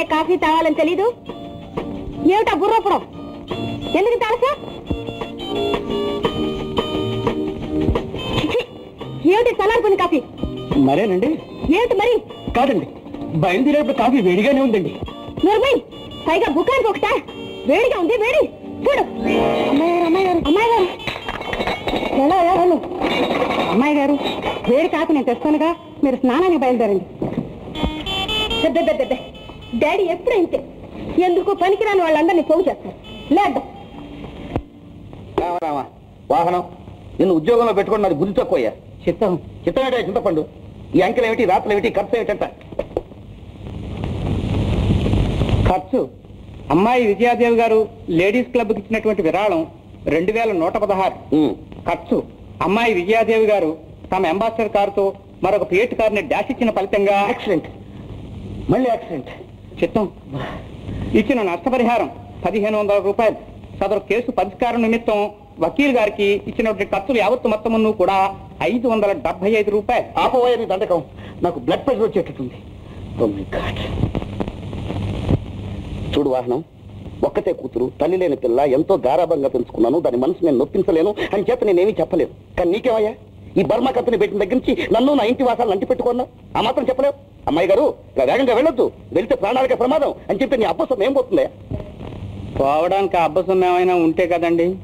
వెంటనే కాఫీ తాగాలని తెలీదు? ఏమిటా బుర్రపడం ఎందుకు తాగసా ఏమిటి చల్లారుకుని కాఫీ? మరేనండి? ఏమిటి మరి? కాదండి బయలుదేరేప్పుడు కాఫీ వేడిగానే ఉందండి. నూరుమై! పైగా బుకానికి ఒకట. వేడిగా ఉంది వేడి. చూడు. అమ్మాయి గారు అమ్మాయి గారు అమ్మాయి గారు. ఎలా వెళ్ళు అమ్మాయి గారు వేడి కాకు నేను తెస్తానుగా? మీరు స్నానానికి బయలుదేరండి. పెద్ద. డాడీ ఎప్పుడు ఇంతే ఎందుకు పనికిరాని వాళ్ళందరినీ పోగు చేస్తారు. లేదు రామరామా వాహనం నిన్ను ఉద్యోగంలో పెట్టుకుని నాది బుద్ధి తక్కువయ్యా చిత్తం. చిత్తం ఏంటో చింతపండు ఈ అంకెలు ఏమిటి రాత్రులు ఏమిటి ఖర్చు ఏమిటంట? ఖర్చు. అమ్మాయి విజయాదేవి గారు లేడీస్ క్లబ్కి ఇచ్చినటువంటి విరాళం రెండు వేల నూట పదహారు. ఖర్చు. అమ్మాయి విజయాదేవి గారు తమ అంబాసిడర్ కారుతో మరొక పిఎట్ కారుని డాష్ ఇచ్చిన ఫలితంగా యాక్సిడెంట్ మళ్ళీ యాక్సిడెంట్ చిత్తం. ఇచ్చిన నష్టపరిహారం పదిహేను వందల రూపాయలు. సదరు కేసు పరిష్కారం నిమిత్తం వకీల్ గారికి ఇచ్చినటువంటి ఖర్చులు యావత్తు మొత్తమును కూడా ఐదు వందల డెబ్బై ఐదు రూపాయలు. ఆపబోయేది దండకం. నాకు బ్లడ్ ప్రెషర్ వచ్చేటట్టుంది. Oh చూడు వాహనం ఒక్కతే కూతురు తల్లి లేని పిల్ల ఎంతో గారాభంగా పెంచుకున్నాను దాని మనసు నేను నొప్పించలేను అని చేత నేనేమీ చెప్పలేను. కానీ నీకేమయ్యా? ఈ బర్మా కంపెనీ పెట్టిన దగ్గర నుంచి నన్ను నా ఇంటి వాసాలను అంటి పెట్టుకున్నా ఆ మాత్రం చెప్పలేవు. అమ్మాయి గారు ఇలా వేగంగా వెళ్ళొద్దు. వెళ్తే ప్రాణాలకే ప్రమాదం అని చెప్పి నీ అబ్బసం ఏం పోతుందే? పోవడానికి అబ్బసం ఏమైనా ఉంటే కదండి.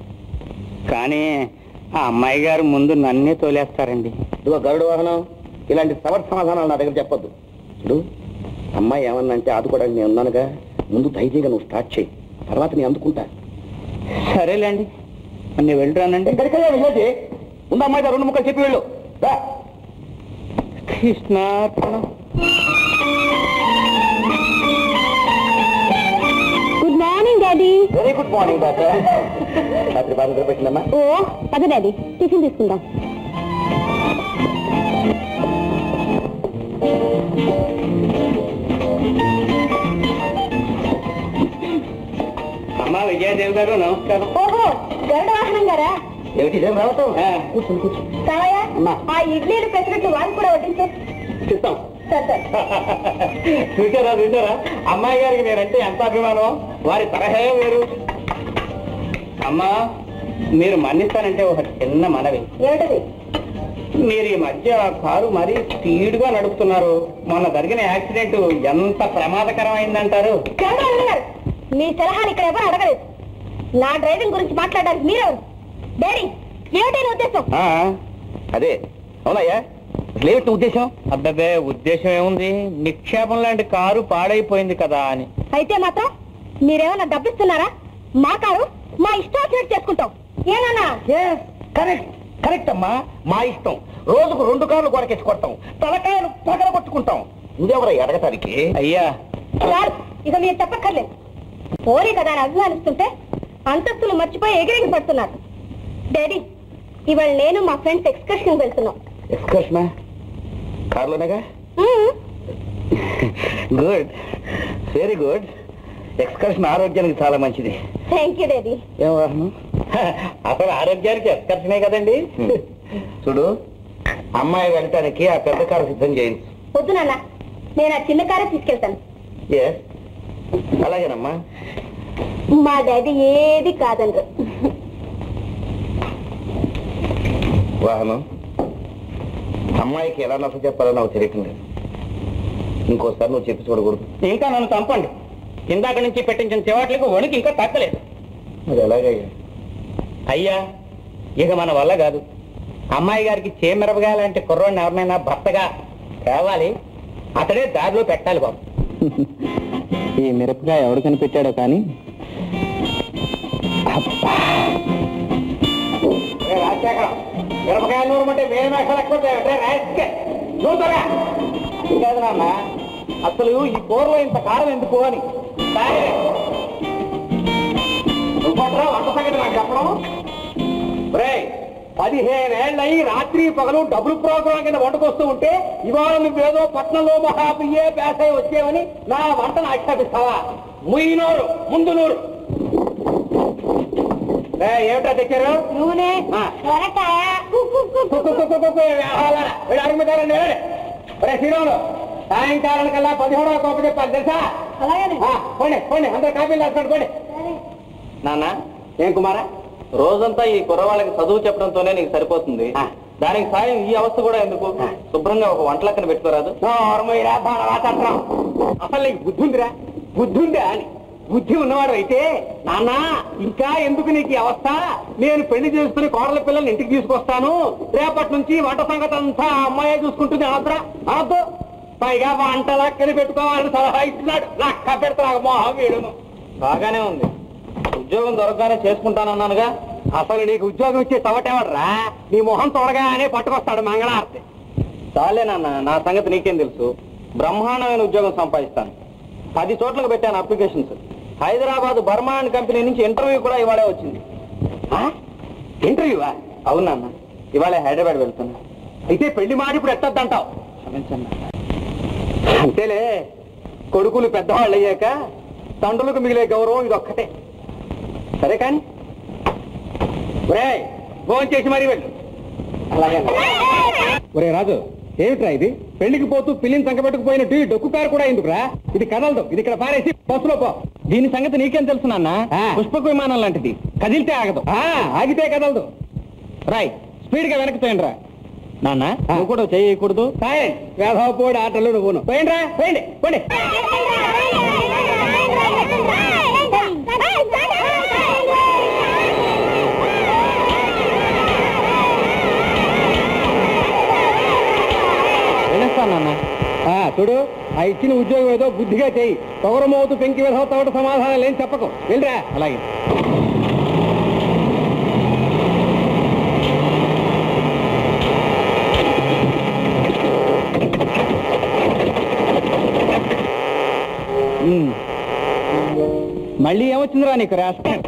కానీ ఆ అమ్మాయి గారు ముందు నన్నే తోలేస్తారండి. ఇదిగో గరుడు వాహనం ఇలాంటి సవర్ సమాధానాలు నా దగ్గర చెప్పొద్దు. చూడు అమ్మాయి ఏమన్నంటే ఆదుకోవడానికి నేను ఉన్నానుగా. ముందు ధైర్యంగా నువ్వు స్టార్ట్ చేయి. తర్వాత నేను అందుకుంటా. సరేలేండి. నేను వెళ్ళరానండి ఎక్కడికైనా వెళ్ళేది ముందు అమ్మాయి గారు రెండు ముక్కలు చెప్పి వెళ్ళు. కృష్ణార్పణం good morning daddy very good morning doctor. రాత్రి బాగా నిద్రపెట్టిందమ్మా ఓ పద డాడీ. టిఫిన్ తీసుకుందాం. అమ్మా విజయదేవి గారు నమస్కారం. ఓహో గరుడ వాహనం గారా? ఏమిటి ఇదేం రావటం. ఆ. ఇడ్లీలు పెసరట్లు వాళ్ళు కూడా వడ్డించు. చూసారా చూసారా అమ్మాయి గారికి నేనంటే ఎంత అభిమానం వారి తరహే వేరు. అమ్మా మీరు మన్నిస్తానంటే ఒక చిన్న మనవి. ఏమిటది? మీరు ఈ మధ్య కారు మరీ స్పీడ్గా నడుపుతున్నారు. మొన్న జరిగిన యాక్సిడెంట్ ఎంత ప్రమాదకరమైందంటారు? మీ సలహాలు ఇక్కడ ఎవరు అడగలేదు. నా డ్రైవింగ్ గురించి మాట్లాడడానికి మీరెవరు? డాడీ ఏమిటి నీ ఉద్దేశం? ఆ, అదే అవునయ్యా అసలు ఏమిటి ఉద్దేశం? అబ్బాబే ఉద్దేశం ఏముంది? నిక్షేపం లాంటి కారు పాడైపోయింది కదా అని. అయితే మాత్రం మీరేమన్నా డబ్బిస్తున్నారా? మా కారు మా ఇష్టం వచ్చినట్టు చేసుకుంటాం. ఏనన్నా కరెక్ట్ కరెక్ట్ అమ్మా మా ఇష్టం. రోజుకు రెండు కార్లు గొడకేసి కొడతాం. తలకాయలు పగల కొట్టుకుంటాం నువ్వెవరై అడగటానికి? అయ్యా. చాలు ఇక మీరు చెప్పక్కర్లేదు. పోరీ కదా అని అభిమానిస్తుంటే అంతస్తులు మర్చిపోయి ఎగిరెగి పడుతున్నారు. డాడీ ఇవాళ నేను మా ఫ్రెండ్స్ ఎక్స్కర్షన్ వెళ్తున్నాం. ఎక్స్కర్షనా? కార్లోనేగా? గుడ్. Very good. ఎక్స్కర్షన్ ఆరోగ్యానికి చాలా మంచిది. Thank you daddy. ఏం వాహనం? అసలు ఆరోగ్యానికి ఎక్స్కర్షనే కదండి. చూడు అమ్మాయి వెళ్ళటానికి ఆ పెద్ద కారు సిద్ధం చేయండి. వద్దు నాన్న నేను ఆ చిన్న కారే తీసుకెళ్తాను. అలాగేనమ్మా. మా డాడీ ఏది కాదనరు వాహనం అమ్మాయికి ఎలా నచ్చ చెప్పాలో నాకు తెలియటం లేదు. ఇంకోసారి నువ్వు చెప్పి చూడకూడదు. ఇంకా నన్ను చంపండి. ఇందాక నుంచి పెట్టించిన చివాట్లకు వణికి ఇంకా తగ్గలేదు. అది ఎలాగయ్యా? అయ్యా ఇక మన వల్ల కాదు. అమ్మాయి గారికి చేమిరపగా లాంటి కుర్రోడిని ఎవరినైనా భర్తగా తేవాలి అతడే దారిలో పెట్టాలి బాబు. ఈ మిరపకాయ ఎవడు కనిపెట్టాడో కానీ? రాజశేఖరం మిరపకాయలు నూరమంటే వేరే మేషాలు ఎక్కువ నూరుతారా కాదు నాన్న అసలు ఈ కూరలో ఇంత కారం ఎందుకు అని? నువ్వట్రా వంట సంగతి నాకు చెప్పడం. రే పదిహేనేళ్ళయి రాత్రి పగలు డబుల్ ప్రోగ్రాం కింద వంటకొస్తూ ఉంటే ఇవాళ నువ్వేదో పట్నంలో మహాపియ్యే పేసై వచ్చేవని నా వంటను ఆక్షేపిస్తావా ముయ్యి నోరు ముందు నూరు ఏమిటా తెచ్చారు? నూనె. సొరకాయ. ఒరే శ్రీరాములు సాయంకాలం కల్లా పదిహేడవ కోప చెప్పాలి తెలుసా? పోండి పోండి అందరు కాపీలు రాసుకోండి పోండి. నాన్న? ఏం కుమారా? రోజంతా ఈ కుర్రవాళ్ళకి చదువు చెప్పడంతోనే నీకు సరిపోతుంది. దానికి సాయం ఈ అవస్థ కూడా ఎందుకు. శుభ్రంగా ఒక వంటలక్కన పెట్టుకోరాదు. అసలు నీకు బుద్ధి ఉందిరా బుద్ధి ఉందా అని. బుద్ధి ఉన్నవాడు అయితే నాన్న ఇంకా ఎందుకు నీకు ఈ అవస్థ? నేను పెళ్ళి చేసుకుని కోడల పిల్లల్ని ఇంటికి తీసుకొస్తాను. రేపటి నుంచి వంట సంగతి అంతా అమ్మాయే చూసుకుంటుంది. అనద్రా ఆద్దు పైగా వంట లక్కని పెట్టుకోవాలని సలహా ఇస్తున్నాడు. లక్క పెడతా మోహం వీడును బాగానే ఉంది. ఉద్యోగం దొరకగానే చేసుకుంటానన్నానుగా. అసలు నీకు ఉద్యోగం ఇచ్చే తవటేవాడరా నీ మొహం తొడగానే పట్టుకొస్తాడు మంగళార్తి. చాలే నాన్న నా సంగతి నీకేం తెలుసు. బ్రహ్మాండమైన ఉద్యోగం సంపాదిస్తాను. పది చోట్లకు పెట్టాను applications. Hyderabad Burma and company నుంచి ఇంటర్వ్యూ కూడా ఇవాళే వచ్చింది. ఇంటర్వ్యూవా? అవునా ఇవాళే హైదరాబాద్ వెళ్తున్నా. అయితే పెళ్ళి మాడి ఇప్పుడు ఎత్తద్దంటావు. క్షమించండి అంతేలే కొడుకులు పెద్దవాళ్ళు అయ్యాక తండ్రులకు మిగిలే గౌరవం ఇది ఒక్కటే సరే కానీ? ఒరే ఫోన్ చేసి మరీ వెళ్ళు. అలాగే ఒరే రాజు ఏమిట్రా ఇది పెళ్ళికి పోతూ పిల్లిని సంకపెట్టుకుపోయినట్టు ఈ డొక్కు కారు కూడా ఎందుకురా ఇది కదలదు ఇది ఇక్కడ పారేసి బస్సులో పో దీని సంగతి నీకేం తెలుసు నాన్న ఆ. పుష్పక విమానం లాంటిది కదిలితే ఆగదు ఆ, ఆగితే కదలదు రాయ్ స్పీడ్గా వెనక్కి తోయండి రా నాన్న నువ్వు కూడా చేయకూడదు వేధవపోడి ఆటలు నువ్వును పోయిండ్రా పోయిండి పోండి నాన్న ఆ, చూడు ఆ ఇచ్చిన ఉద్యోగం ఏదో బుద్ధిగా చేయి. పౌరమవుతూ పెంకి విధవ తోట సమాధానం లేని చెప్పకు. వెళ్ళరా. అలాగే మళ్ళీ ఏమొచ్చిందిరా నీకు రాష్ట్రం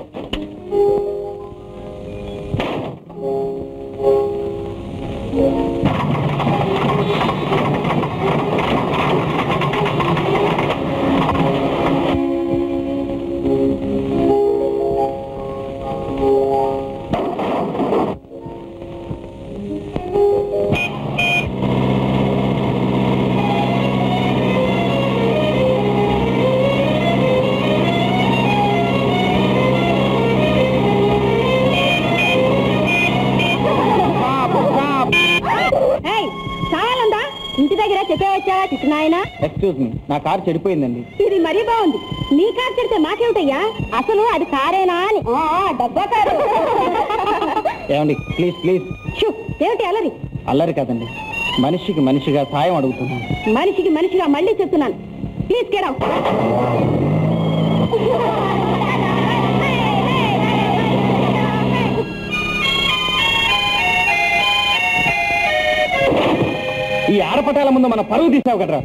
నా కారు చెడిపోయిందండి. ఇది మరీ బాగుంది. నీ కారు చెడితే మాకేమిటయ్యా? అసలు అది కారేనా అని. డబ్బా కారు. ఏమండి ప్లీజ్ ప్లీజ్ షూ, ఏమిటి అలరి అల్లరి కదండి. మనిషికి మనిషిగా సాయం అడుగుతున్నాను. మనిషికి మనిషిగా మళ్ళీ చెప్తున్నాను. ప్లీజ్ అవుట్ ఈ ఆడపటాల ముందు మన పరువు తీసావు కదరా.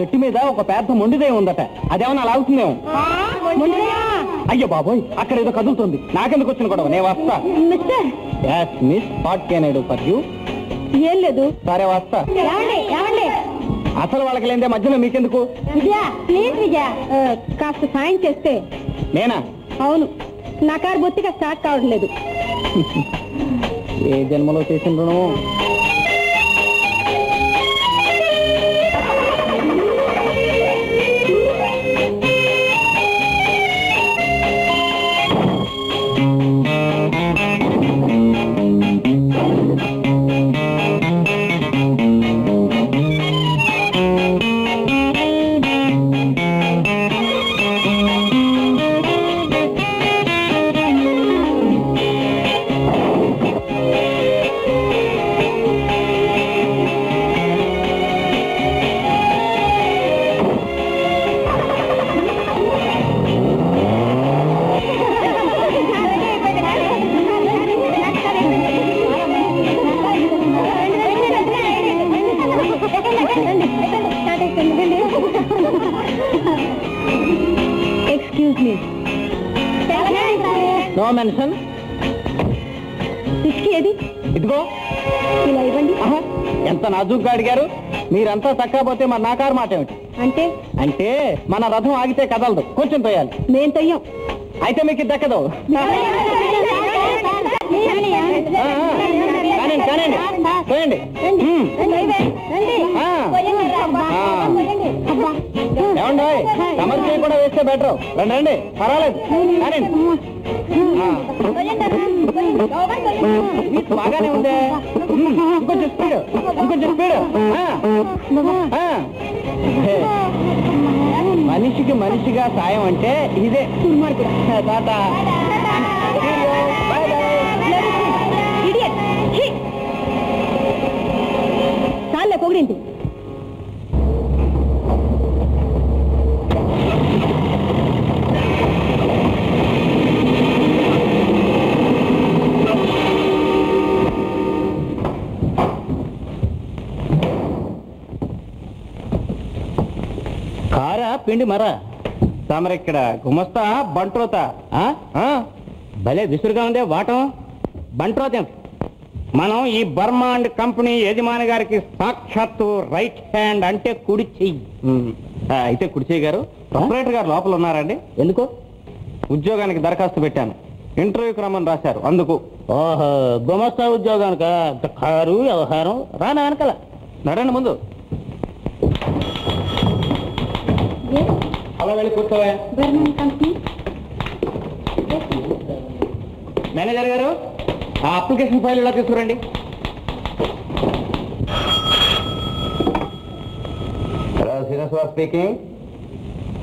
చెట్టు మీద ఒక పెద్ద మొండిదే ఉందట. అదేమన్నా అలా అవుతుందేమో? అయ్యో బాబోయ్ అక్కడ ఏదో కదులుతుంది. నాకెందుకు వచ్చిన గొడవ? నే వస్తా. మిస్టర్? మిస్ ఏం లేదు. సరే వస్తా. అసలు వాళ్ళకి లేదే మధ్యలో మీకెందుకు? కాస్త సాయం చేస్తే. నేనా? అవును. నా కారు బొత్తిగా స్టార్ట్ కావట్లేదు. ఏ జన్మలో చేసిన నాజూగ్గా అడిగారు. మీరంతా చక్కపోతే మరి నా కారు మాట ఏమిటి? అంటే? అంటే మన రథం ఆగితే కదలదు. కొంచెం తోయాలి. మేం తొయ్యం. అయితే మీకు దక్కదు. తోయండి. ఏమండి? కమర్ చేయి కూడా వేస్తే బెటర్ రండి రండి. పర్వాలేదు. బాగానే ఉందే. హే. మనిషికి మనిషిగా సాయం అంటే ఇదే. తాత చాలే పొగిడింది కారా పిండి మరా? తమరిక్కడ గుమస్తా బంట్రోత ఆ? ఆ? భలే విసురుగా ఉందే వాటం. బంట్రోత మనం ఈ బర్మా అండ్ కంపెనీ యజమాని గారికి సాక్షాత్తు రైట్ హ్యాండ్ అంటే కుడి చెయ్యి. అయితే కుడి చెయ్యి గారు ఆపరేటర్ గారు లోపల ఉన్నారండి. ఎందుకు? ఉద్యోగానికి దరఖాస్తు పెట్టాను. ఇంటర్వ్యూకి రమ్మని రాశారు అందుకు. ఓహో గుమస్తా ఉద్యోగానిక? కారు వ్యవహారం రానా వెనకల? నడండి ముందు. అలా వెళ్ళి కూర్చోవే. మేనేజర్ గారు ఆ అప్లికేషన్ ఫైల్ ఇలా తీసుకురండి? Hello Srinivasarao speaking.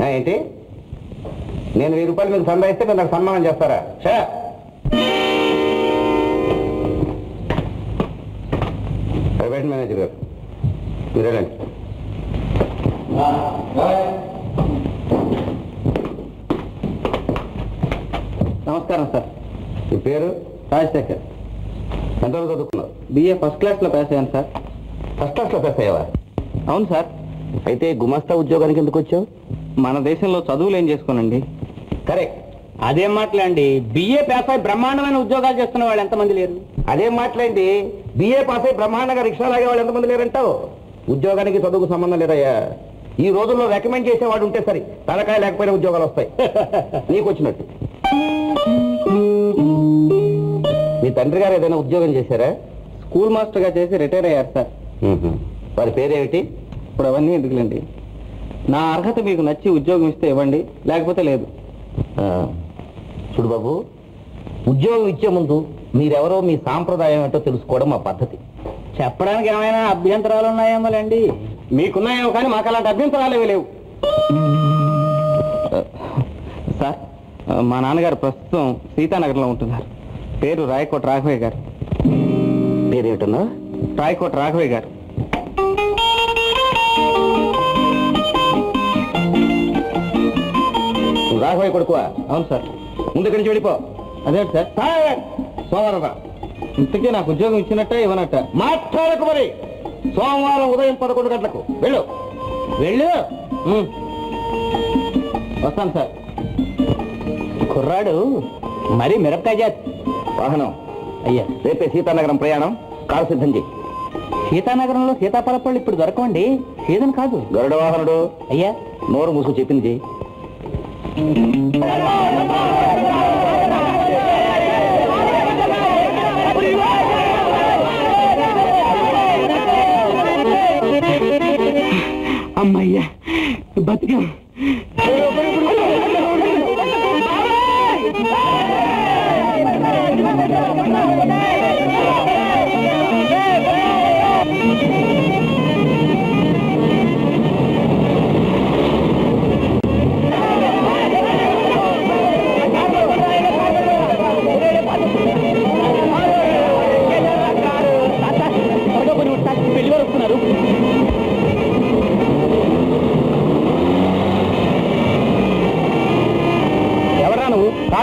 ఏంటి? నేను వెయ్యి రూపాయలు మీకు సంపాదిస్తే మీరు నాకు సన్మానం చేస్తారా? షా ప్రైవేట్ మేనేజర్ గారు మీరు వెళ్ళండి నమస్కారం సార్. మీ పేరు? రాజశేఖర్. ఎంతవరకు చదువుకున్నారు బిఏ ఫస్ట్ క్లాస్లో పాస్ అయ్యాను సార్. ఫస్ట్ క్లాస్లో పాస్ అయ్యావా? అవును సార్. అయితే గుమాస్తా ఉద్యోగానికి ఎందుకు వచ్చావు? మన దేశంలో చదువులు ఏం చేసుకోనండి? కరెక్ట్ అదేం మాటలండి. బిఏ పాస్ అయి బ్రహ్మాండమైన ఉద్యోగాలు చేస్తున్న వాళ్ళు ఎంతమంది లేరు? అదేం మాట్లాడి. బిఏ పాస్ అయి బ్రహ్మాండంగా రిక్షా లాగే వాళ్ళు ఎంతమంది లేరంటావు? ఉద్యోగానికి చదువుకు సంబంధం లేదయ్యా. ఈ రోజుల్లో రికమెండ్ చేసేవాడు ఉంటే సరి. తలకాయ లేకపోయినా ఉద్యోగాలు వస్తాయి. నీకు వచ్చినట్టు. మీ తండ్రి గారు ఏదైనా ఉద్యోగం చేశారా? స్కూల్ మాస్టర్గా చేసి రిటైర్ అయ్యారు సార్. వారి పేరేమిటి? ఇప్పుడు అవన్నీ ఎందుకులేండి? నా అర్హత మీకు నచ్చి ఉద్యోగం ఇస్తే ఇవ్వండి లేకపోతే లేదు. చూడు బాబు ఉద్యోగం ఇచ్చే ముందు మీరెవరో మీ సాంప్రదాయం ఏంటో తెలుసుకోవడం మా పద్ధతి. చెప్పడానికి ఏమైనా అభ్యంతరాలు ఉన్నాయేమోలేండి మీకున్నాయేమో కానీ మాకు అలాంటి అభ్యంతరాలు ఏమీ లేవు. సార్ మా నాన్నగారు ప్రస్తుతం సీతానగర్లో ఉంటున్నారు. పేరు రాయకోట రాఘవయ్య గారు. పేరేమిటన్నా రాయకోట రాఘవయ్య గారు. రాఘవయ్య కొడుకువా? అవును సార్. ముందు ఇక్కడి నుంచి వెళ్ళిపో. అదే సార్? సోమవారం ఇంతకీ నాకు ఉద్యోగం ఇచ్చినట్ట ఇవ్వనట్ట? మాట్లాడకు మరి. సోమవారం ఉదయం పదకొండు గంటలకు. వెళ్ళు. వెళ్ళు. వస్తాను సార్. కుర్రాడు మరీ మిరపకాయ వాహనం. అయ్యా. రేపే సీతానగరం ప్రయాణం. కారు సిద్ధం చేయి సీతానగరంలో సీతాఫలపళ్ళు ఇప్పుడు దొరకవండి. సీజన్ కాదు. గరుడ వాహనుడు. అయ్యా. నోరు మూసు చెప్పింది అమ్మయ్యా బతికా.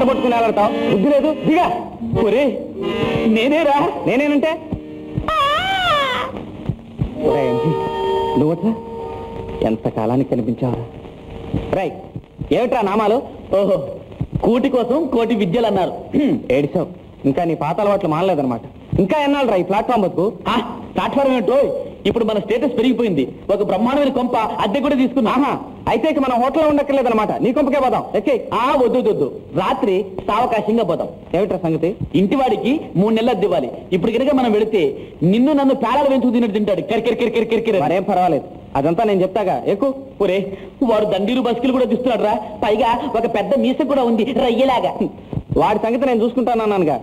పట్టుకుని వెళ్ళడతావు బుద్ధి లేదు? దిగా. ఒరే నేనేరా నేనేనంటే? నువ్వట్లా ఎంత కాలానికి కనిపించావు రై ఏమిట్రా నామాలు? ఓహో కూటి కోసం కోటి విద్యలు అన్నారు. ఏడిసావు ఇంకా నీ పాత అలవాట్లు మానలేదన్నమాట. ఇంకా ఎన్నాళ్ళు రా ఈ ప్లాట్ఫామ్ బతుకు? ప్లాట్ఫామ్ ఏంటో ఇప్పుడు మన స్టేటస్ పెరిగిపోయింది. ఒక బ్రహ్మాండమైన కొంప అద్దె కూడా తీసుకున్నా. ఆహా అయితే ఇక మనం హోటల్లో ఉండక్కర్లేదన్నమాట. నీ కొంపకే పోదాం. ఎక్కే ఆ వద్దు వద్దు, రాత్రి సావకాశంగా పోదాం. ఏమిట్రా సంగతి? ఇంటివాడికి మూడు నెలలు అద్దె ఇవ్వాలి. ఇప్పుడు కనుక మనం వెళితే నిన్ను నన్ను పేడలు వెంచుకు తిన్నట్టు తింటాడు. కిరికిరి కిరికిరి కిరికిరి మరేం పర్వాలేదు. అదంతా నేను చెప్తాగా. ఎక్కువ ఒరే వాడు దండీరు బస్కిలు కూడా తీస్తున్నాడు రా పైగా ఒక పెద్ద మీస కూడా ఉంది. రయ్యలాగా. వాడి సంగతి నేను చూసుకుంటానన్నానుగా.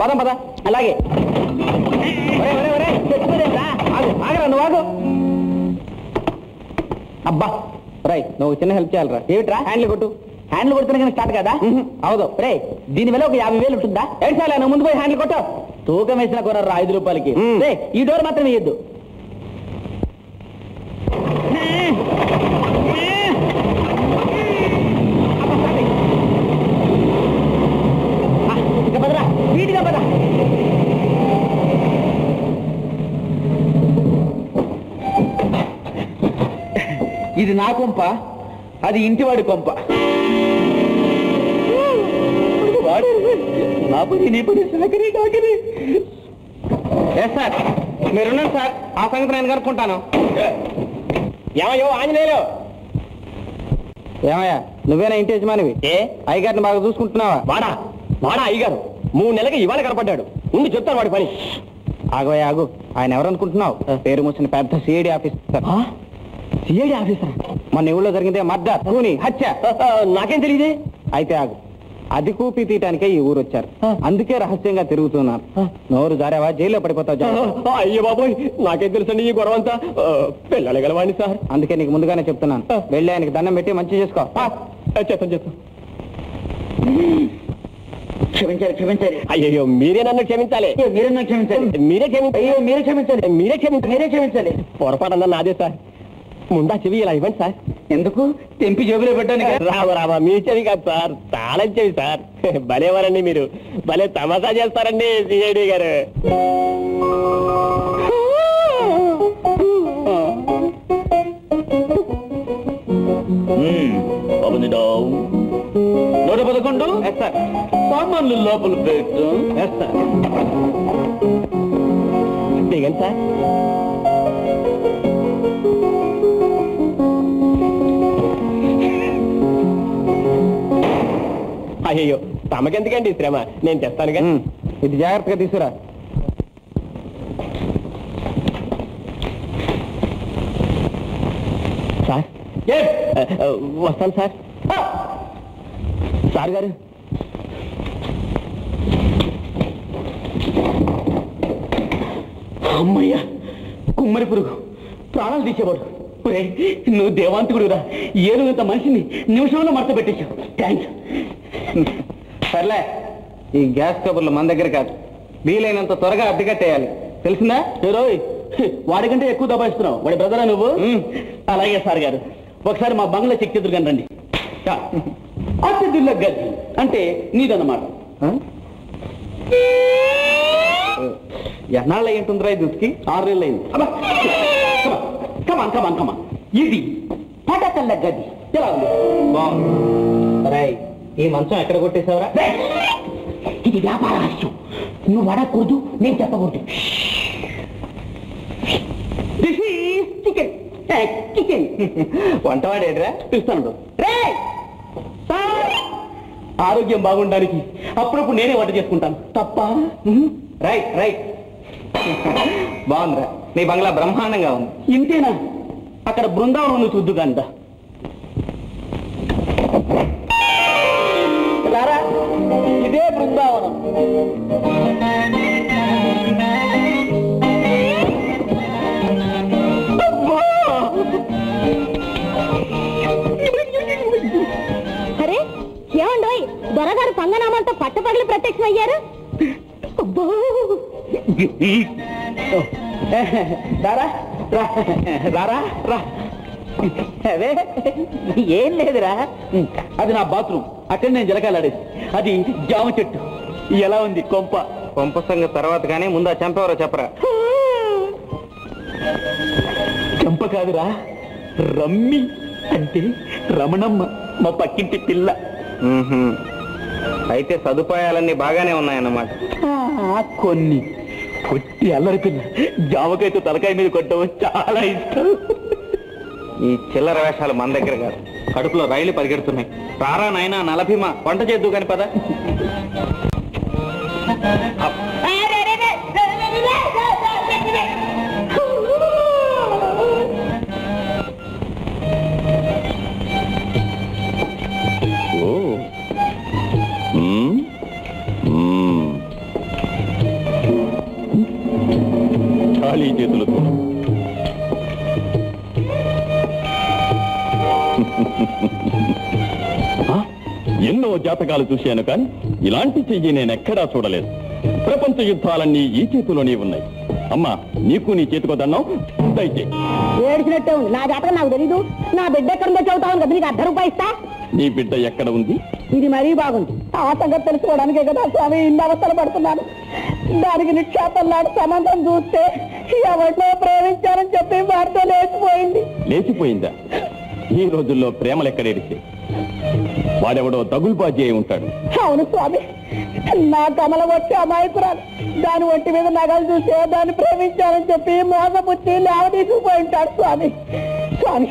పదం పద. అలాగే. నువ్వు అబ్బా. రై నువ్వు చిన్న హెల్ప్ చేయాలరా. ఏమిట్రా? హ్యాండిల్ కొట్టు. హ్యాండిల్ కొడుతున్నా కానీ స్టార్ట్ కదా? అవదు రే దీని విలువ ఒక యాభై వేలు ఉంటుందా? ఏడ్చాలా నువ్వు ముందు పోయి హ్యాండిల్ కొట్టు. తూకం వేసిన కొనరా ఐదు రూపాయలకి. రే ఈ డోర్ మాత్రం వేయద్దు ఇంకా పదరా నీట్గా పద. ఇది నా కొంప అది ఇంటివాడి కొంప. నా పని నీ పని సాకరి కాకరి సార్ మీరున్నాను సార్ ఆ సంగతి నేను కనుక్కుంటాను. ఏమయ్యో ఆంజనేయులు? ఏమయ్యా నువ్వేనా ఇంటి యజమానివి? ఏ? అయ్యగారిని బాగా చూసుకుంటున్నావా? వాడా వాడా అయ్యగారు. మూడు నెలలకి ఇవాళ కనపడ్డాడు. ముందు చెప్తాను వాడి పని. ఆగోయ్ ఆగు. ఆయన ఎవరనుకుంటున్నావు పేరు మూసిన పెద్ద సిఐడి ఆఫీసర్. CID officer? మన ఊళ్ళో జరిగిందే మర్డర్ కూని హత్య. నాకేం తెలియదే? అయితే ఆగు. అది కూపి తీయటానికే ఈ ఊరు వచ్చారు. అందుకే రహస్యంగా తిరుగుతున్నారు. నోరు జారావా జైల్లో పడిపోతావు అయ్యో బాబోయ్ నాకేం తెలుసండి ఈ గొడవ అంతా? పిల్లలు గలవాణి సార్. అందుకే నీకు ముందుగానే చెప్తున్నాను. వెళ్ళి ఆయనకి దండం పెట్టి మంచి చేసుకో. చేస్తాను చేస్తాను. క్షమించాలి క్షమించాలి. అయ్యో మీరే నన్ను క్షమించాలి. మీరే నాకు క్షమించాలి. మీరే క్షమించాలి అయ్యో మీరే క్షమించాలి. మీరే క్షమించాలి మీరే క్షమించాలి. పొరపాటు నాదే సార్. ముందా చెవి ఇలా ఇవ్వండి సార్. ఎందుకు? తెంపి జేబులో పెట్టడానికి. రామ రామ మీ చెవి కాదు సార్. చాలా చెవి సార్. భలేవారండి మీరు. భలే తమాషా చేస్తారండి సిఐడి గారు. నూట పదకొండు? సామాన్లు లోపల పెట్టు. దిగండి సార్ అయ్యో తమకెందుకండి శ్రమ? నేను తెస్తానుగా. ఇది జాగ్రత్తగా తీసుకురా సార్ వస్తాను సార్. సార్ గారు. అమ్మయ్యా కుమ్మరి పురుగు. ప్రాణాలు తీసేవాడు ఒరేయ్, నువ్వు దేవాంతకుడురా ఏనుగంత మనిషిని నిమిషంలో మడత పెట్టేశావు. థ్యాంక్స్ సర్లే ఈ గ్యాస్ కబుర్లు మన దగ్గర కాదు. వీలైనంత త్వరగా అద్దె కట్టేయాలి. తెలిసిందా? రోయ్ వాడికంటే ఎక్కువ దబాయిస్తున్నావు. వాడి బ్రదరా నువ్వు? అలాగే సార్ గారు. ఒకసారి మా బంగ్లా చెక్ చేద్దరు కానీ రండి. అతిథుల గది. అంటే నీదన్నమాట. ఎన్నాళ్ళు ఏంటుందిరా ఇది ఉతికి ఆరు నెలలు అయింది. కమాన్ కమాన్ కమాన్ ఇది పటకల్ల గది. ఎలా ఉంది? బాగుంది. ఈ మంచం ఎక్కడ కొట్టేశావరా? ఇది వ్యాపార రహస్యం. నువ్వు అడగకూడదు నేను చెప్పకూడదు. చికెన్. చికెన్ వంటవాడేడ్రా? పిలుస్తాను రే ఆరోగ్యం బాగుండడానికి అప్పుడప్పుడు నేనే వంట చేసుకుంటాను. తప్ప? Right right. బాగుందిరా. నీ బంగ్లా బ్రహ్మాండంగా ఉంది. ఇంతేనా? అక్కడ బృందావనం నువ్వు చూద్దు కంట రారా? ఇదే బృందావనం. దొరగారు పంగనామాలతో పట్టపగలు ప్రత్యక్షమయ్యారు? అబ్బా! రారా రా రారా రా. అదే ఏం లేదురా. అది నా బాత్రూమ్ అక్కడ నేను జలకాలాడేది. అది జామ చెట్టు. ఎలా ఉంది కొంప? కొంప సంగతి తర్వాత కానీ ముందు చంపేవరో చెప్పరా. చంప కాదురా. రమ్మి అంటే రమణమ్మ మా పక్కింటి పిల్ల. అయితే సదుపాయాలన్నీ బాగానే ఉన్నాయన్నమాట. కొన్ని కొట్టి అల్లరి పిల్ల జామకాయతో తలకాయ మీద కొట్టడం చాలా ఇష్టం. ఈ చిల్లర వేషాలు మన దగ్గర కాదు. కడుపులో రైలు పరిగెడుతున్నాయి. రారా నాయనా నలభీమ వంట చేద్దు కాని పద. ఎన్నో జాతకాలు చూశాను కానీ ఇలాంటి చెయ్యి నేను ఎక్కడా చూడలేదు. ప్రపంచ యుద్ధాలన్నీ ఈ చేతిలోనే ఉన్నాయి. అమ్మా నీకు నీ చేతికో ఏడ్చినట్టే ఉంది. నా జాతకం నాకు తెలీదు. నా బిడ్డ ఎక్కడ చదువుతావు కదా నీకు అర్ధ రూపాయి ఇస్తా? నీ బిడ్డ ఎక్కడ ఉంది? ఇది మరీ బాగుంది. ఆ సంగతి తెలుసుకోవడానికే కదా స్వామి ఇన్ని అవస్థలు పడుతున్నాను దానికి నిక్షేపంలాడు సంబంధం చూస్తే ఎవరినో ప్రేమించారని చెప్పి వారితో లేచిపోయింది. లేచిపోయిందా? ఈ రోజుల్లో ప్రేమలు ఎక్కడేడితే వాడెవడో అయి ఉంటాడు. అవును స్వామి. నా కమల వచ్చి అమాయకురాలు. దాని ఒంటి మీద నగలు చూసే దాన్ని ప్రేమించాలని చెప్పి మోసపుచ్చి లేవ తీసుకుపోయి ఉంటాడు స్వామి. స్వామి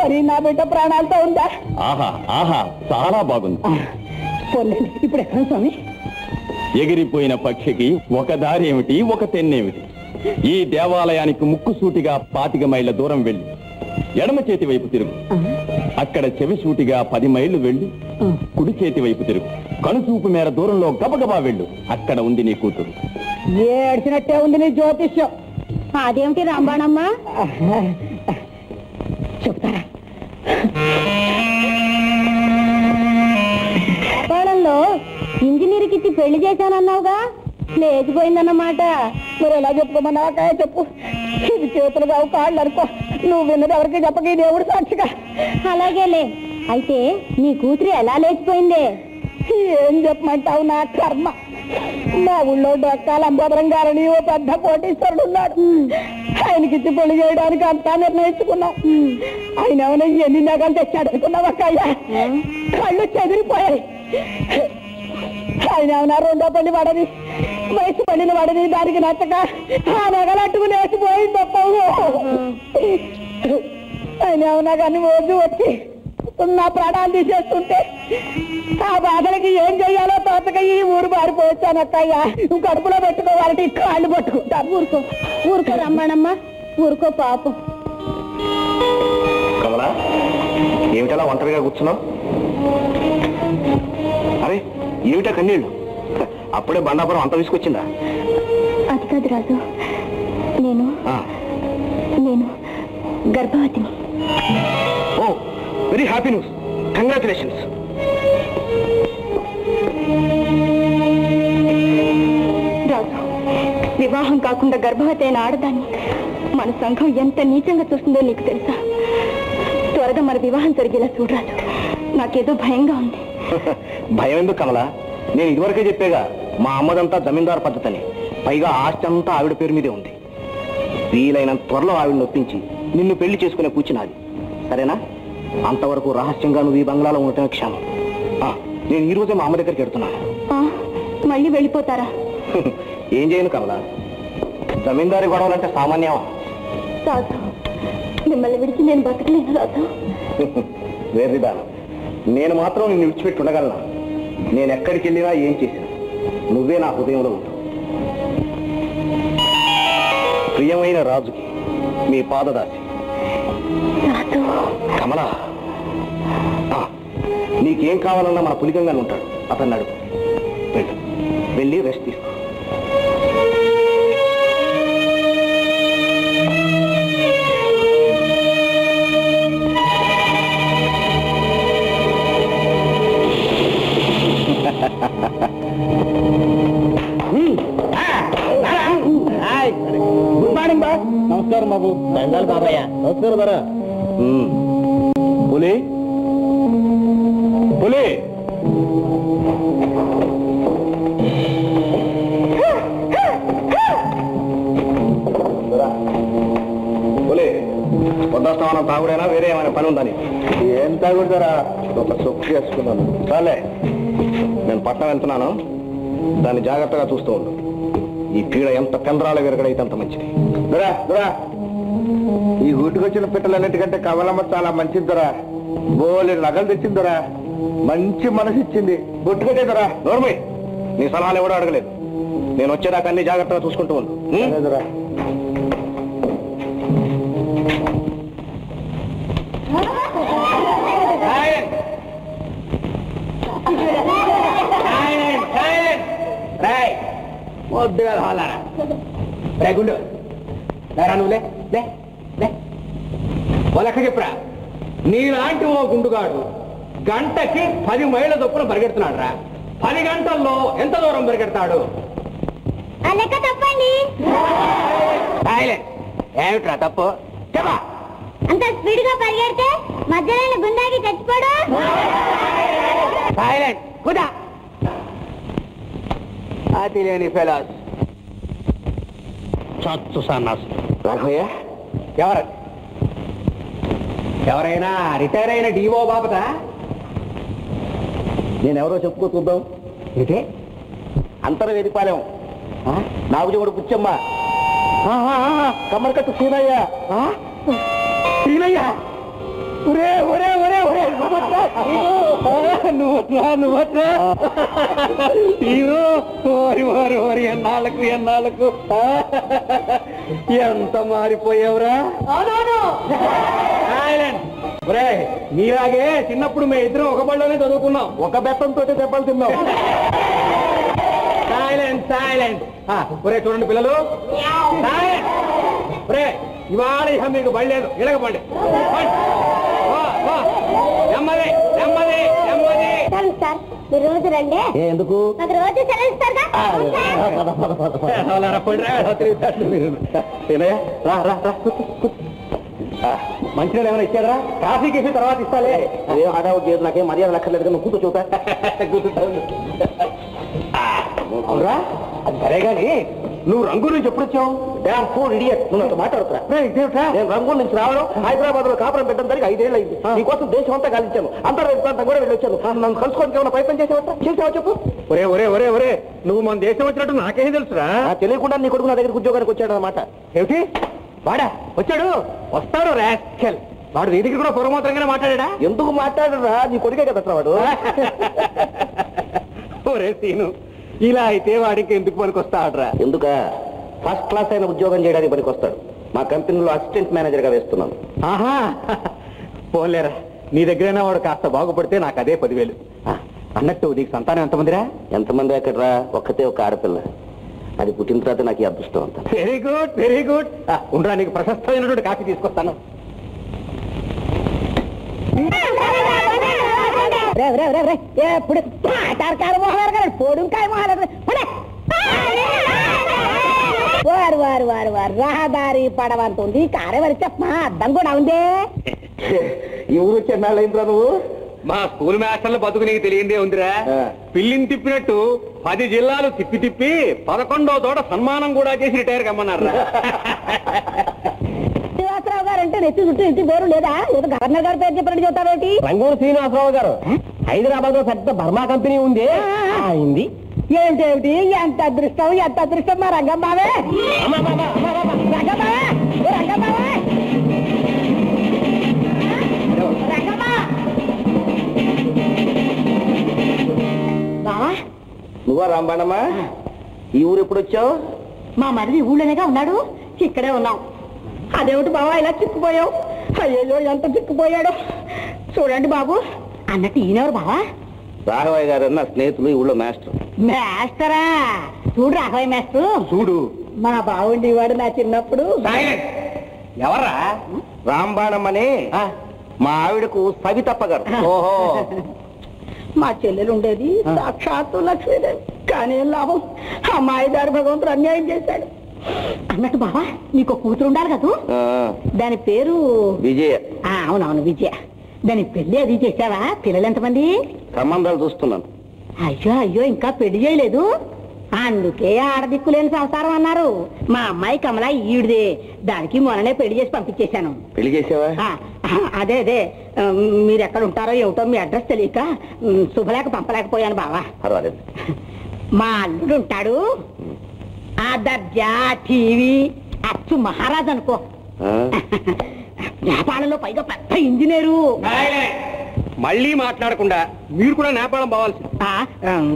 మరి నా బిడ్డ ప్రాణాలతో ఉందా? ఆహా ఆహా చాలా బాగుంది. ఇప్పుడు ఎక్కడ స్వామి. ఎగిరిపోయిన పక్షికి ఒక దారి ఏమిటి ఒక తెన్నేమిటి? ఈ దేవాలయానికి ముక్కుసూటిగా పాతిక మైళ్ళ దూరం వెళ్ళి. ఎడమ చేతి వైపు తిరుగు. అక్కడ చెవి సూటిగా పది మైళ్ళు వెళ్ళి. కుడి చేతి వైపు తిరుగు. కనుచూపు మేర దూరంలో గబగబా వెళ్ళు. అక్కడ ఉంది నీ కూతురు. ఏడ్చినట్టే ఉంది నీ జ్యోతిష్యం? అదేమిటి రాంబాణమ్మ? చెప్తారా? వ్యాపారంలో ఇంజనీర్కి ఇచ్చి పెళ్ళి చేశానన్నావుగా? లేచిపోయిందన్నమాట. మరి ఎలా చెప్పుకోమన్నావా కాయ చెప్పు. ఇది చేతులు కావు కాళ్ళు అనుకో నువ్వు విన్నది ఎవరికి చెప్పక ఈ దేవుడు సాక్షిగా. అలాగేలే. అయితే నీ కూతురు ఎలా లేచిపోయిందే? ఏం చెప్పమంటావు నా కర్మ? మా ఊళ్ళో డొక్కాల అంబోదరం గారని ఓ పెద్ద కోటీశ్వరుడు ఉన్నాడు. ఆయనకిచ్చి పెళ్ళి చేయడానికి అంతా నిర్ణయించుకున్నాం. ఆయన ఏమైనా ఎన్ని నగలు తెచ్చాడు అనుకున్నావా అక్కయ్య? కళ్ళు చెదిరిపోయాయి. ఆయన ఏమైనా రెండో పెళ్ళి పడని వయసు పడిన వాడిని దానికి నచ్చక ఆ నగలట్టుకు లేచిపోయింది తప్పవు ఆయన కానీ రోజు వచ్చి నా ప్రాణాలు తీసేస్తుంటే ఆ బాధలకి ఏం చెయ్యాలో తోటక ఈ ఊరు పారిపోవచ్చాను అక్కయ్యా. కడుపులో పెట్టుకోవాలంటే ఈ కాళ్ళు పట్టుకుంటారు ఊరుకో ఊరుకో రమ్మాణమ్మ ఊరుకో పాపం. కమలా ఏమిటలా ఒంటరిగా కూర్చున్నావు? అరే ఏమిటా కన్నీళ్ళు? అప్పుడే బండాపురం అంత తీసుకొచ్చిందా అది కాదు రాజు. నేను. నేను గర్భవతిని. ఓ very happy news. Congratulations. Raju వివాహం కాకుండా గర్భవతి అయిన ఆడదాన్ని మన సంఘం ఎంత నీచంగా చూస్తుందో నీకు తెలుసా? త్వరగా మన వివాహం జరిగేలా చూడరాజు నాకేదో భయంగా ఉంది. భయం ఎందుకు కమలా? నేను ఇదివరకే చెప్పేగా మా అమ్మదంతా జమీందారు పద్ధతని. పైగా ఆస్తి అంతా ఆవిడ పేరు మీదే ఉంది. వీలైనంత త్వరలో ఆవిడ నొప్పించి నిన్ను పెళ్ళి చేసుకునే కూర్చున్నది సరేనా? అంతవరకు రహస్యంగా నువ్వు ఈ బంగ్లాలో ఉండటమే క్షేమం. ఆ, నేను ఈ రోజే మా అమ్మ దగ్గరికి వెళ్తున్నాను మళ్ళీ వెళ్ళిపోతారా? ఏం చేయను కమలా. జమీందారి గొడవలంటే సామాన్యం రాజు మిమ్మల్ని విడిచి నేను బతకలేను రాజు వేర్రిదాను నేను మాత్రం నిన్ను విడిచిపెట్టి ఉండగలనా. నేను ఎక్కడికి వెళ్ళినా ఏం చేసినా నువ్వే నా హృదయంలో ఉంటావు. ప్రియమైన రాజుకి మీ పాదదాసి. రాజు కమలా నీకేం కావాలన్నా మన పులికంగానే ఉంటాడు. అతన్ని అడుగు వెళ్ళు. వెళ్ళి రెస్ట్ తీసుకో. బాబు. దండాలు బాబయ్య. నమస్కారం బారా. పులి. పులి. పులి. పొద్దుస్తామన్న తాగుడైనా వేరే ఏమైనా పని ఉందని ఏం తాగుతారా ఒక సొక్కు చేసుకున్నాను చాలే. నేను పట్టణం వెళ్తున్నాను. దాన్ని జాగ్రత్తగా చూస్తూ ఉండు. ఈ పీడ ఎంత పెందరాల విరగడైతే అంత మంచిది. దొరా దొరా. ఈ గూటికొచ్చిన పిట్టలన్నిటికంటే కమలమ్మ చాలా మంచిది దొరా బోలే నగలు తెచ్చింది దొరా మంచి మనసు ఇచ్చింది. గుట్టుకొట్టే దొరా నోర్మి నీ సలహాలు ఎవడో అడగలేదు. నేను వచ్చేదాకా అన్ని జాగ్రత్తగా చూసుకుంటూ ఉండు. దొరా వద్దుగా కావాలరా రే గుండు. రా నువ్వులే? లే లే ఓ లెక్క చెప్పురా? నీలాంటి ఓ గుండుగాడు గంటకి పది మైళ్ళ చొప్పున పరిగెడుతున్నాడు రా పది గంటల్లో ఎంత దూరం పరిగెడతాడు? ఏమిట్రా తప్పు? చెప్పా. అంత స్పీడ్గా పరిగెడితే మధ్యలో గుండాకి చచ్చిపోడు. సైలెంట్ కుదా అతి లేని ఫెలాస్. చచ్చు సన్నాసు. రాఘవయ్య ఎవరు? ఎవరైనా రిటైర్ అయిన డివో బాపత నేనెవరో చెప్పుకో చూద్దాం. అంతర అంతర్వేదిపాలెం నాగుజముడు పుచ్చమ్మ. కమ్మరికట్టు సీనయ్య. సీనయ్య? ఒరే ఒరే ఒరే నువ్వట్రా నువ్వట్రా నువ్వట్రా ఇగో ఓరి ఓరి ఓరి ఎన్నాళ్ళకు ఎన్నాళ్ళకు. ఎంత మారిపోయావురా. ఒరే నీలాగే చిన్నప్పుడు మేము ఇద్దరం ఒక బళ్ళలోనే చదువుకున్నాం. ఒక బెత్తంతో దెబ్బలు తిన్నాం. సైలెంట్ సైలెంట్ ఒరే చూడండి పిల్లలు. ఒరే ఇవాళ ఇక మీకు బయలేదు ఇడగపండి నెమ్మది సరే మీరు రోజు రండి. ఎందుకు? నాకు రోజు మంచినీళ్ళు ఏమైనా ఇచ్చారా? కాఫీ గీఫీ తర్వాత ఇస్తాలే. అదే హడావుడు చేయదు నాకేం మర్యాద లెక్కలేదు నువ్వు కూర్చో. ఆ, అవునరా? అది సరే గాని నువ్వు రంగు నుంచి ఎప్పుడు వచ్చావు? డ్యామ్ ఫోర్ ఇడియట్ నువ్వు అంత మాట్లాడుతున్నా నేను రంగూన్ నుంచి రావడం హైదరాబాద్లో కాపురం పెట్టడం జరిగి ఐదేళ్ళు అయింది నీకోసం దేశం అంతా గాలించాను. అంతర్వేది ప్రాంతం కూడా వెళ్ళొచ్చాను. నన్ను కలుసుకోవడానికి ఏమైనా ప్రయత్నం చేసావా చేసావా చెప్పు? ఒరే ఒరే ఒరే ఒరే. నువ్వు మన దేశం వచ్చినట్టు నాకేం తెలుసురా? తెలియకుండా నీ కొడుకు నా దగ్గరికి ఉద్యోగానికి వచ్చాడు అనమాట ఏమిటి? వాడా? వచ్చాడు? వస్తాడు రాస్కెల్. వాడు నీ దగ్గర కూడా పూర్వమాత్రంగానే మాట్లాడా ఎందుకు మాట్లాడరా? నీ కొడుకే కదా వాడు ఒరే సీను. ఇలా అయితే వాడికి ఎందుకు పనికొస్తాడ్రా? ఎందుక? ఫస్ట్ క్లాస్ అయిన ఉద్యోగం చేయడానికి పనికి వస్తాడు మా కంపెనీలో అసిస్టెంట్ మేనేజర్గా వేస్తున్నాను. ఆహా! పోలేరా నీ దగ్గరైనా వాడు కాస్త బాగుపడితే నాకు అదే పదివేలు. అన్నట్టు నీకు సంతానం ఎంతమందిరా? ఎంతమంది అక్కడరా? ఒక్కతే ఒక ఆడపిల్ల. అది పుట్టిన తర్వాత నాకు ఈ అదృష్టం అంతా. వెరీ గుడ్ వెరీ గుడ్ ఉండరా నీకు ప్రశస్తమైనటువంటి కాఫీ తీసుకొస్తాను. ఎప్పుడు టాటార్కారు మొహలారు కదా పొడుంకాయ వారు వారు వారు వారు. రహదారి పడవంతుంది కారే వరి చెప్పమా అద్దం కూడా ఉందే. ఈ ఊరు వచ్చి ఎన్నాళ్ళైందిరా నువ్వు? మా స్కూల్ మాస్టర్ల బతుకు నీకు తెలియందే ఉందిరా. పిల్లిని తిప్పినట్టు పది జిల్లాలు తిప్పి తిప్పి పదకొండో తోట సన్మానం కూడా చేసి రిటైర్ కమ్మన్నారా? శ్రీనివాసరావు గారు అంటే నెత్తి చుట్టూ ఇంటి పేరు లేదా? ఏదో గవర్నర్ గారి పేరు చెప్పినట్టు చెప్తారేంటి రంగూరు శ్రీనివాసరావు గారు హైదరాబాద్లో పెద్ద బర్మా కంపెనీ ఉంది. అయింది. ఏంటేమిటి? ఎంత అదృష్టం ఎంత అదృష్టం మా రంగమ్మా! బావా నువ్వా రాంబాణమ్మా? ఈ ఊరు ఎప్పుడు వచ్చావు? మా మరిది ఊళ్ళోనేగా ఉన్నాడు. ఇక్కడే ఉన్నాం. అదేమిటి బావా ఇలా చిక్కుపోయావు? అయ్యో ఎంత చిక్కుపోయాడు? చూడండి బాబు అన్నట్టు ఈయనెవరు బావా? రాఘవయ్య గారు నా స్నేహితులు ఊళ్ళో మాస్టర్. మేస్తరా చూడు రాఘవయ్య మేస్టర్. చూడు. మా బావుండి వాడు నా చిన్నప్పుడు. ఎవర్రా? రాంబాణమ్మని మా ఆవిడకు సవితప్ప గారు. ఓహో. మా చెల్లెలు ఉండేది సాక్షాత్తు లక్ష్మీదేవి. కానీ లాభం అమ్మాయి దారి భగవంతుడు అన్యాయం చేశాడు. అన్నట్టు బావా నీకు ఒక కూతురు ఉండాలి కదూ? దాని పేరు? విజయ. అవునవును విజయ. దాని పెళ్ళి అది చేశావా? పిల్లలు ఎంతమంది? సంబంధాలు చూస్తున్నాను. అయ్యో అయ్యో ఇంకా పెళ్ళి చేయలేదు. అందుకే ఆడదిక్కులేని సంసారం అన్నారు. మా అమ్మాయి కమల ఈవిడిదే. దానికి మొన్ననే పెళ్ళి చేసి పంపించేశాను. పెళ్ళి చేసావా? అదే అదే. మీరు ఎక్కడ ఉంటారో ఏమిటో మీ అడ్రస్ తెలియక శుభలేక పంపలేకపోయాను బావా. పర్వాలేదు. మా అల్లుడు ఉంటాడు. ఆ దర్జా టీవీ. అచ్చు మహారాజ్ అనుకో? నేపాళంలో పైగా పెద్ద ఇంజనీరు. మళ్ళీ మాట్లాడకుండా మీరు కూడా నేపాళం ఆ,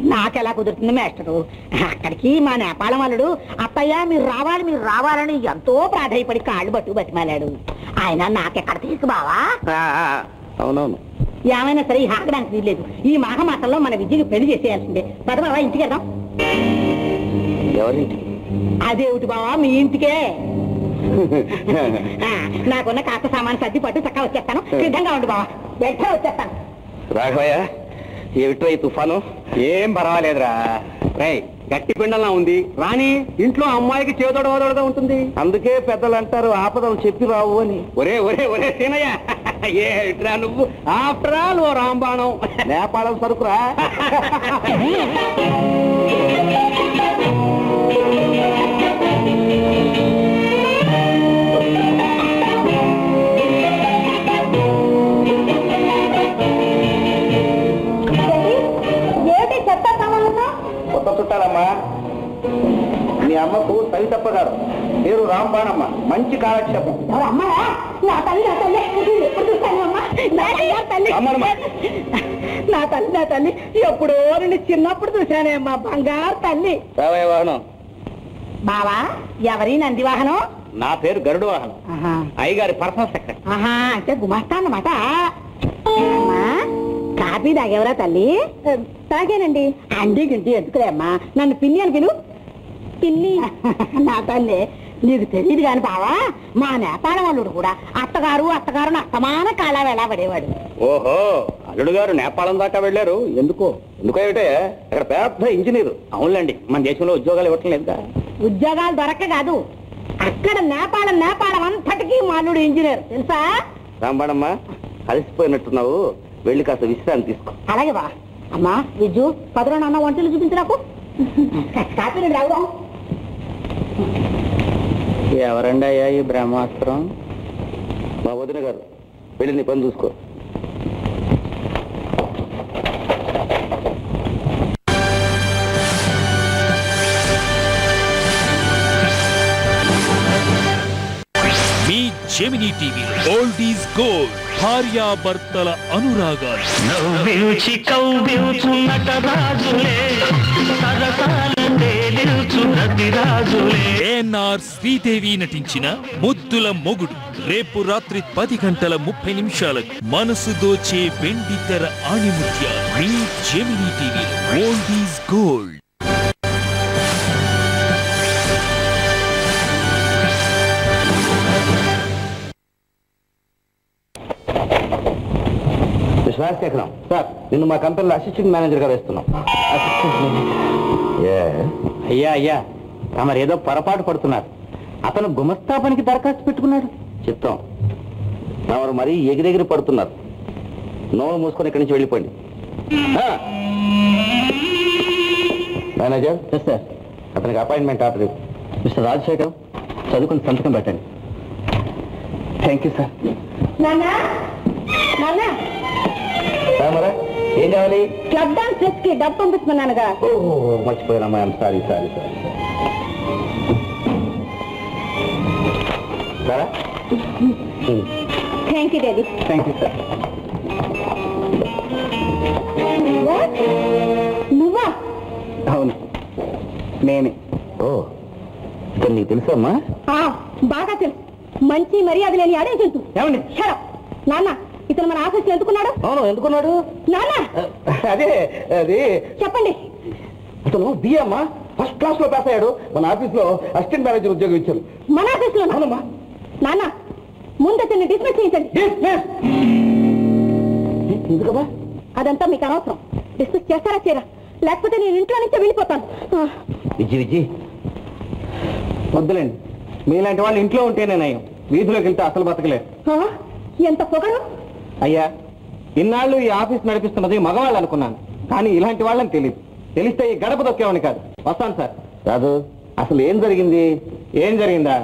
నాకెలా కుదురుతుంది మాస్టరు? అక్కడికి మా నేపాళం అల్లుడు అత్తయ్య మీరు రావాలి మీరు రావాలని ఎంతో ప్రాధాయపడి కాళ్ళు పట్టు బతిమాలాడు. ఆయన నాకెక్కడ తీసుకు బావా? అవునవును. ఏమైనా సరే ఈ ఆగడానికి వీల్లేదు. ఈ మాఘమాసంలో మన విద్యకి పెళ్ళి చేసేయాల్సిందే. పద బావా ఇంటికి వెళ్దాం. ఎవరింటికి? అదేమిటి బావా మీ ఇంటికే. నాకున్న కాస్త సామాన్ సర్ది పట్టు చక్కగా వచ్చేస్తాను. సిద్ధంగా ఉండు బావా. వెంటనే వచ్చేస్తాను. రాఘవయ్య ఏమిట్రా ఈ తుఫాను ఏం పర్వాలేదురా. రై గట్టి పిండలా ఉంది. రాని ఇంట్లో అమ్మాయికి చేదోడ వదోడగా ఉంటుంది. అందుకే పెద్దలు అంటారు ఆపదలు చెప్పి రావు అని. ఒరే ఒరే ఒరే సీనయ్య. ఏట్రా నువ్వు? ఆఫ్టర్ ఆల్ ఓ రాంబాణం. నేపాళం సరుకురా. చుట్టాలమ్మా. మీ అమ్మకు సవితప్ప గారు పేరు రాంబాణమ్మ. మంచి కాలక్షేపం. నా తల్లి నా తల్లి నా తల్లి. నా తల్లి. ఎప్పుడో చిన్నప్పుడు చూశానే అమ్మా బంగారు తల్లి. వాహనం. బావా ఎవరి నంది వాహనం? నా పేరు గరుడు వాహనం. అయ్యగారి పర్సనల్ సెక్రటరీ. ఆహా అంటే గుమాస్తా అన్నమాట. అమ్మా కాఫీ తాగేవరా తల్లి? తాగానండి. అండి గింటి ఎందుకులే అమ్మా? నన్ను పిన్ని అని పిలు. పిన్ని? నా తల్లి నీకు తెలియదు కాని బావా మా నేపాళం వాళ్ళుడు కూడా అత్తగారు అత్తగారు అత్తమాన కాళ్ళ వేళ పడేవాడు. ఓహో అల్లుడు గారు నేపాళం దాకా వెళ్ళారు. ఎందుకో? ఎందుకో ఏమిటే? అక్కడ పెద్ద ఇంజనీర్. అవునులేండి మన దేశంలో ఉద్యోగాలు ఇవ్వటం లేదా ఉద్యోగాలు దొరక్క కాదు. అక్కడ నేపాళం నేపాళం అంతటికీ మానుడు ఇంజనీర్. తెలుసా? రాంబాణమ్మ అలసిపోయినట్టున్నావు వెళ్ళి కాస్త విశ్రాంతి తీసుకో. అలాగే బా. అమ్మా విజు పదరా నాన్న వంటలు చూపించు నాకు. నీళ్ళు తాగుదాం. ఎవరండి అయ్యా ఈ బ్రహ్మాస్త్రం? మా వదిన గారు వెళ్ళి నీ పని చూసుకో. జెమినీ టీవీలో ఓల్డ్ ఈజ్ గోల్డ్ భార్యాభర్తల అనురాగాలు నవ్వించి సరసాలు తేలిల్చు రాజులే ఏఎన్ఆర్ శ్రీదేవి నటించిన ముద్దుల మొగుడు. రేపు రాత్రి పది గంటల ముప్పై నిమిషాలకు మనసు దోచే వెండి తెర ఆణిముత్యాలు మీ జెమినీ టీవీలో old is gold Rajasekharam sir నిన్ను మా కంపెనీలో అసిస్టెంట్ మేనేజర్గా వేస్తున్నాం. అయ్యా అయ్యా. తమరు ఏదో పొరపాటు పడుతున్నారు. అతను గుమస్తా పనికి దరఖాస్తు పెట్టుకున్నాడు. చిత్తం తమరు మరీ ఎగిరెగిరి పడుతున్నారు. నోరు మూసుకొని ఇక్కడి నుంచి వెళ్ళిపోండి. మేనేజర్ సార్ అతనికి అపాయింట్మెంట్ ఆర్డర్. మిస్టర్ రాజశేఖర్ చదువుకుని సంతకం పెట్టండి. థ్యాంక్ యూ సార్ నాన్న? నాన్న? రామరా ఏం కావాలి? క్లబ్ డాన్స్ డ్రెస్కి డబ్బు పంపిస్తున్నానుగా. ఓ మర్చిపోయానమ్మా సారీ సారీ? సారీ సరే thank you daddy thank you sir నువ్వా? అవును. నేనే. ఓ ఇతను నీకు తెలుసమ్మా ఆ, బాగా తెలుసు. మంచి మర్యాద లేని అడే తెలుసు ఏమండి? నాన్న ఇతను మన ఆఫీస్ ఎందుకున్నాడు? అవును ఎందుకున్నాడు? నాన్న! అదే అది. చెప్పండి. అతను బియ్యమ్మా ఫస్ట్ క్లాస్లో పాస్ అయ్యాడు. మన ఆఫీస్లో అసిస్టెంట్ మేనేజర్ ఉద్యోగం ఇచ్చారు మన ఆఫీస్లో అవునమ్మా. నాన్న ముందు అతన్ని డిస్మిస్ చేయించండి. ఎందుకమ్మా? అదంతా మీకు అనవసరం. డిస్మిస్ చేస్తారా చేయరా? లేకపోతే నేను ఇంట్లో నుంచే వెళ్ళిపోతాను. ఆ, విజ్జి విజ్జి వద్దులేండి. మీలాంటి వాళ్ళు ఇంట్లో ఉంటేనే నయం. వీధిలోకి వెళ్తే అసలు బతకలేదు ఎంత పొగరు? అయ్యా ఇన్నాళ్ళు ఈ ఆఫీస్ నడిపిస్తున్నది మగవాళ్ళు అనుకున్నాను కానీ ఇలాంటి వాళ్ళని తెలియదు తెలిస్తే ఈ గడప దొక్కేవాడిని కాదు. వస్తాను సార్. రాదు అసలు ఏం జరిగింది? ఏం జరిగిందా?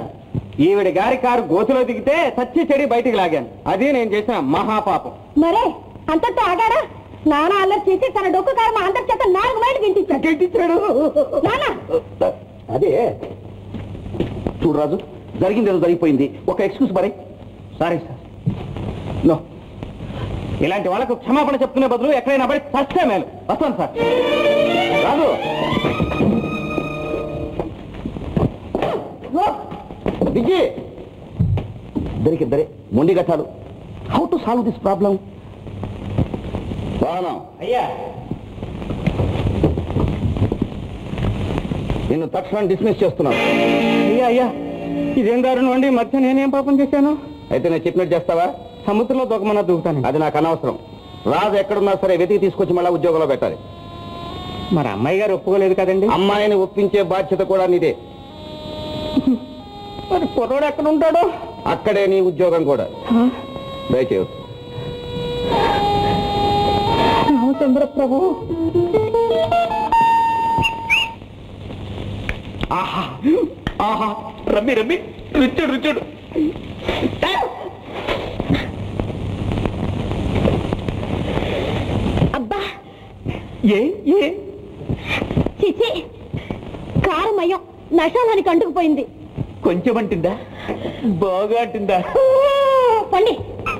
ఈవిడ గారి కారు గోతులో దిగితే చచ్చి చెడి బయటికి లాగాను. అది నేను చేసిన మహాపాపం. మరే అంతటితో ఆగాడా? నాన్న అల్లరి చేసి తన డొక్కు కారు మా అందరి చేత నాలుగు మైలు గింటించాడు అదే. చూడు రాజు జరిగింది ఏదో జరిగిపోయింది. ఒక ఎక్స్క్యూజ్ మరి. Sorry sir. నో. ఇలాంటి వాళ్ళకు క్షమాపణ చెప్తునే బదులు ఎక్కడైనా పడి చస్తే మేలు. వస్తాను సార్. రాజు. దిగి దరికిద్దరే మొండి గట్టాలు how to solve this problem అయ్యా. నిన్ను తక్షణం డిస్మిస్ చేస్తున్నాను. అయ్యా అయ్యా. ఇదేం దారుణం అండి? మధ్య నేనేం పాపం చేశాను? అయితే నేను చెప్పినట్టు చేస్తావా? సముద్రంలో దూకమన్నా దూకుతాను అది నాకు అనవసరం. రాజు ఎక్కడున్నా సరే వెతికి తీసుకొచ్చి మళ్ళా ఉద్యోగంలో పెట్టాలి. మరి అమ్మాయి గారు ఒప్పుకోలేదు కదండి? అమ్మాయిని ఒప్పించే బాధ్యత కూడా నీదే. మరి కుర్రోడు ఎక్కడ ఉంటాడో అక్కడే నీ ఉద్యోగం కూడా. దయచేయు. రామచంద్ర ప్రభు. ఆహా ఆహా. రమ్మి రమ్మి. రుచుడు రుచుడు అబ్బా ఏ ఏ? చిచి కారు మయం నశాలానికి అంటుకుపోయింది కొంచెం అంటుందా బాగా అంటుందా? పండి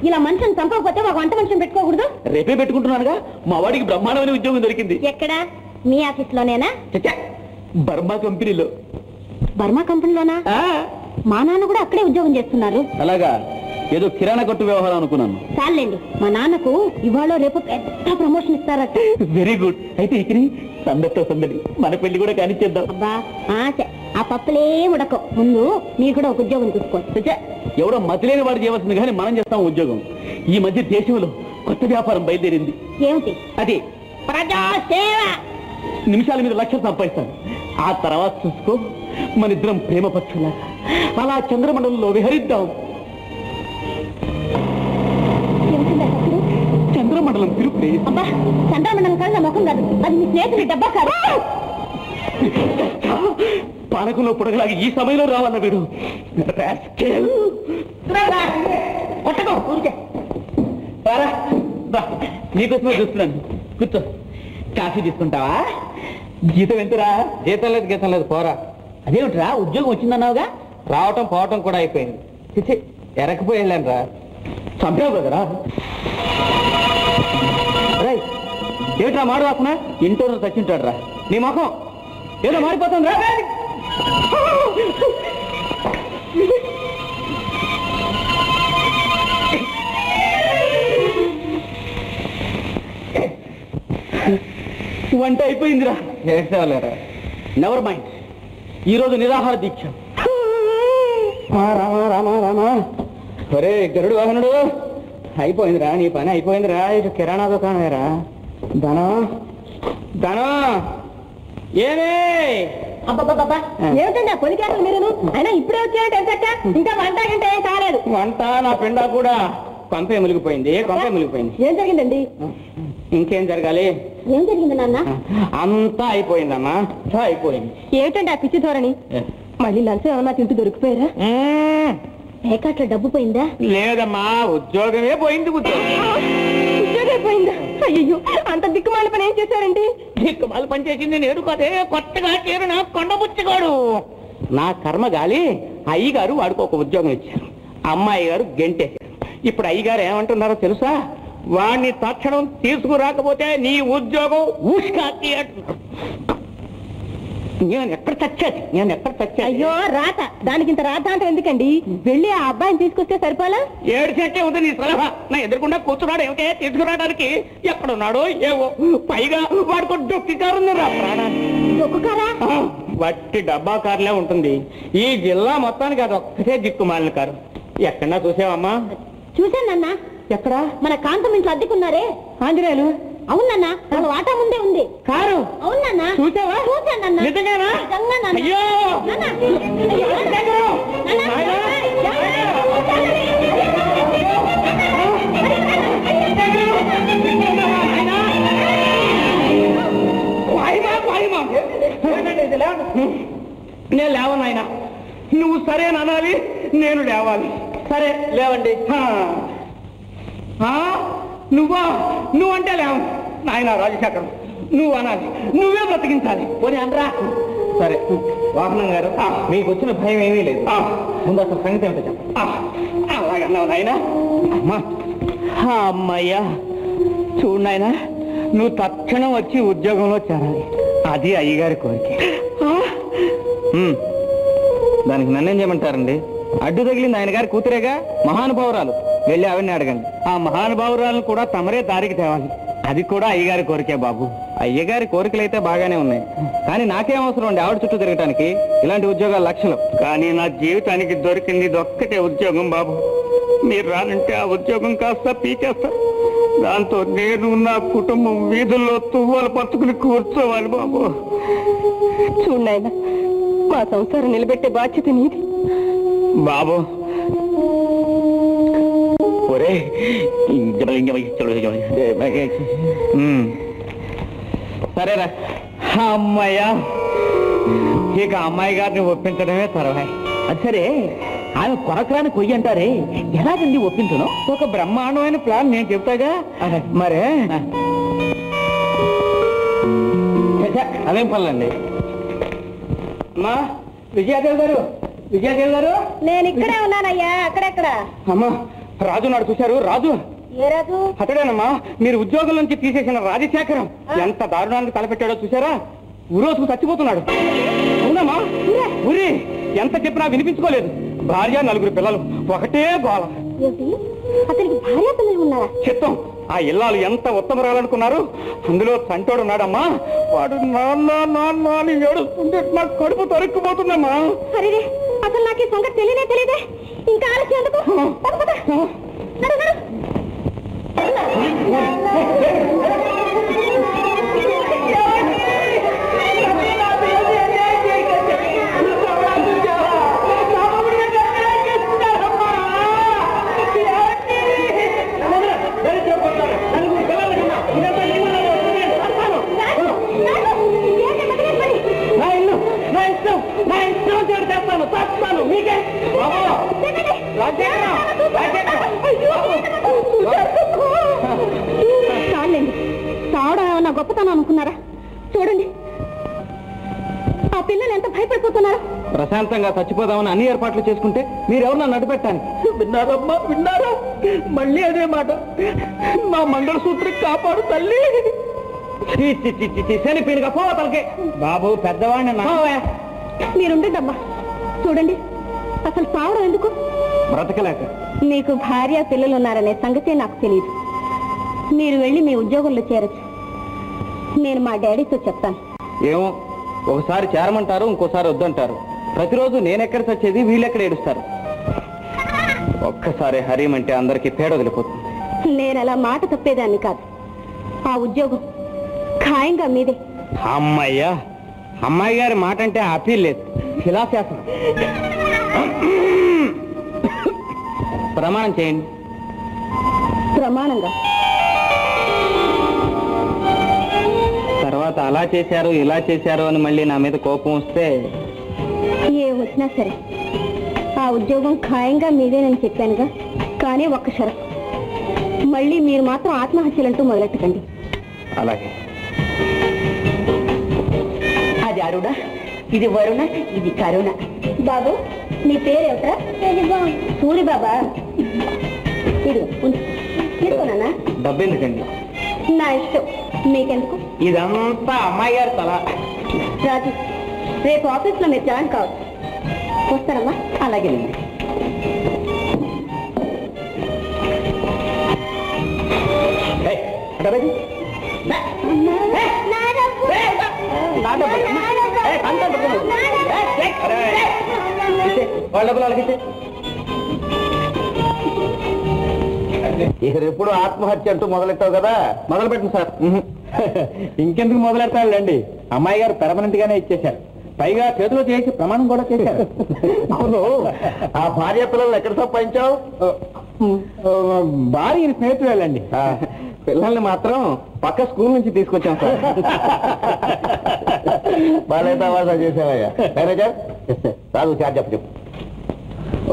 ఇలా మనిషిని చంపకపోతే మాకు వంట మనిషిని పెట్టుకోకూడదు? రేపే పెట్టుకుంటున్నానుగా? మా వాడికి బ్రహ్మాండమైన ఉద్యోగం దొరికింది. ఎక్కడా? మీ ఆఫీస్ లోనేనా చచ్చా, బర్మా కంపెనీలో. బర్మా కంపెనీలోనా? మా నాన్న కూడా అక్కడే ఉద్యోగం చేస్తున్నారు. అలాగా? ఏదో కిరాణా కొట్టు వ్యవహారం అనుకున్నాను. చాలండి. మా నాన్నకు ఇవాళ రేపు పెద్ద ప్రమోషన్ ఇస్తారట. వెరీ గుడ్ అయితే ఇక్కడి సందడితో సందడి. మన పెళ్ళి కూడా కానిచ్చేద్దాం. అబ్బా ఆశ. ఆ పప్పులే ఉడకో ముందు నీ కూడా ఒక ఉద్యోగం చూసుకో ఎవడో మతిలేని వాడు చేయవలసింది కానీ మనం చేస్తాం ఉద్యోగం. ఈ మధ్య దేశంలో కొత్త వ్యాపారం బయలుదేరింది. ఏమిటి? అది ప్రజాసేవ నిమిషాల మీద లక్షలు సంపాదిస్తాను. ఆ తర్వాత చూసుకో మన ఇద్దరం ప్రేమ పక్షులా అలా చంద్రమండలంలో విహరిద్దాం. చంద్రమండలం తిరుపతి అబ్బా చంద్రమండలం కాదు నా ముఖం కాదు. అది మీ స్నేహితుడి డబ్బా కాదు. పానకంలో పొడగలాగి ఈ సమయంలో రావాల వీడు. కొట్టకు ఊరికే. రారా, నీకోసమే చూస్తున్నాను. కూర్చో. కాఫీ తీసుకుంటావా? జీతం ఎంతరా? జీతం లేదు గీతం లేదు పోరా. అదేమిట్రా ఉద్యోగం వచ్చిందన్నావుగా? రావటం పోవటం కూడా అయిపోయింది. చిచి ఎరకపోయి వెళ్ళాను రా చంపావు కదరా? రేయ్, ఏమిట్రా మాడు రాకున్నా? ఇంట్లో చచ్చింటాడు రా నీ ముఖం ఏదో మారిపోతుంది రా వంట అయిపోయిందిరా. చేసేవాలేరా నెవర్ మైండ్ ఈరోజు నిరాహార దీక్ష. రామా రామా రామా ఒరే గరుడు వాహనుడు. అయిపోయిందిరా నీ పని అయిపోయిందిరా. ఇటు కిరాణా దుకాణమేరా ధనం? ధనం? ఏమే? అబ్బబ్బబ్బా ఏమిటండి ఆ పొలికేతలు మీరు అయినా ఇప్పుడే ఎంతక్క ఇంకా వంట గంట ఏం కాలేదు. వంట నా పిండా కూడా. కొంపే మునిగిపోయింది కొంపే మునిగిపోయింది. ఏం జరిగిందండి? ఇంకేం జరగాలి? ఏం జరిగింది నాన్న? అంతా అయిపోయిందమ్మా. అంతా అయిపోయింది. ఏమిటండి ఆ పిచ్చి ధోరణి? మళ్ళీ లంచం ఏమన్నా తింటూ దొరికిపోయారా. పేకాట్లో డబ్బు పోయిందా? లేదమ్మా ఉద్యోగమే పోయింది ఉద్యోగం ఉద్యోగం పోయిందా? అయ్యో అంత దిక్కుమాల పని ఏం చేశారండి? దిక్కుమాలు పనిచేసింది నేడు కదే కొత్తగా చేరిన కొండబుచ్చిగాడు నా కర్మ గాలి అయ్యగారు వాడికి ఒక ఉద్యోగం ఇచ్చారు. అమ్మాయి గారు గెంటేశారు ఇప్పుడు అయ్యగారు ఏమంటున్నారో తెలుసా? వాడిని తక్షణం తీసుకురాకపోతే నీ ఉద్యోగం ఊష్కాకి అంటున్నారు. నేను ఎక్కడ చచ్చేది? నేను ఎక్కడ చచ్చేది? అయ్యో రాత. దానికి ఇంత రాతాంతం ఎందుకండి? వెళ్ళి ఆ అబ్బాయిని తీసుకొస్తే సరిపోలా? ఏడు చెట్టే ఉంది నీ సలహా నా ఎదురుకుండా కూర్చున్నాడు ఏమిటే? తీసుకురావడానికి ఎక్కడున్నాడో ఏవో? పైగా వాడుకో డొక్కి కారుంది రా ప్రాణాన్ని ఒక్కకారా ఆ, వట్టి డబ్బా కారులే ఉంటుంది. ఈ జిల్లా మొత్తానికి అది ఒక్కటే దిక్కుమాలిన కారు. ఎక్కడన్నా చూసావమ్మా? చూశాను నాన్న. ఎక్కడా? మన కాంతం ఇంట్లో అద్దెకున్నారే. ఆంజనేయులు? అవునన్నా వాళ్ళ వాటా ముందే ఉంది. కారు. అవునన్నా చూసావా? చూశాను నాన్న. నిజంగానా? అయ్యో. నేను లేవను ఆయన నువ్వు సరే అనాలి నేను లేవాలి. సరే లేవండి. నువ్వా? నువ్వంటే లేవు నాయన రాజశేఖరం నువ్వు అనాలి. నువ్వే బ్రతికించాలి. పోనీ అనరా. సరే వాహనం గారు మీకు వచ్చిన భయం ఏమీ లేదు. ముందు అసలు సంగతి ఏమిటో చెప్పండి అలాగన్నావు నాయన. అమ్మా. అమ్మయ్యా. చూడు నాయన నువ్వు తక్షణం వచ్చి ఉద్యోగంలో చేరాలి. అది అయ్యగారి కోరిక. దానికి నన్నేం చేయమంటారండి? అడ్డు తగిలింది ఆయన గారి కూతురేగా? మహానుభావురాలు. వెళ్ళి ఆవిడని అడగండి. ఆ మహానుభావురాలను కూడా తమరే దారికి తేవాలి. అది కూడా అయ్యగారి కోరికే బాబు. అయ్యగారి కోరికలైతే బాగానే ఉన్నాయి. కానీ నాకేం అవసరం అండి? ఆవిడ చుట్టూ తిరగటానికి ఇలాంటి ఉద్యోగాలు లక్షలు. కానీ నా జీవితానికి దొరికింది ఇది ఒక్కటే ఉద్యోగం బాబు. మీరు రానంటే ఆ ఉద్యోగం కాస్త పీకేస్తారు దాంతో నేను నా కుటుంబం వీధుల్లో తువ్వలు పట్టుకుని కూర్చోవాలి బాబు. చూడాయన మా సంసారం నిలబెట్టే బాధ్యత నీది. బాబు ఒరే. సరేరా. అమ్మాయ్యా. ఇక అమ్మాయి గారిని ఒప్పించడమే తర్వాయి. అది సరే. ఆమె కొరకరాని కొయ్యి అంటారే. ఎలాగండి ఒప్పించను? ఒక బ్రహ్మాండమైన ప్లాన్ నేను చెప్తాగా? మరే. అదేం పనులండి? అమ్మా విజయాదేవి గారు. విజయాదేవి గారు? నేను ఇక్కడే ఉన్నానయ్యా. అక్కడెక్కడ? అమ్మా రాజు నాడు చూశారు. రాజు! ఏ రాజు? అతడేనమ్మా మీరు ఉద్యోగం నుంచి తీసేసిన రాజశేఖరం. ఎంత దారుణానికి తలపెట్టాడో చూసారా ఊరోజుకు చచ్చిపోతున్నాడు. అవునమ్మా! ఉరి! ఎంత చెప్పినా వినిపించుకోలేదు. భార్య నలుగురు పిల్లలు ఒకటే గోల. ఏంటి అతనికి భార్య పిల్లలు ఉన్నారా? చిత్తం! ఆ ఇల్లాలు ఎంత ఉత్తమరాలనుకున్నారు? అందులో చంటోడు ఉన్నాడమ్మా. వాడు నాన్న నాన్న అని ఏడుస్తుంటే నాకు కడుపు తరుక్కుపోతుందమ్మా. అసలు నాకు ఈ సంగతి తెలియనే తెలియదే ఇంకా ఆలస్యం ఎందుకు పద, పద. నడు, నడు. ప్రశాంతంగా చచ్చిపోదామని అన్ని ఏర్పాట్లు చేసుకుంటే మీరెవరు నన్ను అడ్డుపెట్టాను విన్నారమ్మా విన్నారా? మళ్ళీ అదే మాట. నా మంగళసూత్రం కాపాడు తల్లి. శనిపోయినగా పోవ తలకే. బాబు పెద్దవాడిని మీరుండమ్మా చూడండి అసలు చావడం ఎందుకు? బ్రతకలేక. మీకు భార్య పిల్లలు ఉన్నారనే సంగతే నాకు తెలియదు మీరు వెళ్ళి మీ ఉద్యోగంలో చేరచ్చు. నేను మా డాడీతో చెప్తాను. ఏమో ఒకసారి చేరమంటారు ఇంకోసారి వద్దంటారు. ప్రతిరోజు నేనెక్కడ చచ్చేది వీళ్ళెక్కడ ఏడుస్తారు? ఒక్కసారి హరిం అంటే అందరికీ పేడ వదిలిపోతుంది. నేను అలా మాట తప్పేదాన్ని కాదు. ఆ ఉద్యోగం ఖాయంగా మీదే. అమ్మయ్యా అమ్మాయి గారి మాట అంటే అపీల్ లేదు. శిలాశాసనం. ప్రమాణం చేయండి. ప్రమాణంగా? తర్వాత అలా చేశారు ఇలా చేశారు అని మళ్ళీ నా మీద కోపం వస్తే ఏ వచ్చినా సరే ఆ ఉద్యోగం ఖాయంగా మీదేనని చెప్పానుగా కానీ ఒక్క షరతు. మళ్ళీ మీరు మాత్రం ఆత్మహత్యలంటూ మొదలెట్టకండి. అలాగే. అది అరుణ ఇది వరుణ ఇది కరుణ. బాబు నీ పేరు ఏమిట్రా సూరి బాబా. ఇది తీసుకోనా డబ్బెందుకండి? నా ఇష్టం. మీకెందుకు? ఇదంతా అమ్మాయి గారి తల. రాజు రేపు ఆఫీస్లో మీరు జాయిన్ కావచ్చు. వస్తారమ్మా? అలాగే. వాళ్ళ డబ్బులు అలాగే ఇక ఎప్పుడు ఆత్మహత్య అంటూ మొదలెట్టావు కదా? మొదలు పెట్టండి సార్ ఇంకెందుకు మొదలెడతాడండి అమ్మాయి గారు పెర్మనెంట్ గానే ఇచ్చేశారు. పైగా చేతిలో చేసి ప్రమాణం కూడా చేశారు. అవును. ఆ భార్య పిల్లల్ని ఎక్కడ సంపాదించావు? భార్య స్నేహితురాలండి. పిల్లల్ని మాత్రం పక్క స్కూల్ నుంచి తీసుకొచ్చాం సార్. బాగా తమాషా చేసావయ్యా మేనేజర్ రాదు చార్జ్ చెప్పు చెప్పు.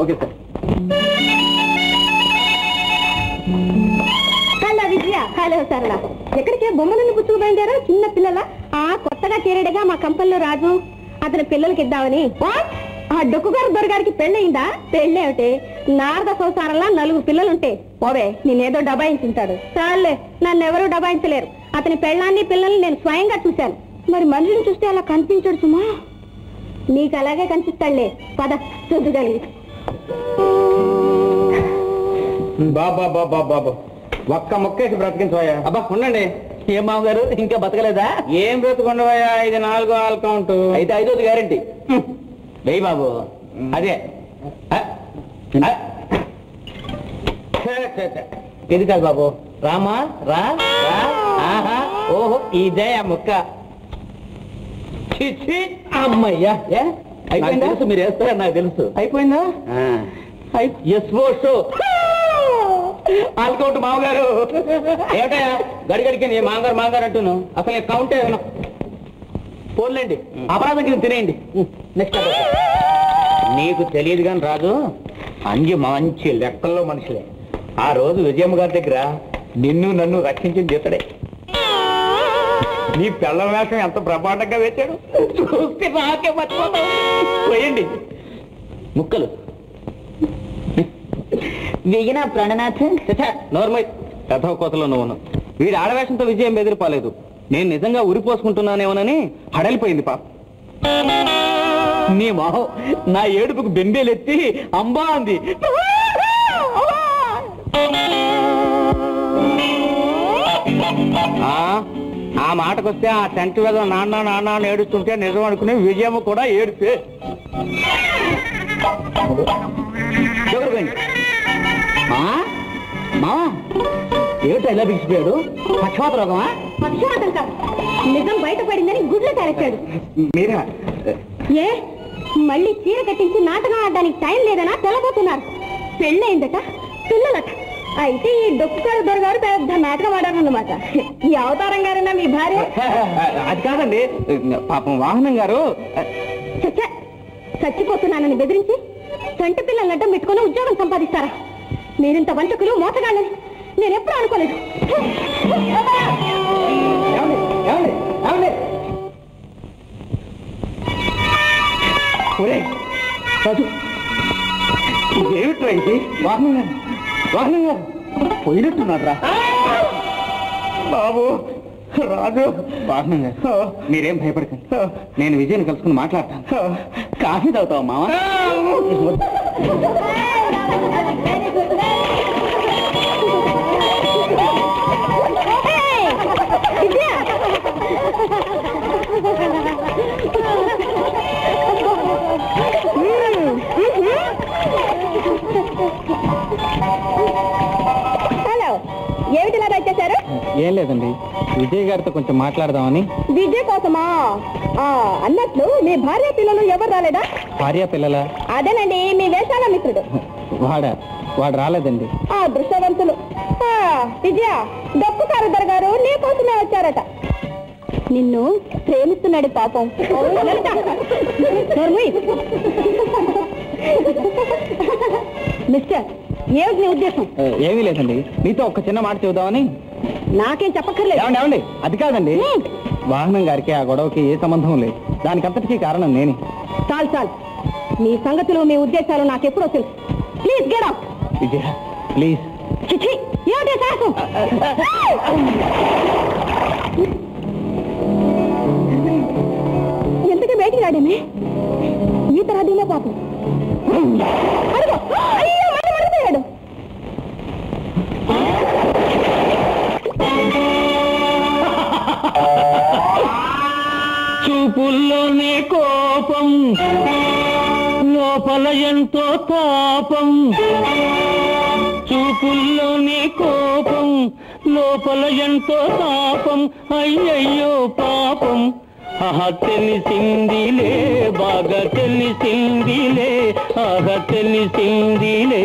Okay sir. Hello Vijaya hello Sarala. ఎక్కడికి బొమ్మలను పుచ్చుకు బయలుదేరా చిన్న పిల్లల. ఆ కొత్తగా చేరాడుగా మా కంపెనీలో రాజు. అతని పిల్లలకి ఇద్దామని. What? ఆ డొక్కుగారు దొరగారికి పెళ్ళయిందా? పెళ్ళేమిటి? నారద సంసారంలో నలుగురు పిల్లలుంటే. పోవే నేనేదో డబాయించుంటాడు చాలే నన్ను ఎవరూ డబాయించలేరు. అతని పెళ్ళాన్ని పిల్లల్ని నేను స్వయంగా చూశాను. మరి మనుషులు చూస్తే అలా కనిపించడు సుమా? నీకు అలాగే కనిపిస్తాడులే. పద చూద్దుగలిగి బాబా బాబా బాబా. ఒక్క మొక్కేసి బ్రతికించవయ్యా అబ్బా ఉండండి. ఏం మామగారు? ఇంకా బతకలేదా? ఏం బ్రతుకుండవయ్యా ఇది నాలుగో ఆల్ కౌంట్. అయితే ఐదోది గ్యారంటీ వెయ్యి బాబు. అదే. ఇది కాదు బాబు? రామా? రా? ఆహా. ఓహో ఇదే ఆ ముక్క. అమ్మయ్యా. అయిపోయిందా? మీరు వేస్తారని నాకు తెలుసు. అయిపోయిందా? ఎస్ ఓ షో ఆల్కౌట్ మామగారు. ఏటయా గడిగడికి నీ మాంగారు మాంగారు అంటున్నావు. అసలు కౌంటే పోన్లేండి. అపరాధం కింద తినేయండి. నెక్స్ట్ నీకు తెలియదు కానీ రాజు అంజి మంచి లెక్కల్లో మనుషులే. ఆ రోజు విజయమ్మ గారి దగ్గర నిన్ను నన్ను రక్షించింది ఇతడే నీ పిల్ల వేషం ఎంత బ్రహ్మాండంగా వేశాడు. చూస్తే నాకే మర్చిపోతావు. పోయండి. ముక్కలు. వేగిన ప్రాణనాథ్ నోర్మై కథ కోతలో నువ్వును. వీడి ఆడవేషంతో విజయం బెదిరిపోలేదు నేను నిజంగా ఉరిపోసుకుంటున్నానేమోనని హడలిపోయింది పాప. నీ మొహం నా ఏడుపుకు బెంబేలెత్తి అంబా అంది. ఆ, ఆ మాటకొస్తే ఆ టెంట్ వేద నాన్న నాన్న అని ఏడుస్తుంటే నిజం అనుకుని విజయము కూడా ఏడితే షుగర్ పోయింది మా? ఏమిటో ఇలా బిగిసిపోయాడు? పక్షవాత రోగమా? పక్షవాతం కాదు. నిజం బయటపడిందని గుడ్లు తెరచాడు. మీరా? ఏ? మళ్ళీ చీర కట్టించి నాటకం ఆడడానికి టైం లేదనా? తెలబోతున్నారు పెళ్ళయిందట పిల్లలట. అయితే ఈ డొక్కుకారు దొరగారు పెద్ద నాటకం ఆడారన్నమాట. ఈ అవతారం గారన్నా మీ భార్య? అది కాదండి. పాపం వాహనం గారు. చచ్చ. చచ్చిపోతున్నానని బెదిరించి చంటి పిల్లల గడ్డం పెట్టుకుని ఉద్యోగం సంపాదిస్తారా? మీరింత వంచకులు మోసగాళ్ళని నేను ఎప్పుడు అనుకోలేదు ఏమిట్రా ఇది వాహనం గారు వాహనం గారు పోయినట్టున్నారా బాబు రాజు. వాహనం గారు మీరేం భయపడకండి. నేను విజయని కలుసుకుని మాట్లాడతాను. కాఫీ తాగుతావా మావా? హలో ఏమిటి ఇలా వచ్చేసారు? ఏం లేదండి విజయ్ గారితో కొంచెం మాట్లాడదామని. విద్య కోసమా? ఆ, అన్నట్లు మీ భార్య పిల్లలు ఎవరు రాలేదా? భార్య పిల్లల? అదేనండి మీ వేషాల మిత్రుడు. వాడ వాడు రాలేదండి. ఆ దృశ్యవంతులు ఆ, విజయ డప్పు కారుదర్ గారు నీ కోసమే వచ్చారట. నిన్ను ప్రేమిస్తున్నాడు పాపం. మిస్టర్ ఏమిటి నీ ఉద్దేశం? ఏమీ లేదండి. మీతో ఒక చిన్న మాట చెబుదామని. నాకేం చెప్పక్కర్లేదు. ఏమండి ఏమండి అది కాదండి. వాహనం గారికి ఆ గొడవకి ఏ సంబంధం లేదు. దానికంతటికీ కారణం నేనే. చాలు చాలు. మీ సంగతులు మీ ఉద్దేశాలు నాకెప్పుడో తెలుసు. Please get out Vijaya please చిచి ఏమిటి సాహసం? బయటికి రాడేమే? ఈ రాదేమో పాపం. మడిపోయాడు చూపుల్లోనే కోపం లోపల ఎంతో తాపం. చూపుల్లోనే కోపం లోపల ఎంతో తాపం. అయ్యయ్యో పాపం. ఆహ తెలిసిందిలే బాగా తెలిసిందిలే. ఆహ తెలిసిందిలే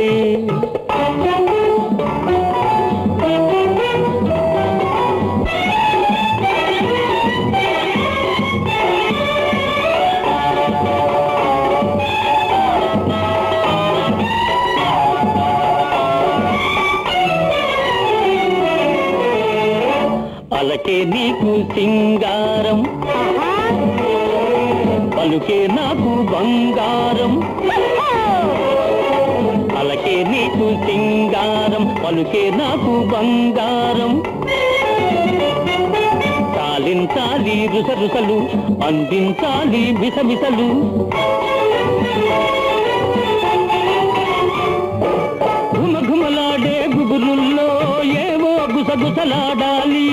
అలకే నీకు సింగారం పలుకే నాకు బంగారం. అలకే నీకు సింగారం పలుకే నాకు బంగారం. తాలించాలి రుసరుసలు అందించాలి విసమిసలు ఘుమఘుమలాడే గుబురుల్లో ఏవో గుసగుసలాడాలి.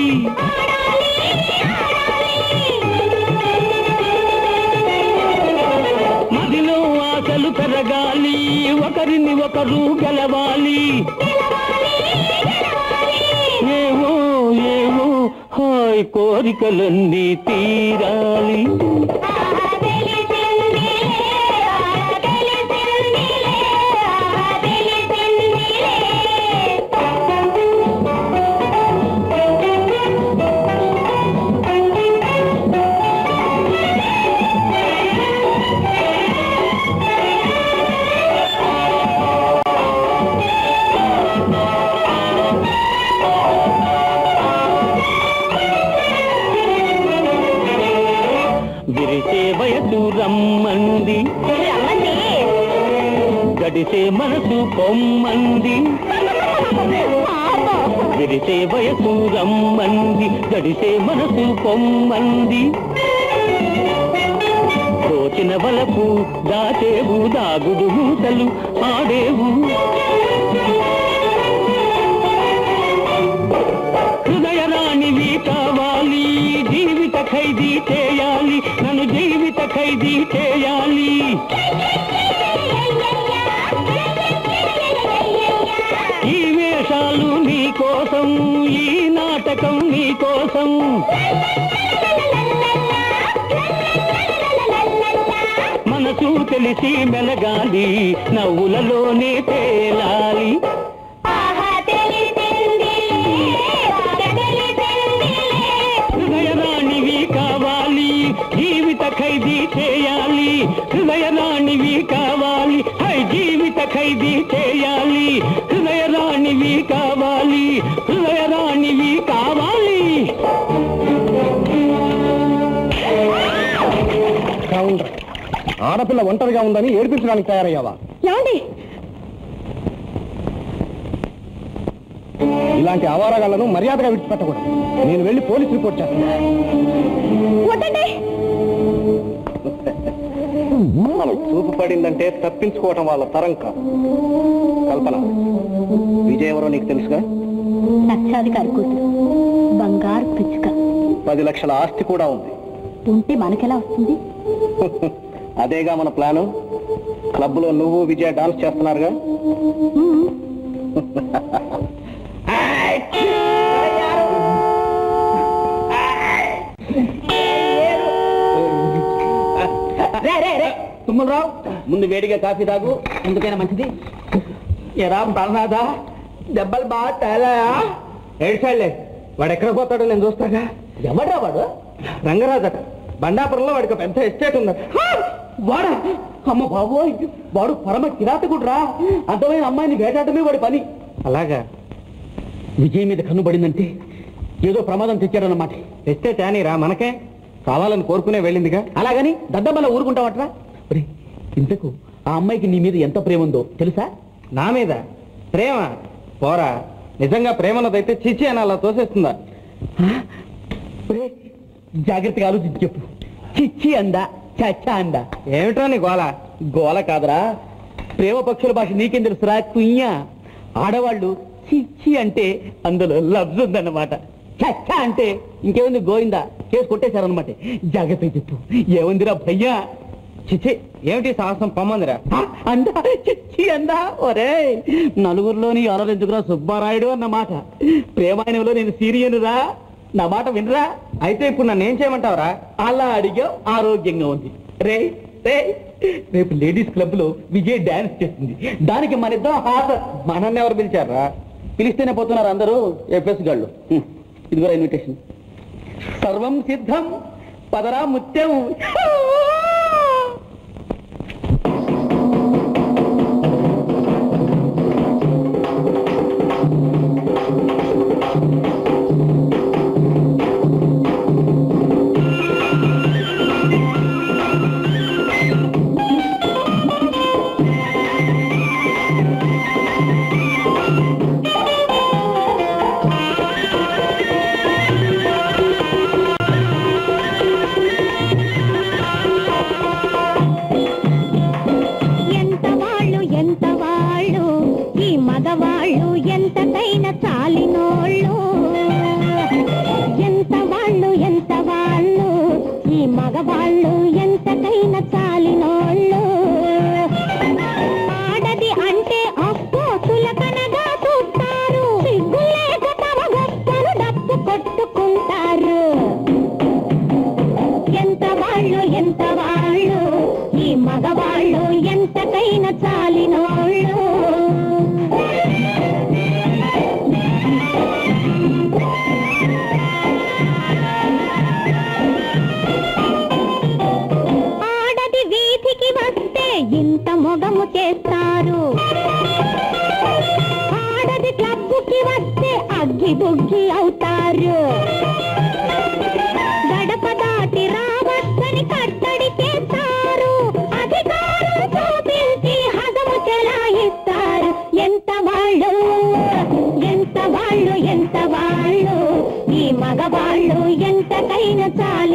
గెలవాలి ఒకరిని ఒకరు గెలవాలి. ఏవో ఏవో హాయ్ కోరికలన్నీ తీరాలి. విరిసే మనసు పొమ్మంది విరిసే వయసు రమ్మంది. గడిసే మనసు పొమ్మంది దోచిన వలపు దాచేవు దాగుడు మూతలు ఆడేవు. హృదయ కావాలి జీవిత ఖైదీ చేయాలి. నన్ను జీవిత ఖైదీ చేయాలి. వేషాలు నీ కోసం ఈ నాటకం నీ కోసం. మనసు తెలిసి మెలగాలి నవ్వులలోనే తేలాలి. హృదయరాణివి కావాలి జీవిత ఖైదీ చేయాలి. హృదయరాణివి కావాలి హై జీవిత ఖైదీ చేయాలి. కావాలి హృదయరాణివి కావాలి. ఆడపిల్ల ఒంటరిగా ఉందని ఏడిపించడానికి తయారయ్యావా? ఏమండి? ఇలాంటి అవారగాళ్ళను మర్యాదగా విడిచిపెట్టకూడదు. నేను వెళ్ళి పోలీస్ రిపోర్ట్ చేస్తాను. మనం చూపు పడిందంటే తప్పించుకోవటం వాళ్ళ తరం కాదు. కల్పన విజయ్ ఎవరో నీకు తెలుసుగా? లక్షాధికారి కూతురు బంగారు పిచ్చుక. పది లక్షల ఆస్తి కూడా ఉంది. ఉంటే మనకెలా వస్తుంది? అదేగా మన ప్లాను. క్లబ్లో నువ్వు విజయ్ డాన్స్ చేస్తున్నారుగా? తుమ్మలరావు ముందు వేడిగా కాఫీ తాగు ఎందుకైనా మంచిది? ఎరా ప్రాణనాథా దెబ్బలు బాగా తేలాయా ఏడ్చాళ్ళే వాడు ఎక్కడ పోతాడో నేను చూస్తాగా. ఎవడ్రా వాడు? రంగరాజట బండాపురంలో వాడికి ఒక పెద్ద ఎస్టేట్ ఉంది వాడా! అమ్మ బాబోయ్ వాడు పరమ కిరాతకుడురా. అర్థమైన అమ్మాయిని వేటాడమే వాడి పని. అలాగా? విజయ్ మీద కన్ను పడిందంటే ఏదో ప్రమాదం తెచ్చాడన్నమాట. తెస్తే తేనీరా మనకే కావాలని కోరుకునే వెళ్ళిందిగా. అలాగని దద్దమ్మల ఊరుకుంటావట్రా? ఒరేయ్, ఇంతకు ఆ అమ్మాయికి నీ మీద ఎంత ప్రేమ ఉందో తెలుసా? నా మీద? ప్రేమ? పోరా నిజంగా ప్రేమన్నదైతే చిచి అని అలా తోసేస్తుందా? జాగ్రత్తగా ఆలోచించి చెప్పు. చిచ్చి అందా చచ్చా అందా? ఏమిట్రా నీ గోల? గోల కాదురా. ప్రేమ పక్షుల భాష నీకేం తెలుసురా కుయ్యా? ఆడవాళ్ళు చిచ్చి అంటే అందులో లబ్జ్ ఉందన్నమాట. చచ్చా అంటే ఇంకేముంది గోయిందా కేసు కొట్టేశారనమాట జాగ్రత్తగా చెప్పు. ఏముందిరా భయ్యా? చిచి ఏమిటి సాహసం? పొమ్మందిరా. అందా చిచ్చి అందా. ఒరే నలుగురిలోని ఆలోచించుకురా సుబ్బారాయుడు అన్నమాట ప్రేమాయణంలో నేను సీరియనురా. నా మాట వినరా? అయితే ఇప్పుడు నన్ను ఏం చేయమంటావురా? అలా అడిగా ఆరోగ్యంగా ఉంది. రే రే రేపు లేడీస్ క్లబ్లో విజయ్ డాన్స్ చేస్తుంది. దానికి మన ఇద్దరం హాజరు మనల్ని ఎవరు పిలిచారా? పిలిస్తేనే పోతున్నారు అందరూ ఎఫ్ఎస్ గాళ్ళు. ఇదిగో ఇన్విటేషన్ సర్వం సిద్ధం పదరా ముత్యం. ఎంతకైనా చాలినోళ్ళు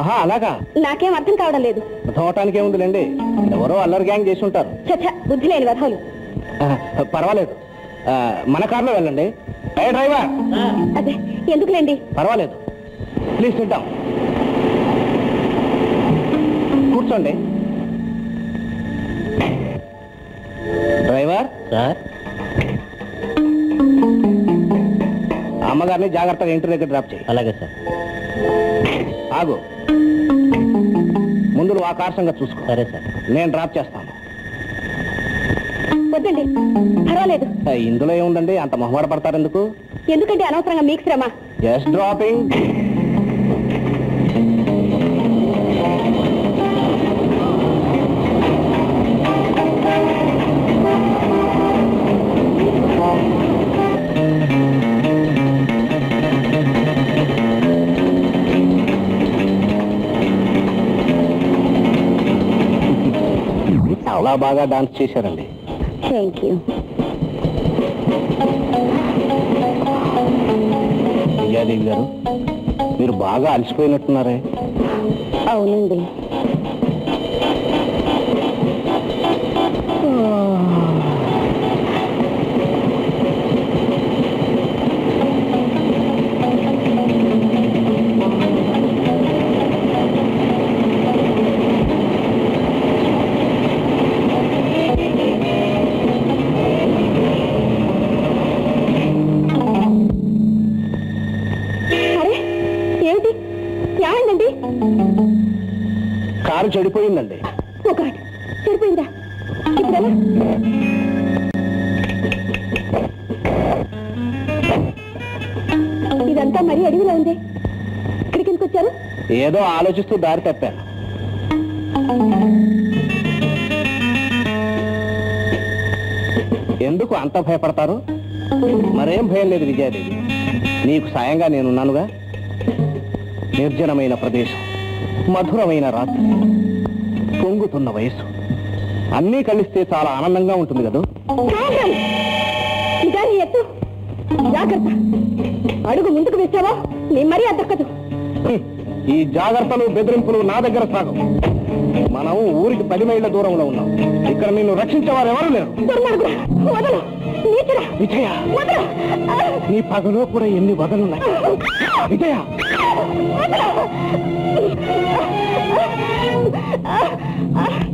ఆహా అలాగా. నాకేం అర్థం కావడం లేదు. చదవటానికి ఏముందిలేండి ఎవరో అల్లరి గ్యాంగ్ చేసి ఉంటారు చచ్చ బుద్ధి లేని వధవులు. పర్వాలేదు. మన కార్లో వెళ్ళండి. ఏ డ్రైవర్? అదే ఎందుకులేండి? పర్వాలేదు. ప్లీజ్ సిద్దాం కూర్చోండి. డ్రైవర్? సార్. అమ్మగారిని జాగ్రత్తగా ఇంటి దగ్గర డ్రాప్ చేయి. అలాగే సార్. ఆగు. ముందు నువ్వు ఆ కార్ సంగతి చూసుకో. సరే సార్. నేను డ్రాప్ చేస్తాను. వద్దండి. పర్వాలేదు. ఇందులో ఏముందండి? అంత మొహమాట పడతారు ఎందుకు ఎందుకంటే అనవసరంగా మీకు శ్రమ జస్ట్ డ్రాపింగ్ చాలా బాగా డాన్స్ చేశారండి. థ్యాంక్ యూ విజయాదేవి గారు మీరు బాగా అలసిపోయినట్టున్నారే? అవునండి. కారు చెడిపోయిందండి. ఎలా ఇదంతా మరీ అడవిలో ఉంది. ఇక్కడికి ఎందుకు వచ్చారు ఏదో ఆలోచిస్తూ దారి తప్పాను. ఎందుకు అంత భయపడతారు? మరేం భయం లేదు విజయాదేవి. నీకు సాయంగా నేనున్నానుగా. నిర్జనమైన ప్రదేశం. మధురమైన రాత్రి. పొంగుతున్న వయసు అన్నీ కలిస్తే చాలా ఆనందంగా ఉంటుంది కదా? జాగ్రత్త. అడుగు ముందుకు వేసావా? నీ మరీ అద్దక్కదు హ్మ్. ఈ జాగ్రత్తలు బెదిరింపులు నా దగ్గర సాగం మనం ఊరికి పది మైళ్ళ దూరంలో ఉన్నాం. ఇక్కడ నిన్ను రక్షించేవారు ఎవరు లేరు. విజయ! నీ పగలో కూడా ఎన్ని వదలున్నాయి? విజయ! Ah!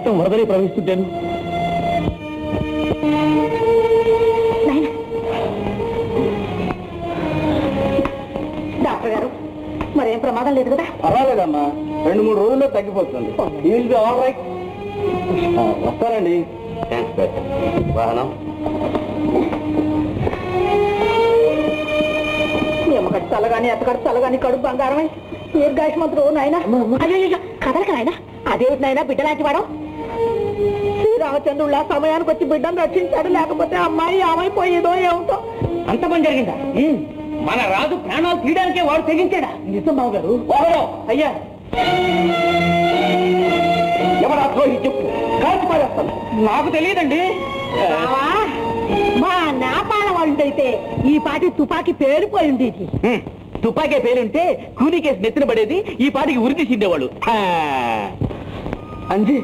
రక్తం వరదలే ప్రవహిస్తుంటాను. డాక్టర్ గారు మరేం ప్రమాదం లేదు కదా? పర్వాలేదమ్మా రెండు మూడు రోజుల్లో తగ్గిపోతుంది. విల్ బి ఆల్ రైట్ వస్తారండి వాహనం? చల్లగాని చల్లగాని కడుపు బంగారమై. దీర్ఘాయుష్మంతుడు నాయన? అయ్యో కదలక నాయన. అదేమిటి నాయన? బిడ్డ లాంటి వాడు? శ్రీరామచంద్రుళ్ళ సమయానికి వచ్చి బిడ్డను రక్షించాడు లేకపోతే అమ్మాయి ఏమైపోయేదో ఏమిటో? అంత పని జరిగిందా? మన రాజు ప్రాణాలు తీయడానికే వాడు తెగించాడా? నిజం బాబు గారు అయ్యా. ఎవరా ద్రోహి చెప్పు. కాల్చి పారేస్తాను. నాకు తెలియదండి. మా నేపాల వాళ్ళైతే ఈ పాటి తుపాకీ పేరుపోయి ఉండేది తుపాకే పేరుంటే కూలికేసి నెత్తిన పడేది ఈ పాటికి ఉరి తీసిండేవాళ్ళు. హా. అంజీ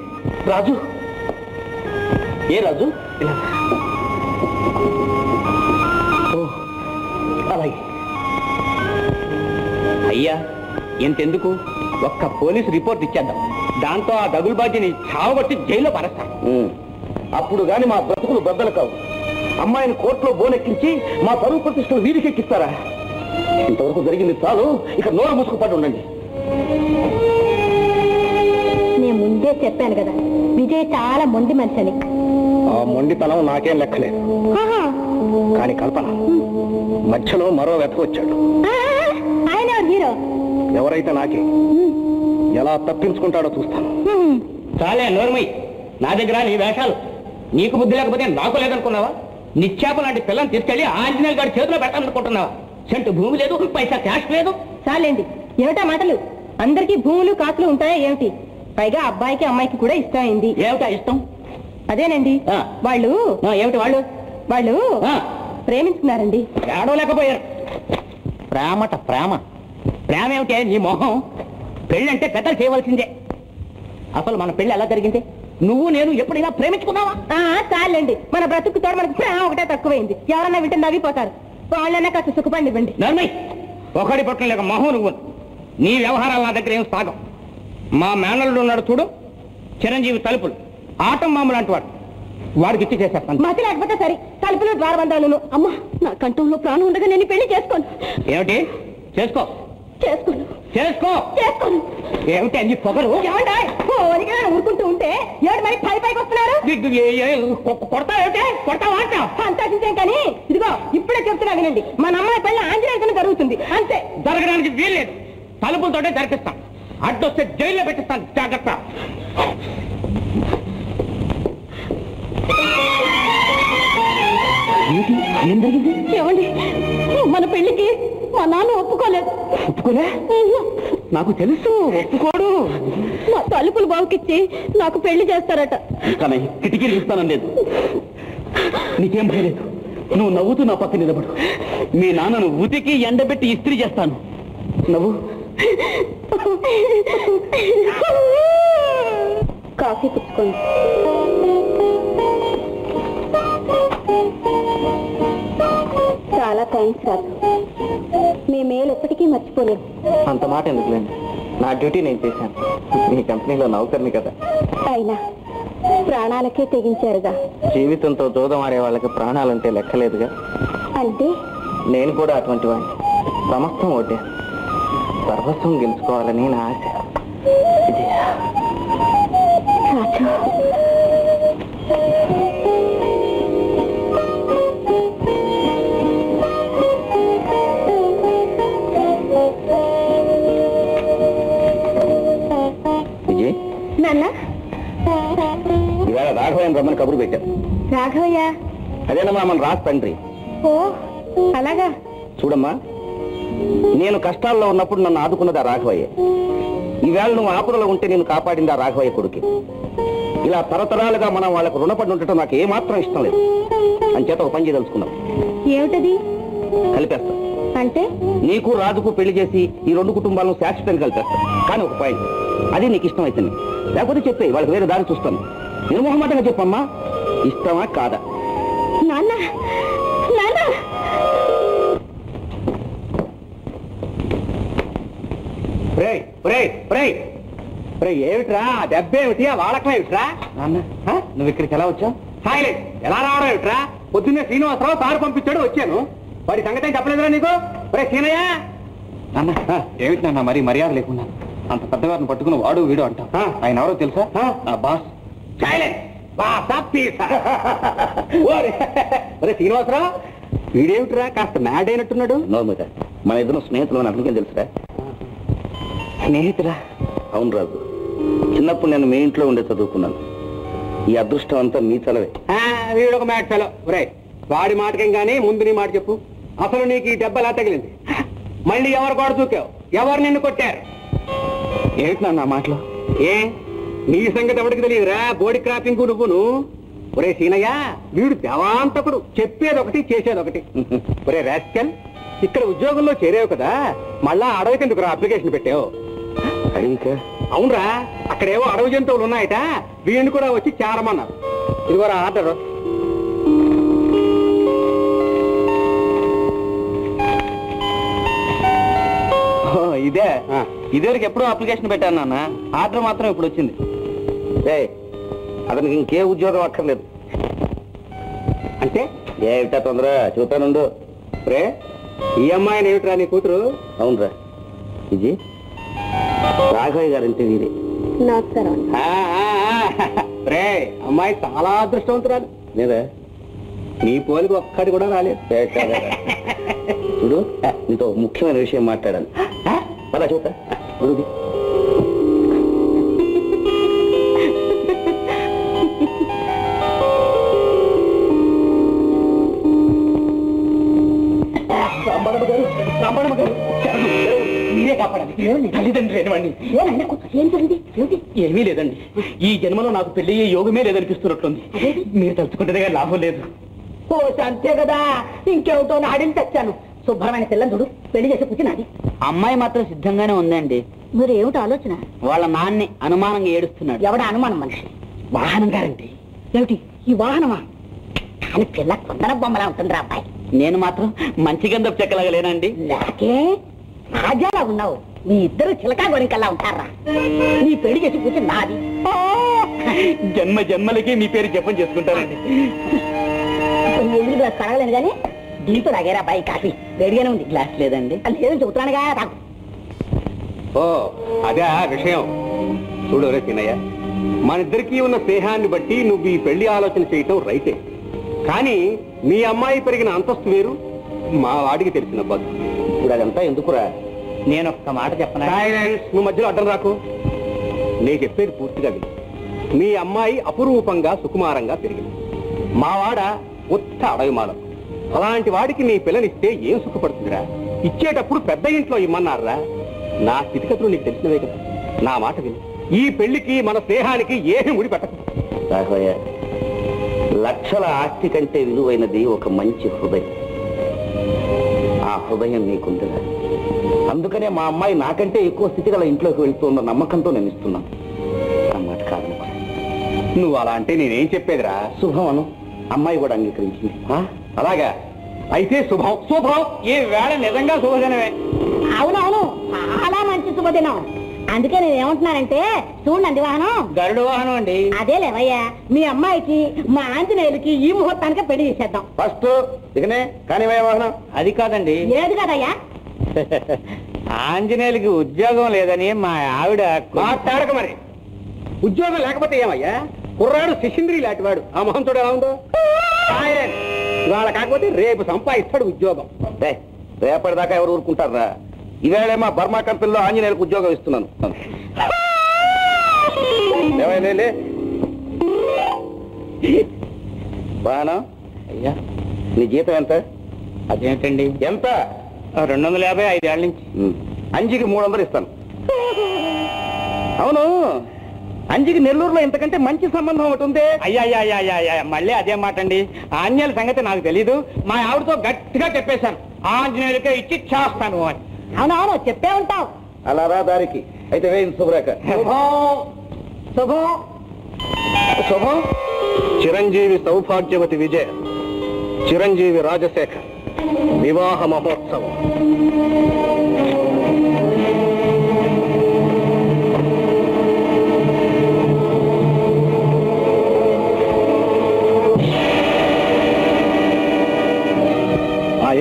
రాజు. ఏ రాజు? ఇలా. ఓ, అలాగే. అయ్యా ఎంతెందుకు ఒక్క పోలీస్ రిపోర్ట్ ఇచ్చేద్దాం. దాంతో ఆ దగులుబాజీని చావగొట్టి జైల్లో పరేస్తాం. అప్పుడు గాని మా బ్రతుకులు బద్దలు కావు. అమ్మాయిని కోర్టులో బోనెక్కించి మా పరువు ప్రతిష్టలు వీధికెక్కిస్తారా? ఇంతవరకు జరిగింది చాలు. ఇక నోరు మూసుకుపడి ఉండండి. నేను ముందే చెప్పాను కదా విజయ్ చాలా మొండి మనిషి అని మొండితనం నాకేం లెక్కలేదు. కానీ కల్పన మధ్యలో మరో వెతక వచ్చాడు. ఆయన ఎవరు హీరో ఎవరైతే నాకే ఎలా తప్పించుకుంటాడో చూస్తాను. చాలే నోర్మయ్య నా దగ్గర నీ వేషాలు. నీకు బుద్ధి లేకపోతే నాకు లేదనుకున్నావా? నిత్యాప లాంటి పిల్లని తీసుకెళ్ళి ఆంజనేయులు గారి చేతిలో పెట్టాలనుకుంటున్నావా? సెంటు భూమి లేదు పైసా క్యాష్ లేదు. చాలేండి. ఏమిటా మాటలు? అందరికీ భూములు కాసులు ఉంటాయా ఏమిటి? పైగా అబ్బాయికి అమ్మాయికి కూడా ఇష్టం అయింది ఏమిటా ఇష్టం? అదేనండి. వాళ్ళు ఏమిటి వాళ్ళు? వాళ్ళు ఆ, ప్రేమించుకున్నారండి. ఏడవలేకపోయారు ప్రేమట ప్రేమ. ప్రేమ ఏమిటే నీ మొహం? పెళ్ళంటే పెద్దలు చేయవలసిందే. అసలు మన పెళ్ళి ఎలా జరిగింది? నువ్వు నేను ఎప్పుడైనా ప్రేమించుకున్నావా? చాలండి. మన బ్రతుకు తోడు మనకు ప్రేమ ఒకటే తక్కువైంది. ఎవరన్నా వింటే నవ్విపోతారు. వాళ్ళన్నా కాస్త సుఖపండివ్వండి నర్మయ్ ఒకటి పట్టం లేక మొహం నువ్వు. నీ వ్యవహారాలు నా దగ్గర ఏం సాగం. మా మేనల్లుడు ఉన్నాడు చూడు. చిరంజీవి తలుపులు. ఆటం మామూలు లాంటి వాడు. వాడికి ఇచ్చి చేసేస్తాను. మతి లేకపోతే సరే తలుపులు ద్వారబంధాలను. అమ్మా నా కంఠంలో ప్రాణం ఉండగా నేను పెళ్ళి చేసుకోను. ఏమిటి? చేసుకో. చేసుకోను. చేసుకో. చేసుకోను. ఏమిటి అన్ని పొగరు? ఊరుకుంటూ ఉంటే ఏడు మరి పై పైకి వస్తున్నారు? కొడతా ఏమిటి? కొడతా వాట సంతోషించాం కానీ? ఇదిగో ఇప్పుడే చెప్తున్నా వినండి. మన అమ్మాయి పెళ్ళి ఆంజనేయులతో జరుగుతుంది. అంతే. జరగడానికి వీల్లేదు. తలుపులతోటే జరిపిస్తాం అడ్డొస్తే జైల్లో పెట్టిస్తాను. జాగ్రత్త. ఏమండి? మన పెళ్ళికి మా నాన్న ఒప్పుకోలేదు. ఒప్పుకోలే? నాకు తెలుసు ఒప్పుకోడు. మా తలుపులు బావుకిచ్చి నాకు పెళ్ళి చేస్తారట. కానీ కిటికీలు ఇస్తానని లేదు. నీకేం భయలేదు నువ్వు నవ్వుతూ నా పక్క నిలబడు. మీ నాన్నను ఉతికి ఎండబెట్టి ఇస్త్రీ చేస్తాను. నవ్వు. కాఫీ పుచ్చుకోండి. చాలా థ్యాంక్స్ రాజు మీ మేలు ఎప్పటికీ మర్చిపోలేదు. అంత మాట ఎందుకులేండి? నా డ్యూటీ నేను చేశాను. మీ కంపెనీలో నౌకర్ని కదా. అయినా ప్రాణాలకే తెగించారుగా. జీవితంతో దూదం ఆడే వాళ్ళకి ప్రాణాలంటే లెక్కలేదుగా. అంటే? నేను కూడా అటువంటి వాడిని. సమస్తం ఓటే. సర్వస్వం గెలుచుకోవాలని నా ఆశ. రాజు. రాఘవయ్య రమ్మని కబురు పెట్టారు. రాఘవయ్య? అదేనమ్మా మన రాజ్ తండ్రి. ఓ అలాగా? చూడమ్మా నేను కష్టాల్లో ఉన్నప్పుడు నన్ను ఆదుకున్నది రాఘవయ్య. ఈవేళ నువ్వు ఆపదలో ఉంటే నేను కాపాడింది రాఘవయ్య కొడుకి. ఇలా తరతరాలుగా మనం వాళ్ళకు రుణపడి ఉండటం నాకు ఏమాత్రం ఇష్టం లేదు. అంచేత ఒక పని చేయదలుచుకున్నాం ఏమిటది? కలిపేస్తా. అంటే? నీకు రాజుకు పెళ్ళి చేసి ఈ రెండు కుటుంబాలను శాశ్వతంగా కలిపేస్తా. కానీ ఒక పాయింట్. అది నీకు ఇష్టం అయితే లేకపోతే చెప్పే వాళ్ళకి వేరే దారి చూస్తాను. నిర్మోహమాటంగా చెప్పమ్మా. ఇష్టమా కాదా? నాన్న నాన్న! ఒరేయ్ ఒరేయ్ ఒరేయ్! ఒరేయ్ ఏమిట్రా? ఆ దెబ్బ ఏమిటి? ఆ వాడకం ఏమిట్రా? నాన్న నువ్వు ఇక్కడికి ఎలా వచ్చావు? సాయిలెంట్ ఎలా రావడం ఏమిట్రా? పొద్దున్నే శ్రీనివాసరావు కారు పంపించాడు వచ్చాను. వాడి సంగతి ఏం చెప్పలేదురా నీకు? ఒరే సీనయ్య! నాన్న ఏమిటి నాన్న మరి మర్యాద లేకుండా? అంత పెద్దవారిని పట్టుకుని వాడు వీడు అంటావు. ఆ. ఆయన ఎవరో తెలుసా? ఆ. నా బాస్. సైలెంట్ శ్రీనివాసరావు వీడేమిట్రా కాస్త మ్యాడ్ అయినట్టున్నాడు? నోర్మట మన ఇద్దరు స్నేహితులు అని అతనికేం తెలుసురా? స్నేహితురా అవును రాజు. చిన్నప్పుడు నేను మీ ఇంట్లో ఉండే చదువుకున్నాను. ఈ అదృష్టం అంతా మీ చలవే. వీడు ఒక మ్యాట్ ఫెలో. ఒరే వాడి మాటకేం కానీ ముందు నీ మాట చెప్పు. అసలు నీకు ఈ దెబ్బ ఎలా తగిలింది. మళ్ళీ ఎవరు కూడా దూకావు? ఎవరు నిన్ను కొట్టారు? నాన్న ఆ మాటలు? ఏ? నీ సంగతి ఎవరికి తెలియదురా? బోడి క్రాపింగ్ నువ్వును. ఒరే సీనయ్య వీడు దేవాంతకుడు. చెప్పేది ఒకటి చేసేది ఒకటి ఒరే రాస్కల్ ఇక్కడ ఉద్యోగంలో చేరావు కదా. మళ్ళా అడవికి ఎందుకు అప్లికేషన్ పెట్టావు? అవునరా అక్కడేవో అడవి జంతువులు ఉన్నాయట. వీడిని కూడా వచ్చి చేరమన్నారు. ఇదిగోరా ఆర్డర్. ఇదే. ఇదివరకు ఎప్పుడో అప్లికేషన్ పెట్టాను నాన్న. ఆర్డర్ మాత్రం ఇప్పుడు వచ్చింది. అతనికి ఇంకే ఉద్యోగం అక్కర్లేదు. అంటే? ఏమిటా తొందర చూతానుండు రే ఈ అమ్మాయిని ఏమిట్రా నీ కూతురు? అవునరా. ఇది రాఘవయ్య వీరే నమస్కారం ఆ, ఆ, ఆ. రే అమ్మాయి చాలా అదృష్టవంతురాలు. లేదా? నీ పోలికి ఒక్కడి కూడా రాలేదు? చూడు నీతో ముఖ్యమైన విషయం మాట్లాడాలి. అలా చూత ఏం జరిగింది? ఏమిటి? ఏమీ లేదండి. ఈ జన్మలో నాకు పెళ్ళి అయ్యే యోగమే లేదనిపిస్తున్నట్లుంది. మీరు తలుచుకుంటే లాభం లేదు. ఓ అంతే కదా. ఇంకేమిటో నాడిని తెచ్చాను. శుభ్రమైన పిల్లని చూడు. పెళ్ళి చేసి కూర్చున్నది అమ్మాయి మాత్రం సిద్ధంగానే ఉందండి. మరి ఏమిటి ఆలోచన? వాళ్ళ నాన్నే అనుమానంగా ఏడుస్తున్నాడు. ఎవడ అనుమానం మనిషి? వాహనం గారండి. ఏమిటి? ఈ వాహనమా? కానీ పిల్ల కొందన బొమ్మలా ఉంటుందిరా అబ్బాయి. నేను మాత్రం మంచి గంధపు చెక్కలాగా లేనండి. లేకే? రాజాలా ఉన్నావు? మీ ఇద్దరు చిలకా గొరికల్లా ఉంటారా? నీ పెళ్ళి చేసి కూర్చుని నాది. జన్మ జన్మలకి మీ పేరు జపం చేసుకుంటారండి. గ్లాస్ తాగలేను కానీ దీంతో తాగేరా అబ్బాయి కాఫీ? వేడిగానే ఉంది. గ్లాస్ లేదండి. అది లేదని చెబుతున్నానుగా తాగు. ఓ అదే ఆ విషయం. చూడు రే చిన్నయ్య మన ఇద్దరికీ ఉన్న స్నేహాన్ని బట్టి నువ్వు ఈ పెళ్ళి ఆలోచన చేయటం రైతే కానీ మీ అమ్మాయి పెరిగిన అంతస్తు వేరు మా వాడికి తెలిసిన బతు ఇప్పుడు అదంతా ఎందుకురా? నేను ఒక్క మాట చెప్పనా? నువ్వు మధ్యలో అడ్డం రాకు. నేను చెప్పేది పూర్తిగా విను. మీ అమ్మాయి అపురూపంగా సుకుమారంగా పెరిగింది. మా వాడ ఉత్త అడవిమాలం అలాంటి వాడికి నీ పిల్లనిస్తే ఏం సుఖపడుతుందిరా? ఇచ్చేటప్పుడు పెద్ద ఇంట్లో ఇమ్మన్నారా? నా స్థితిగతులు నీకు తెలిసినవే కదా. నా మాట విను. ఈ పెళ్ళికి మన స్నేహానికి ఏమి ముడి పెట్టకు. రాఘవయ్య లక్షల ఆస్తి కంటే విలువైనది ఒక మంచి హృదయం. ఆ హృదయం నీకుందిరా. అందుకనే మా అమ్మాయి నాకంటే ఎక్కువ స్థితి గల ఇంట్లోకి వెళ్తున్న నమ్మకంతో నేను ఇస్తున్నాను అన్నమాట కాదు నువ్వు అలా అంటే నేనేం చెప్పేదిరా? శుభం అను. అమ్మాయి కూడా అంగీకరించింది. ఆ? అలాగా? అయితే శుభం. శుభం. ఈ వేళ నిజంగా శుభదినమే. అవునవును. చాలా మంచి శుభదినం. అందుకే నేను ఏమంటున్నానంటే చూడండి వాహనం. గరుడు వాహనం అండి. అదే లేవయ్యా. మీ అమ్మాయికి మా ఆంజనేయులకి ఈ ముహూర్తానికి పెళ్ళి చేసేద్దాం. ఫస్ట్ ఇకనే కానీ వాహనం. అది కాదండి. లేదు కదయ్యా? ఆంజనేయులకి ఉద్యోగం లేదని మా ఆవిడ మాట్లాడక మరి. ఉద్యోగం లేకపోతే ఏమయ్యా? కుర్రాడు శిశింద్రి లాంటివాడు ఆ మహంతుడు ఎలా ఉందో. ఇవాళ కాకపోతే రేపు సంపాదిస్తాడు ఉద్యోగం. రేపటిదాకా ఎవరు ఊరుకుంటారా? ఈవేళ మా బర్మా కంపెనీలో ఆంజనేయులకు ఉద్యోగం ఇస్తున్నాను. లే. బానా? అయ్యా. నీ జీతం ఎంత? అదేంటండి? ఎంత? రెండు వందల యాభై ఐదేళ్ళ నుంచి. అంజికి మూడు వందలు ఇస్తాను. అవును. అంజికి నెల్లూరులో ఇంతకంటే మంచి సంబంధం ఒకటి ఉంది. అయ్యా మళ్ళీ అదే మాట అండి ఆంజనేయుల సంగతి నాకు తెలీదు మా ఆవిడతో గట్టిగా చెప్పేశాను ఆంజనేయులకే ఇచ్చి చేస్తాను అని అవునవును చెప్పే ఉంటావు అలా రా దారికి అయితే వేయింది శుభ్రేఖ శుభం శుభం చిరంజీవి సౌభాగ్యవతి విజయ చిరంజీవి రాజశేఖర్ వివాహ మహోత్సవం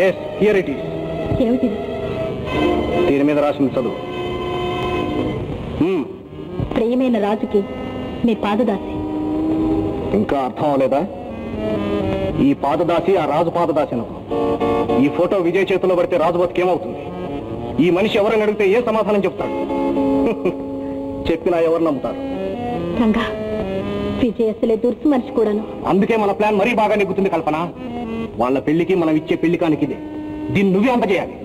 yes ah, here it is దీని మీద రాసిన చదువు. Hmm. ప్రియమైన రాజుకి మీ పాదదాసి. ఇంకా అర్థం అవలేదా? ఈ పాదదాసి ఆ రాజు పాదదాసి అనుకో. ఈ ఫోటో విజయ్ చేతిలో పడితే రాజు బతికేమవుతుంది ఈ మనిషి ఎవరైనా అడిగితే ఏ సమాధానం చెప్తాడు? చెప్పినా ఎవరు నమ్ముతారు? రంగా విజయ్ అసలే దుర్సు మనిషి కూడాను. అందుకే మన ప్లాన్ మరీ బాగా నెగ్గుతుంది కల్పన. వాళ్ళ పెళ్ళికి మనం ఇచ్చే పెళ్ళి కానికి ఇదే. దీన్ని నువ్వే అందజేయాలి.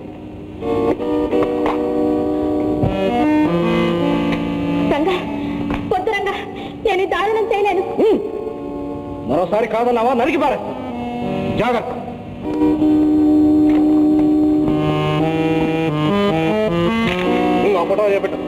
రంగా పొద్దు రంగా నేను ఈ దారుణం చేయలేను. మరోసారి కాదన్నావా? నరికి పారేస్తా. జాగ్రత్త. నువ్వు ఆ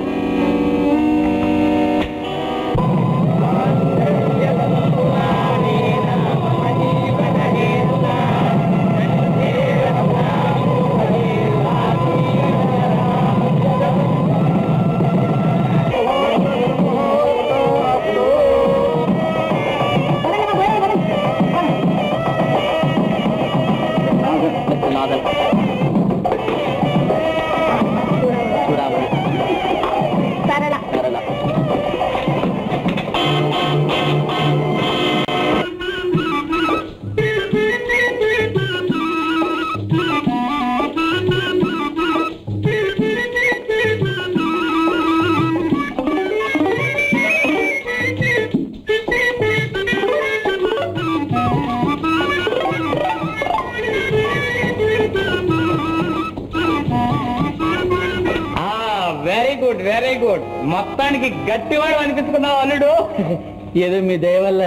ఏదో మీ దయవల్ల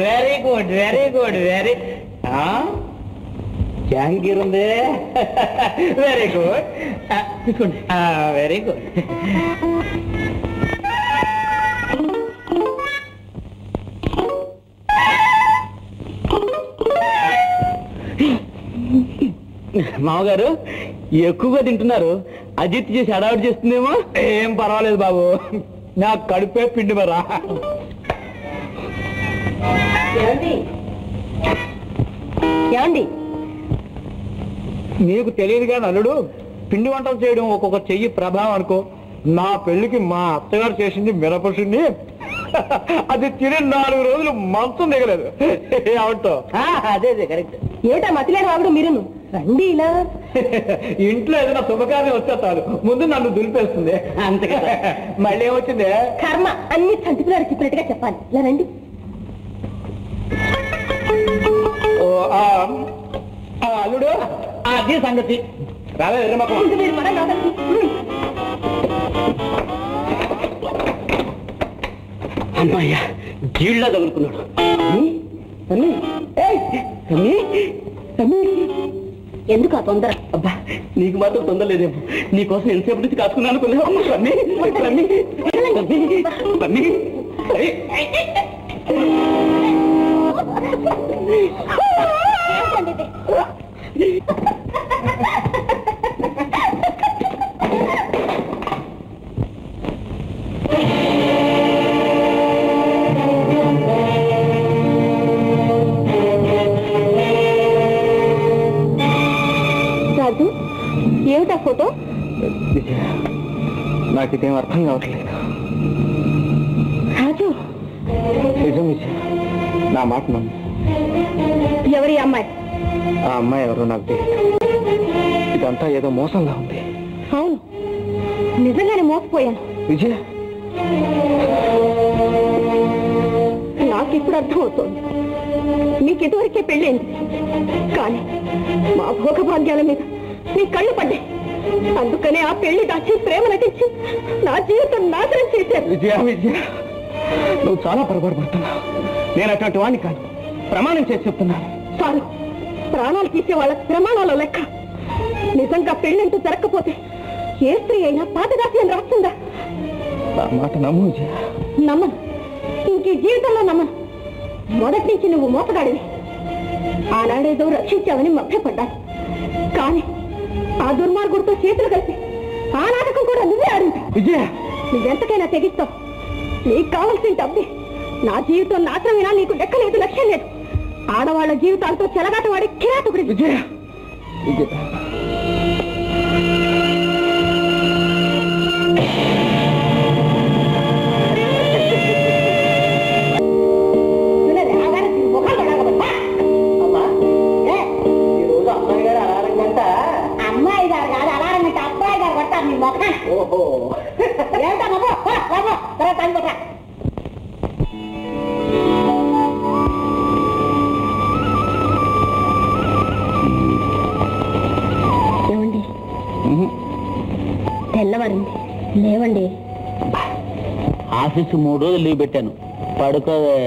very good very good very Jangir ఉంది. వెరీ గుడ్ తీసుకోండి. వెరీ గుడ్ మామగారు ఎక్కువగా తింటున్నారు. అజిత్ చేసి అడావిడ్ చేస్తుందేమో. ఏం పర్వాలేదు బాబు. నా కడుపే పిండి మరా. ఏమండి? నీకు తెలియదు కానీ అల్లుడు పిండి వంటలు చేయడం ఒక్కొక్క చెయ్యి ప్రభావం అనుకో. నా పెళ్ళికి మా అత్తగారు చేసింది మిరపసుని అది తిని నాలుగు రోజులు మంచం దిగలేదు. ఏమంటావు? అదే అదే కరెక్ట్. ఏమిటా మతిలేని వాగుడు మీరును? రండి ఇలా ఇంట్లో ఏదైనా శుభకార్యం వస్తే చాలు. ముందు నన్ను దులిపేస్తుంది. అంతే కదా. మళ్ళీ ఏమొచ్చింది? కర్మ అన్ని చంటిపిల్లలు చెప్పినట్టుగా చెప్పాలి. ఇలా రండి. ఓ, ఆ, ఆ, అల్లుడు? అది సంగతి. రావే ఎర్రమకం ఇంక మీరు మన కాదండి అమ్మాయ్యా జీళ్ళ తగులుకున్నాడు తమ్మి. ఏయ్, తమ్మి తమ్మి. ఎందుకు ఆ తొందర? అబ్బా నీకు మాత్రం తొందర లేదేమో. నీకోసం ఎంతసేపు నుంచి కాసుకున్నాను అనుకున్నావు? నాకు ఇదేం అర్థం కావట్లేదు. రాజు! నిజం నా మాట నమ్ము. ఎవరి అమ్మాయి? ఆ అమ్మాయి ఎవరో నాకు తెలియదు ఇదంతా ఏదో మోసంగా ఉంది. అవును. నిజంగానే మోసపోయాను. విజయ! నాకు ఇప్పుడు అర్థమవుతోంది. నీకు ఇదివరకే పెళ్ళైంది. కానీ మా భోగభాగ్యాల మీద నీ కళ్ళు పడ్డాయి. అందుకనే ఆ పెళ్ళి దాచి ప్రేమ నటించి నా జీవితం నాశనం చేశారు. విజయ విజయ నువ్వు చాలా పొరపాటు పడుతున్నావు నేను అటువంటి వాడిని కాదు. ప్రమాణం చేసి చెప్తున్నాను. చాలు ప్రాణాలు తీసే వాళ్ళ ప్రమాణాల లెక్క. నిజంగా పెళ్ళంటూ జరగకపోతే ఏ స్త్రీ అయినా పాతదాసి అని రాస్తుందా? నా మాట నమ్ము నమ్మను. ఇంక జీవితంలో నమ్మను. మొదటి నుంచి నువ్వు మోసగాడివి. ఆనాడేదో రక్షించావని మభ్యపడ్డాను. కానీ ఆ దుర్మార్గుడితో చేతులు కలిపి ఆ నాటకం కూడా నువ్వే ఆడింటావు విజయ! నువ్వెంతకైనా తెగిస్తావు. నీకు కావాల్సిన డబ్బే నా జీవితం నాశనమైనా నీకు లెక్కలేదు లక్ష్యం లేదు. ఆడవాళ్ళ జీవితాలతో చెలగాటవాడి కిరాతకుడి విజయ! విజయ! ఓహో. ఏమిటా బాబు? బాబు తర్వాత టైం కొట్టా ఏమండి? తెల్లవారింది. లేవండి. ఆఫీస్ మూడు రోజులు లీవ్ పెట్టాను. పడుకోవే.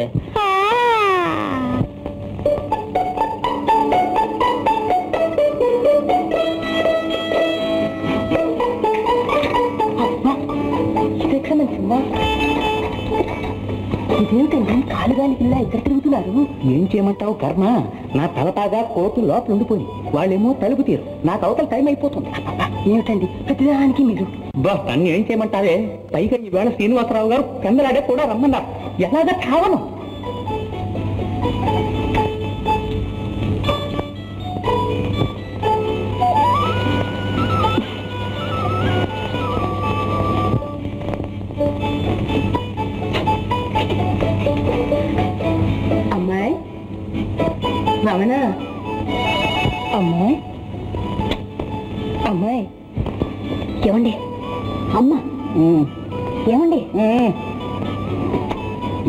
కాలుగానికి ఇలా ఇక్కడ తిరుగుతున్నారు. ఏం చేయమంటావు కర్మ? నా తలపాగా కోర్టు లోపల ఉండిపోయింది వాళ్ళేమో తలుపు తీరు. నాకు అవతల టైం అయిపోతుంది. ఏమిటండి? ప్రతిదానికి మీరు. బా నన్ను ఏం చేయమంటావే? పైగా ఈవేళ శ్రీనివాసరావు గారు కందలాడే కూడా రమ్మన్నారు. ఎలాగా కావను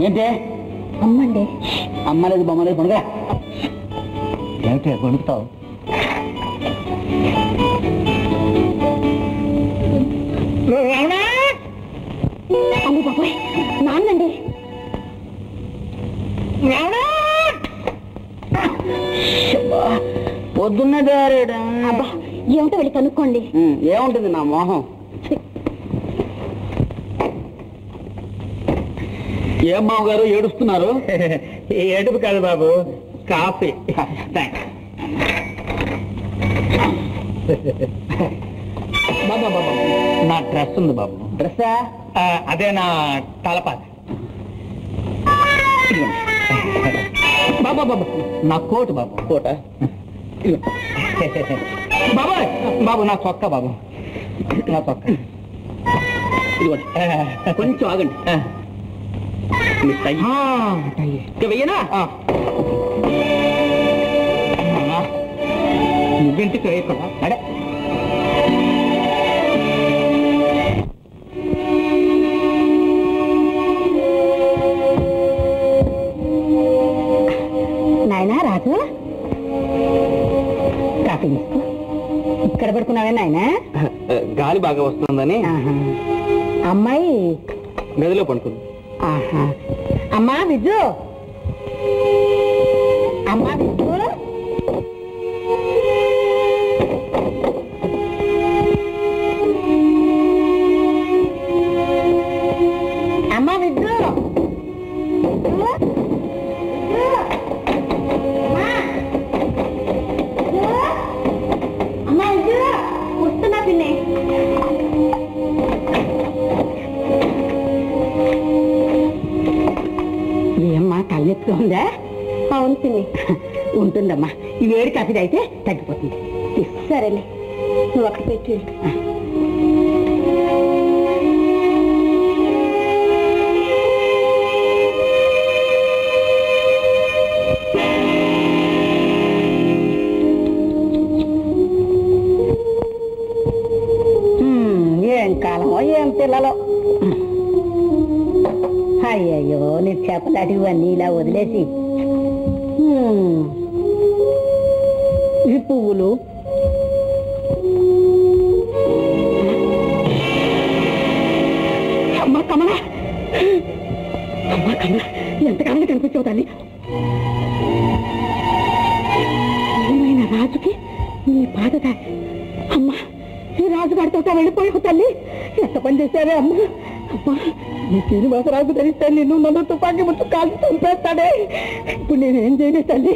ఏంటే? అమ్మండి. అమ్మలేదు బొమ్మలేదు పండుగ. ఏమిటి కొనుక్కుతావు అమ్మ బాబాయ్ నాన్నండి. పొద్దున్న గారేడా అబ్బా ఏమిటో వెళ్ళి కనుక్కోండి. ఏముంటుంది నా మోహం? ఏం బాబు గారు ఏడుస్తున్నారు? ఏడుపు కాదు బాబు కాఫీ. బాబా బాబా నా డ్రెస్ ఉంది బాబు. డ్రెస్సా? ఆ, అదే నా తలపాత. బాబా బాబా నా కోటు బాబు. కోట? బాబు బాబు నా చొక్క బాబు. నా చొక్క. కొంచెం ఆగండి. వెయ్యనా? నువ్వెందుకు వేయకుండా అడే నాయనా రాజు? కాఫీ తీసుకో. ఇక్కడ పడుకున్నావే నాయనా? గాలి బాగా వస్తుందని. అమ్మాయి? గదిలో పడుకుంది. ఆహా అమ్మా విజు ఇప్పుడు నేనేం చేయలే తల్లి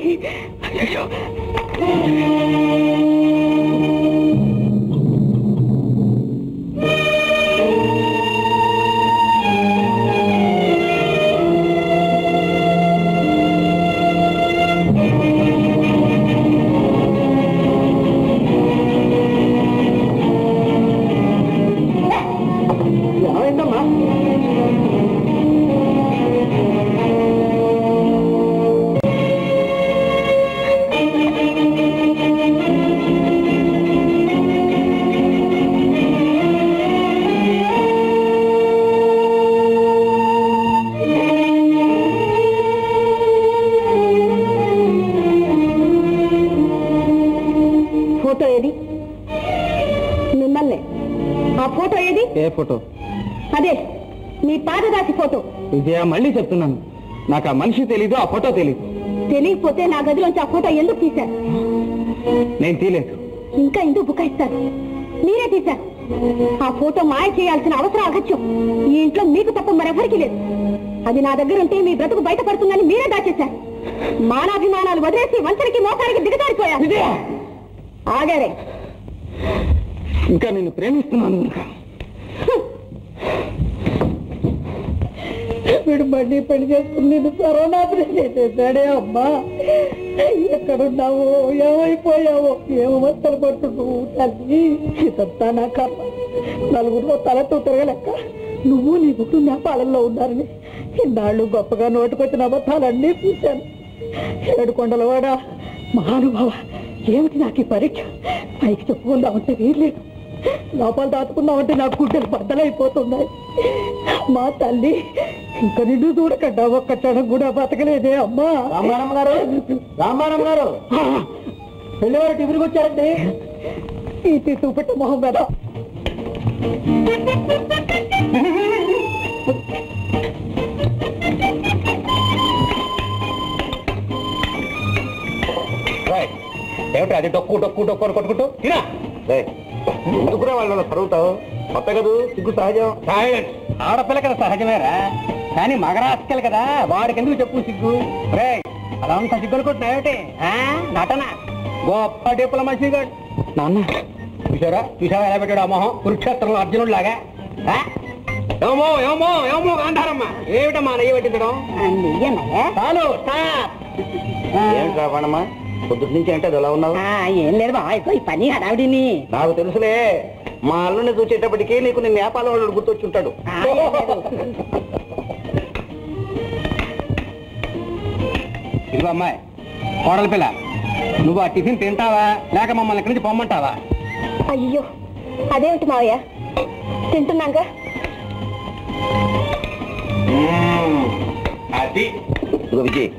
అయ్యో ఆ మనిషి తెలీదు ఆ ఫోటో తెలీదు. తెలియకపోతే నా గదిలోంచి ఆ ఫోటో ఎందుకు తీశారు? నేను తీలేదు. ఇంకా ఎందుకు బుకాయిస్తారు మీరే తీశారు. ఆ ఫోటో మాయ చేయాల్సిన అవసరం అగత్యం. ఈ ఇంట్లో మీకు తప్ప మరెవరికి లేదు. అది నా దగ్గర ఉంటే మీ బ్రతుకు బయటపడుతుందని మీరే దాచేశారు. మానాభిమానాలు వదిలేసి వంచరికి మోసానికి దిగజారిపోయారు. ఆగారే. ఇంకా నేను ప్రేమిస్తున్నాను ఇంకా పెళ్ళి చేసుకుని నేను సర్వనాశనం చేసేసాడే అమ్మా. ఎక్కడున్నావో ఏమైపోయావో ఏమవస్థలు పడుతున్నావు తల్లి? ఇదంతా నా కర్మ. నలుగురిలో తలతో తిరగలేక నువ్వు నీ కుటుంబ నేపాళంలో ఉన్నారని ఇన్నాళ్ళు గొప్పగా నోటుకొచ్చిన అబద్ధాలన్నీ పూశాను ఏడుకొండలవాడ మహానుభావ ఏమిటి నాకు ఈ పరీక్ష? పైకి చెప్పుకుందామంటే వీల్లేదు లోపల దాచుకుందామంటే నాకు గుడ్డలు బద్దలైపోతున్నాయి. మా తల్లి ఇంకా నిన్ను చూడకుండా ఒక్క క్షణం కూడా బతకలేదే అమ్మా. రామారాం గారు రామారాం గారు. పెళ్ళివారు టిఫిన్కి వచ్చారండి ఈ తిట్టు పెట్ట మొహం మీద. ఏమిటి అది డొక్కు డొక్కు డొక్కు అని కొట్టుకుంటూ? తినా. ఎందుకురా వాళ్ళు పరుగుతావు కొత్త కదూ? సిగ్గు సహజం. సహజం. ఆడపిల్ల కదా సహజమేరా? కానీ మగరాస్కెల్ కదా వాడికి ఎందుకు చెప్పు సిగ్గు? రే అదంతా సిగ్గు అనుకుంటున్నావు ఏమిటి? ఆ? నటన. గొప్ప డిప్లొమసీ గాడు నాన్న చూసారా చూసావా ఎలా పెట్టాడు ఆ మొహం? కురుక్షేత్రంలో అర్జునుడు లాగా? ఏమో ఏమో ఏమో గాంధారమ్మ. ఏమిటమ్మా నెయ్యి పెట్టించడం? చాలు ఏమిటి రావణమ్మా పొద్దుటి నుంచి అంటే అది ఎలా ఉన్నావు? ఏం లేదు బా ఈ పని హడావిడిని. నాకు తెలుసులే. మా అల్లుని చూసేటప్పటికి నీకు నీ నేపాల వాళ్ళు గుర్తొచ్చి ఇదిగో అమ్మాయి కోడల పిల్ల నువ్వు ఆ టిఫిన్ తింటావా? లేక మమ్మల్ని ఇక్కడి నుంచి పొమ్మంటావా? అయ్యో అదేమిటి మావయ్య? తింటున్నాగా? అది. ఇదిగో విజయ్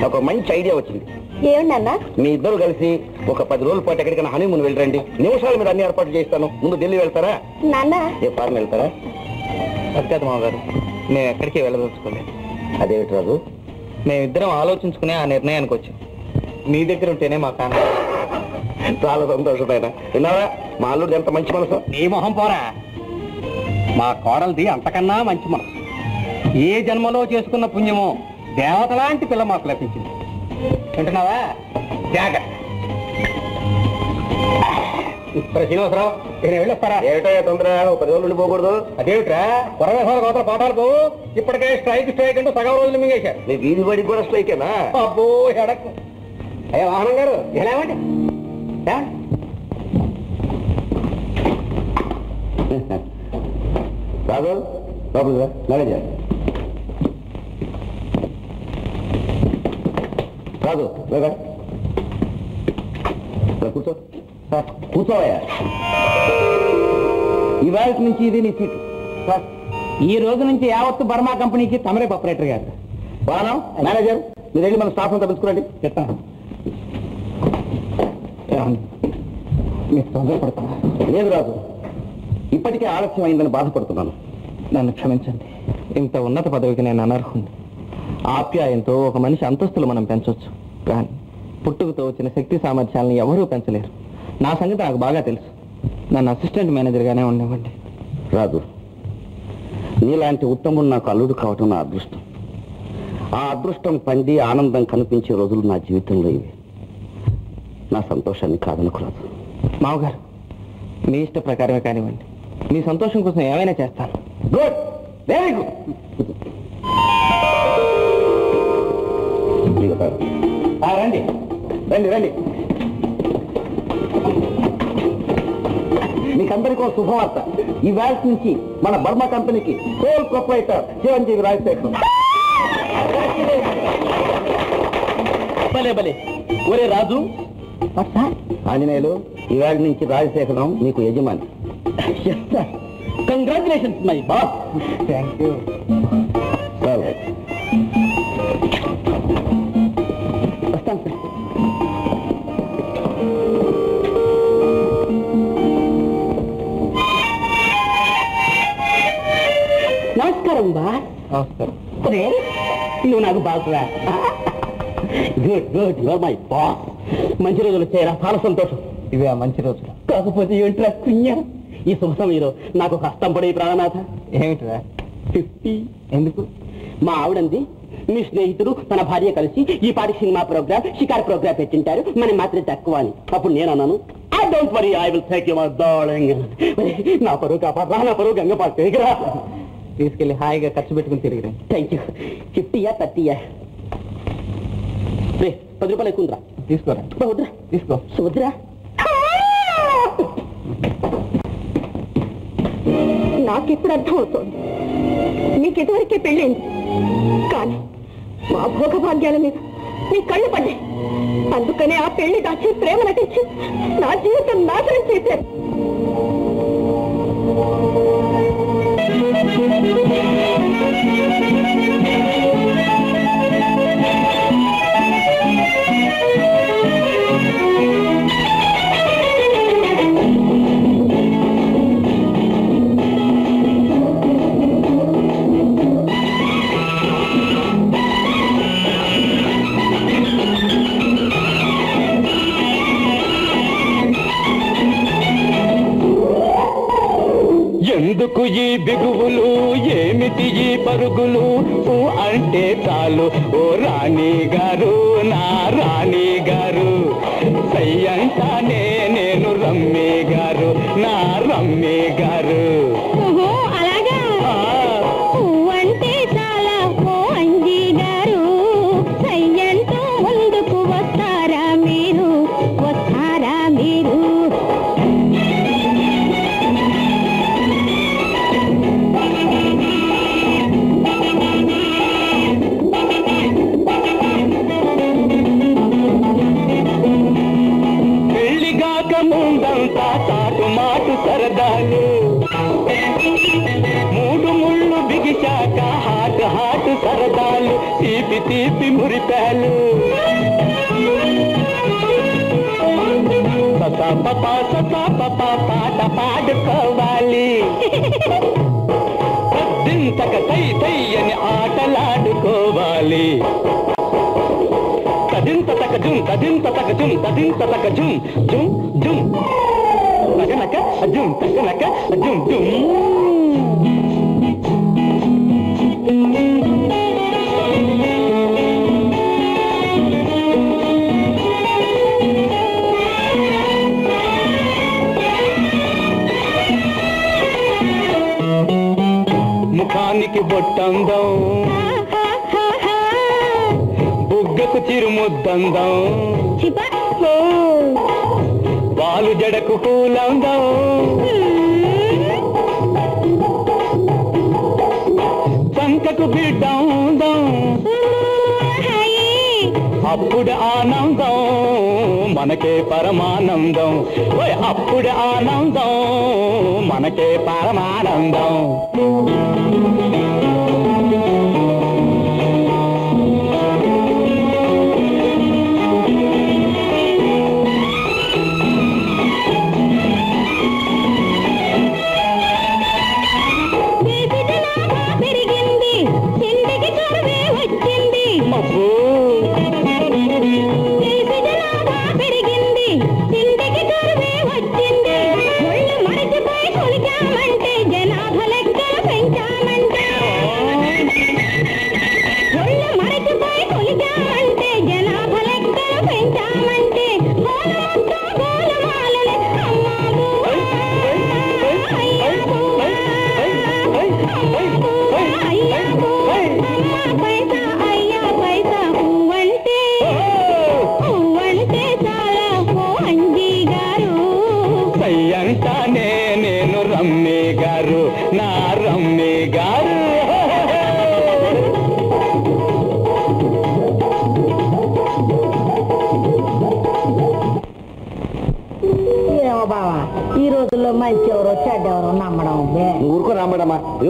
నాకు ఒక మంచి ఐడియా వచ్చింది. ఏమిటి అన్న? మీ ఇద్దరు కలిసి ఒక పది రోజుల పాటు ఎక్కడికైనా హనీమూన్ వెళ్ళరండి. నిమిషాల మీద అన్ని ఏర్పాటు చేస్తాను ముందు ఢిల్లీ వెళ్తారా? నాన్న? ఏ ఫారెన్ వెళ్తారా? అది కాదు మామగారు మేము ఎక్కడికి వెళ్ళదలుచుకోలేదు. అదేమిటి రాజు? మేమిద్దరం ఆలోచించుకునే ఆ నిర్ణయానికి వచ్చాం. మీ దగ్గర ఉంటేనే మా కాన చాలా సంతోషమైన విన్నావా? మా అల్లుడు ఎంత మంచి మనసు. నీ మొహం పోరా. మా కోడలది అంతకన్నా మంచి మనసు. ఏ జన్మలో చేసుకున్న పుణ్యమో దేవత లాంటి పిల్ల మాకు లభించింది. వింటున్నావా? జాగ్రత్త. శ్రీనివాసరావు నేను వెళ్ళొస్తారా ఏమిటో తొందర? పది రోజులు ఉండిపోకూడదు అదేమిట్రా? కొరవేశ్వర కోతల పాఠాలు పోవు. ఇప్పటికే స్ట్రైక్ స్ట్రైక్ అంటూ సగం రోజులు మింగేశారు. నీ వీధి బడికి కూడా స్ట్రైకేనా? అబ్బో ఎడకు. అయ్యా వాహనం గారు ఎలా ఏమండి? ఏమండి? రాజు లోపలికి రా. కూర్చోవయ్యా. ఇవాళ నుంచి ఇది నీ సీటు. ఈ రోజు నుంచి యావత్తు బర్మా కంపెనీకి తమరే ఆపరేటర్ గారు. బాణం మేనేజర్ మీరు వెళ్ళి మన స్టాఫ్ అంతా పిలుచుకురండి చెప్తాను. ఏమండి? మీకు తొందరపడుతున్నా లేదు రాజు ఇప్పటికే ఆలస్యం అయిందని బాధపడుతున్నాను. నన్ను క్షమించండి. ఇంత ఉన్నత పదవికి నేను అనర్హుంది ఆప్యాయంతో ఒక మనిషి అంతస్తులు మనం పెంచవచ్చు కానీ పుట్టుకతో వచ్చిన శక్తి సామర్థ్యాలను ఎవరూ పెంచలేరు. నా సంగతి నాకు బాగా తెలుసు. నన్ను అసిస్టెంట్ మేనేజర్గానే ఉండేవ్వండి రాజు నీలాంటి ఉత్తముడు నాకు అల్లుడు కావటం నా అదృష్టం. ఆ అదృష్టం పండి ఆనందం కనిపించే రోజులు నా జీవితంలో ఇవి. నా సంతోషాన్ని కాదనుకు రాజు. మావగారు మీ ఇష్ట ప్రకారమే కానివ్వండి. మీ సంతోషం కోసం ఏమైనా చేస్తాను. గుడ్! వెరీ గుడ్ రండి. రండి రండి. మీకందరికీ ఒక శుభవార్త. ఈ వ్యాల్స్ నుంచి మన బర్మా కంపెనీకి సోల్ ప్రొపరేటర్ చిరంజీవి రాజశేఖర్ భలే భలే. ఒరే రాజు. ఆంజనేయులు ఈ వేళ నుంచి రాజశేఖరం మీకు యజమాని. Congratulations my boss thank you నువ్వు నాకు బాసురా good good your my boss. మంచి రోజులు వచ్చాయరా చాలా సంతోషం. ఇవే ఆ మంచి రోజులు. కాకపోతే ఏంట్రా కుయ్య? ఈ శుభ సమయంలో నాకు ఒక హస్తం పడే ప్రాణనాథ. ఏమిటిరా? ఫిఫ్టీ. ఎందుకు? మా ఆవిడంది మీ స్నేహితుడు తన భార్య కలిసి ఈ పాటి సినిమా ప్రోగ్రామ్ షికార్ ప్రోగ్రామ్ పెట్టింటారు. మనం మాత్రం తక్కువ అని. అప్పుడు నేను అన్నాను I don't worry I will take your darling నా పరువు కాపాడరా నా పరువు గంగ పాటేగరా తీసుకెళ్ళి హాయిగా ఖర్చు పెట్టుకుని తిరిగిరా. థ్యాంక్ యూ ఫిఫ్టీయా థర్టీయా రే పది రూపాయలు ఎక్కువ తీసుకోరా. వద్దురా. తీసుకో. వద్దురా నాకిప్పుడు అర్థం అవుతోంది. నీకు ఇదివరకే పెళ్ళింది. కానీ మా భోగభాగ్యాల మీద నీ కళ్ళు పడ్డాయి. అందుకనే ఆ పెళ్ళి దాచి ప్రేమ నటించి నా జీవితం నాశనం చేశారు. బిగువులు ఏమిటి ఈ పరుగులు? అంటే చాలు. ఓ రాణి గారు నా రాణి గారు సై అంటానే నేను రమ్మి గారు నా రమ్మి గారు ససా పపా ససా పాట పాడుకోవాలి. పద్దింతక తై తై అని ఆటలాడుకోవాలి. తదింత తక జుం తదింత తక జుం తదింత తక జుం జుం జుం. తగనక జుం తగనక నక జుం జుం. బొట్టందం. బుగ్గకు చిరుముద్దందం. చిప పాలు జడకు పూలందం చంకకు బిడ్డందం అప్పుడు ఆనందం మనకే పరమానందం. ఓయ్ అప్పుడు ఆనందం మనకే పరమానందం.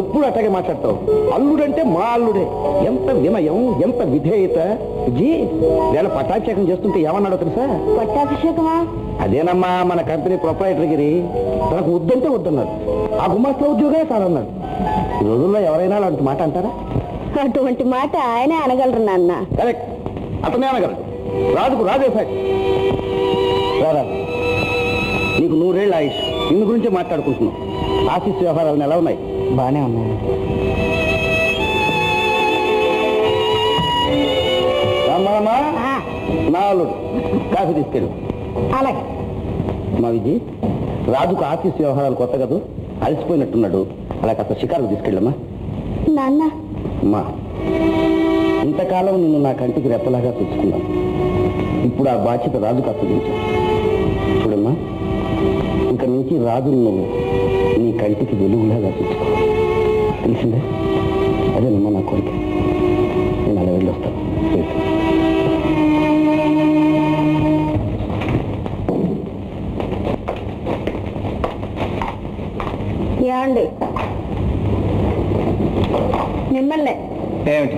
ఎప్పుడు అట్టగే మాట్లాడతావు? అల్లుడంటే మా అల్లుడే. ఎంత వినయం ఎంత విధేయత. జీ వేళ పట్టాభిషేకం చేస్తుంటే ఏమన్నాడో తెలుసా? పట్టాభిషేకమా? అదేనమ్మా మన కంపెనీ ప్రొపరేటర్ గిరి తనకు వద్దంటే వద్దన్నాడు. ఆ గుమాస్తా ఉద్యోగమే కాదన్నాడు. ఈ రోజుల్లో ఎవరైనా అలాంటి మాట అంటారా? అటువంటి మాట ఆయనే అనగలరు నాన్న. కరెక్ట్ అతనే అనగలడు. రాజుకు రాజే ఫ్యాక్ట్ రారా నీకు నూరేళ్ళు ఆయుష్. ఇందు గురించే మాట్లాడుకుంటున్నాం. ఆఫీస్ వ్యవహారాలను ఎలా ఉన్నాయి? బానే ఉన్నాయి. రామ్మా నా అల్లుడు. కాఫీ తీసుకెళ్ళు. అలాగే. మా విజయ్ రాజుకు ఆఫీస్ వ్యవహారాలు కొత్త కదా? అలసిపోయినట్టున్నాడు. అలా కాస్త షికారుకు తీసుకెళ్ళమ్మా. నాన్న. అమ్మా ఇంతకాలం నిన్ను నా కంటికి రెప్పలాగా చూసుకున్నాను. ఇప్పుడు ఆ బాధ్యత రాజుకు అప్పగించు. చూడమ్మా ఇక నుంచి రాజు నువ్వు నీ కంటికి వెలుగులాగా చూసుకో తెలిసిందే? అదేనమ్మా నా కోరిక. నేను అలా వెళ్ళొస్తాను. ఏమండి మిమ్మల్నే. ఏమిటి?